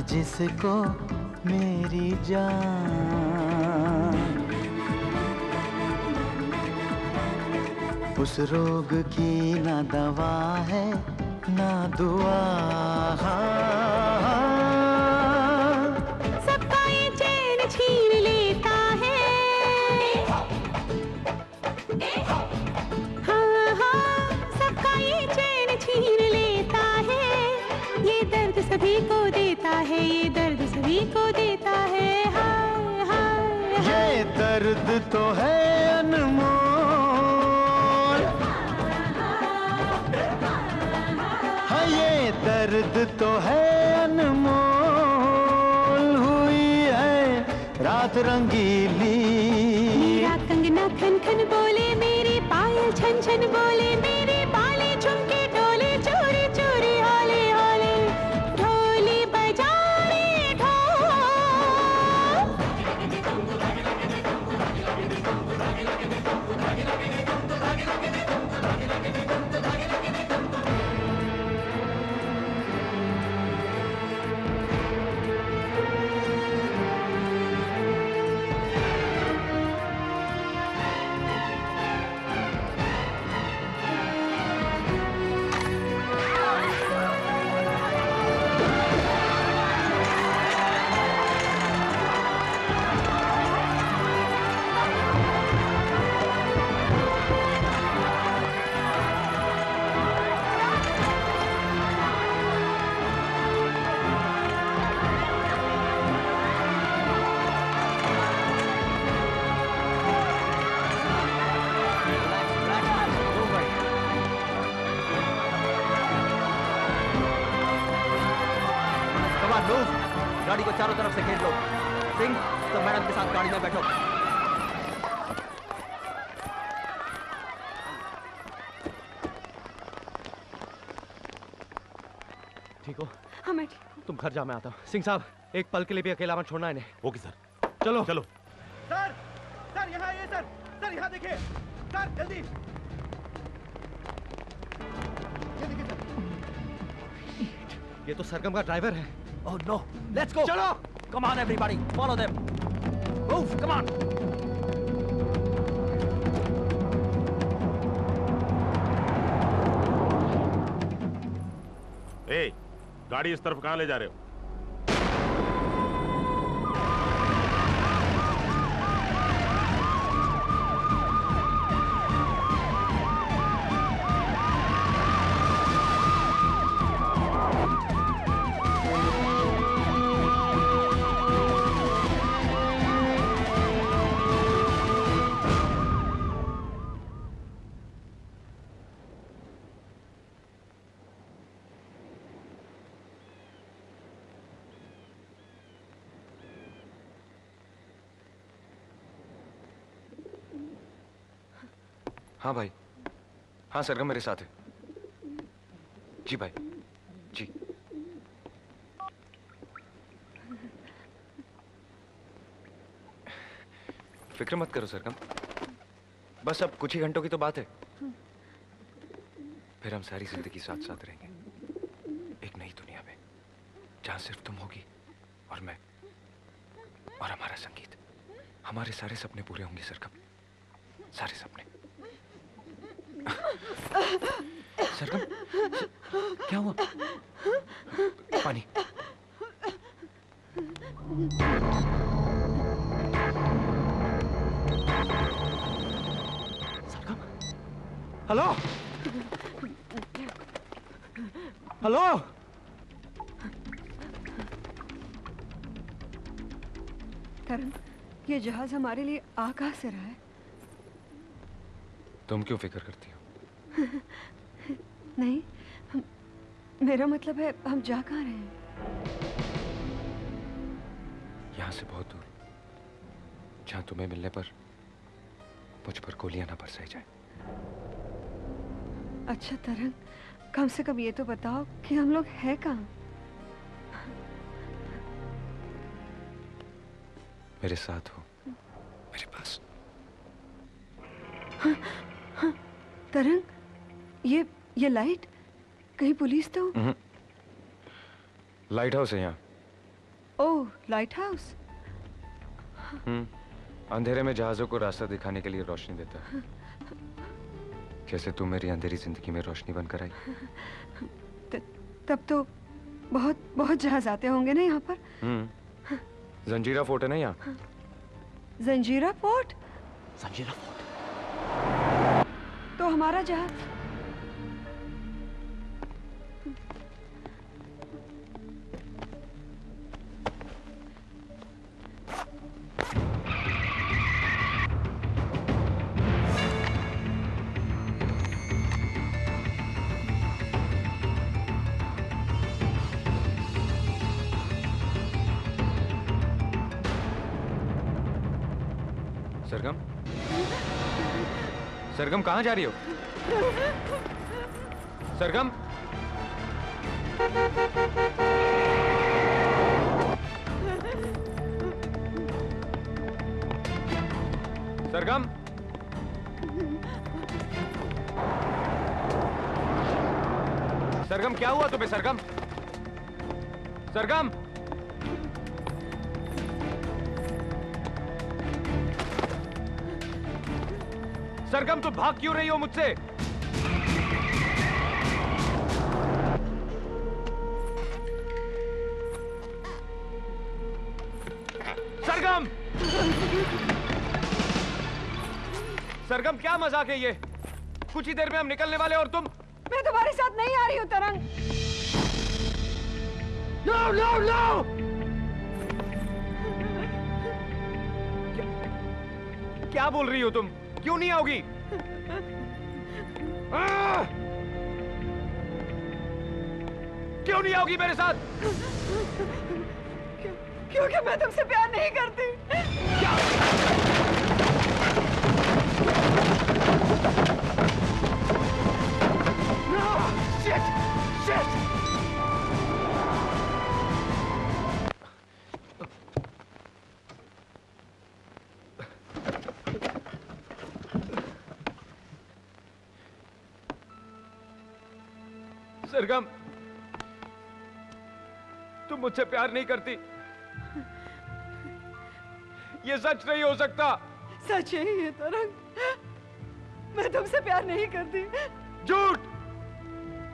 जिसको मेरी जान। उस रोग की ना दवा है ना दुआ। सबका दर्द तो है अनमोल। हाँ ये दर्द तो है अनमोल। हुई है रात रंगीली। रात कंगना खन खन बोले, मेरे पायल छन छन बोले, मेरे घर जा मैं आता हूँ। सिंह साहब एक पल के लिए भी अकेला मत छोड़ना इन्हें। Okay sir. चलो। चलो। सर सर यहाँ आइए सर। सर यहाँ देखिए। सर जल्दी। ये देखिए सर। ये तो सरगम का ड्राइवर है। ओह नो लेट्स गो चलो। Come on everybody follow them move come on गाड़ी इस तरफ़ कहाँ ले जा रहे हो? हाँ सरगम मेरे साथ है। जी भाई, जी। फ़िक्र मत करो सरगम बस अब कुछ ही घंटों की तो बात है। फिर हम सारी ज़िंदगी साथ साथ रहेंगे। एक नई दुनिया में, जहाँ सिर्फ़ तुम होगी और मैं और हमारा संगीत। हमारे सारे सपने पूरे होंगे सरगम सारे सपने। सरगम, क्या हुआ? पानी। हेलो? हेलो? करण, ये जहाज़ हमारे लिए आकाश से रहा है। तुम क्यों फ़िक्र करती हो? नहीं हम, मेरा मतलब है हम जा कहाँ रहे हैं? यहाँ से बहुत दूर। जहाँ तुम्हें मिलने पर मुझ पर गोलियाँ ना बरसाई जाए। अच्छा तरंग कम से कम ये तो बताओ कि हम लोग हैं कहाँ? मेरे साथ हो मेरे पास। हाँ, हाँ, तरंग? ये ये लाइट कहीं पुलिस तो? हम्म। लाइट हाउस है यहाँ। Oh lighthouse hmm. अंधेरे में जहाजों को रास्ता दिखाने के लिए रोशनी देता है। जैसे तू मेरी अंधेरी ज़िंदगी में रोशनी बनकर आई। तब तो बहुत बहुत जहाज़ आते होंगे ना यहाँ पर। हम्म। जंजीरा फोर्ट है ना यहाँ? Janjira port Janjira fort. हमारा जहाज़ सरगम कहाँ जा रही हो? सरगम? सरगम? सरगम क्या हुआ तुम्हें सरगम? सरगम? सरगम तो भाग क्यों रही हो मुझसे? सरगम! सरगम क्या मज़ाक है ये? कुछ ही देर में हम निकलने वाले और तुम? मैं तुम्हारे साथ नहीं आ रही हूँ तरंग। नो नो नो क्या बोल रही हो तुम? क्यों नहीं आओगी? आ! क्यों नहीं आओगी मेरे साथ? क्योंकि मैं तुमसे प्यार नहीं करती। मुझसे प्यार नहीं करती। ये सच नहीं हो सकता। सच यही है तरंग मैं तुमसे प्यार नहीं करती। झूठ!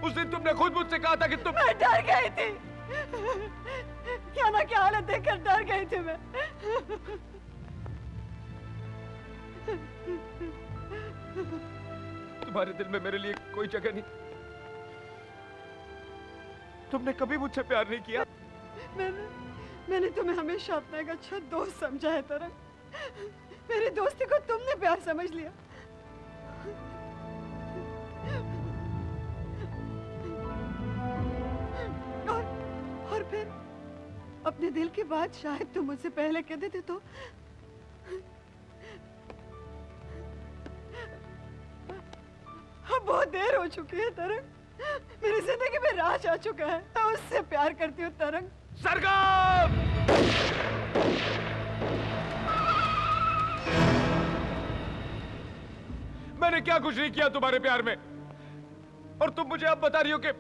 उस दिन तुमने खुद मुझसे कहा था कि तुम मैं डर गई थी। क्या ना क्या हालत देखकर डर गई थी मैं। तुम्हारे दिल में मेरे लिए कोई जगह नहीं। तुमने कभी मुझसे प्यार नहीं किया। मैंने मैंने तुम्हें हमेशा अपना एक अच्छा दोस्त समझा है तरंग मेरी दोस्ती को तुमने प्यार समझ लिया। और और फिर, अपने दिल की बात शायद तुम मुझसे पहले कह देते तो। अब बहुत देर हो चुकी है तरंग मेरी ज़िंदगी में राज आ चुका है, मैं उससे प्यार करती हूँ तरंग सरगम! मैंने क्या कुछ नहीं किया तुम्हारे प्यार में? और तुम मुझे अब बता रही हो कि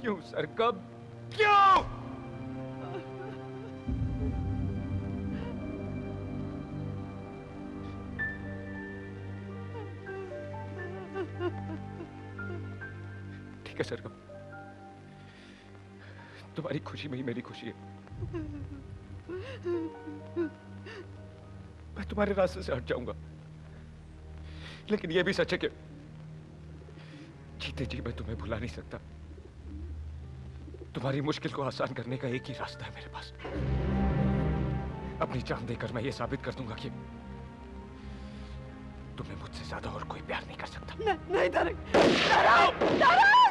क्यों सरगम? क्यों? है सरगम तुम्हारी खुशी में ही मेरी खुशी है। मैं तुम्हारे रास्ते से हट जाऊँगा। लेकिन यह भी सच है कि जीते जी मैं तुम्हें भुला नहीं सकता। तुम्हारी मुश्किल को आसान करने का एक ही रास्ता है मेरे पास। अपनी जान देकर मैं ये साबित कर दूँगा कि तुम्हें मुझसे ज़्यादा और कोई प्यार नहीं कर सकता। नहीं, नहीं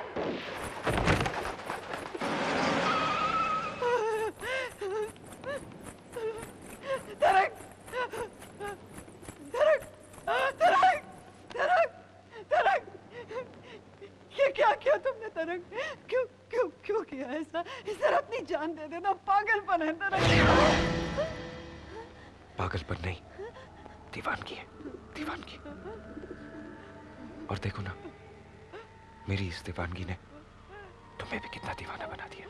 क्यों क्यों क्यों किया ऐसा? इस तरह अपनी जान दे देना पागलपन है तरह दीवानगी ने तुम्हें भी कितना दीवाना बना दिया।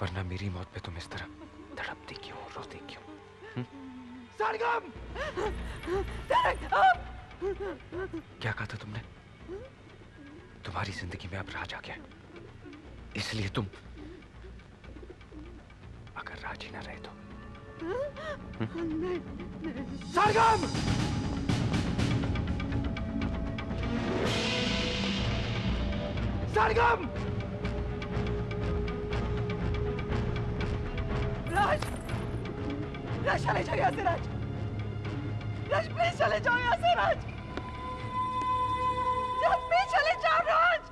वरना मेरी मौत पे तुम इस तरह तड़पती क्यों रोती क्यों? सरगम! तरंग क्या कहा था तुमने? तुम्हारी ज़िंदगी में अब राज आ गया इसलिए तुम अगर राज ना रहे तो। सरगम! सरगम राज राज चले जाओ यहाँ से राज राज प्लीज़ चले जाओ यहाँ से राज राज प्लीज़ चले जाओ राज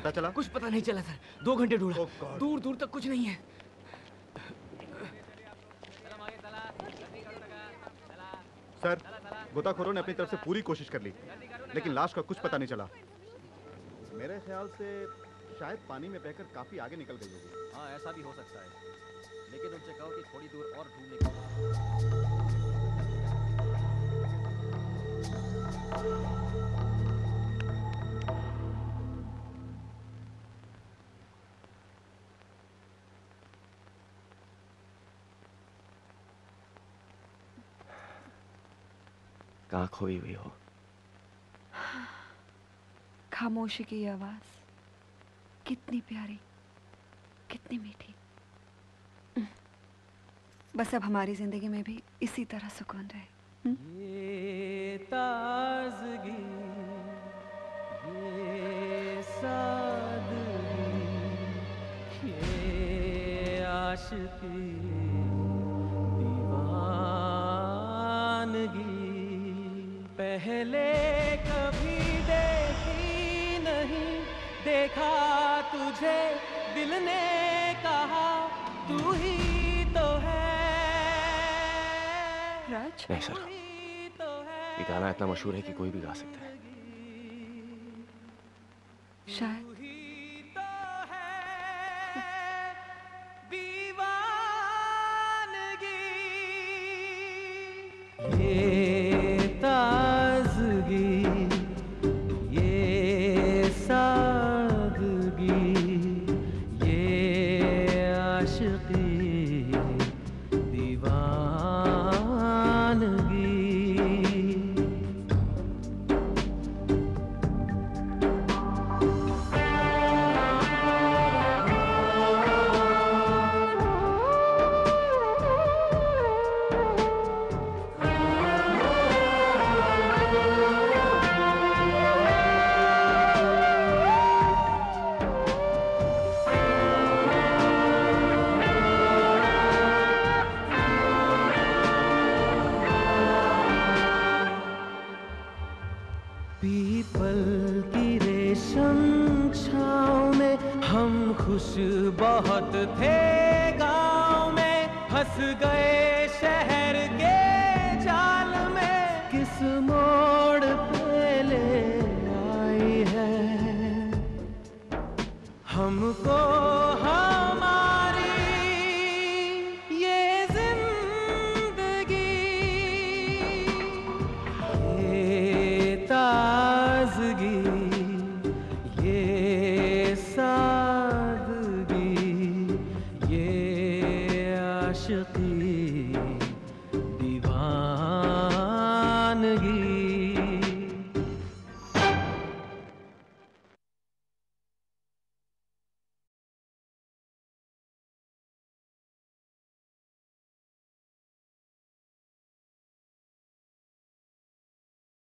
पता चला? कुछ पता नहीं चला सर। दो घंटे ढूंढा। Oh दूर दूर तक कुछ नहीं है। सर गोताखोरों ने अपनी तरफ़ से पूरी कोशिश कर ली लेकिन लाश का कुछ पता नहीं चला। मेरे ख्याल से शायद पानी में बहकर काफ़ी आगे निकल गई होगी। हाँ ऐसा भी हो सकता है। लेकिन उनसे कहो कि थोड़ी दूर और ढूँढने की कहाँ खोई हुई हो। खामोशी की आवाज़ कितनी प्यारी कितनी मीठी। बस अब हमारी ज़िंदगी में भी इसी तरह सुकून रहे। ये ताजगी ये सादगी ये आशिकी। पहले कभी देखी नहीं। देखा तुझे दिल ने कहा तू ही तो है। राज? नहीं सर ये गाना इतना मशहूर है कि कोई भी गा सकता है। शायद।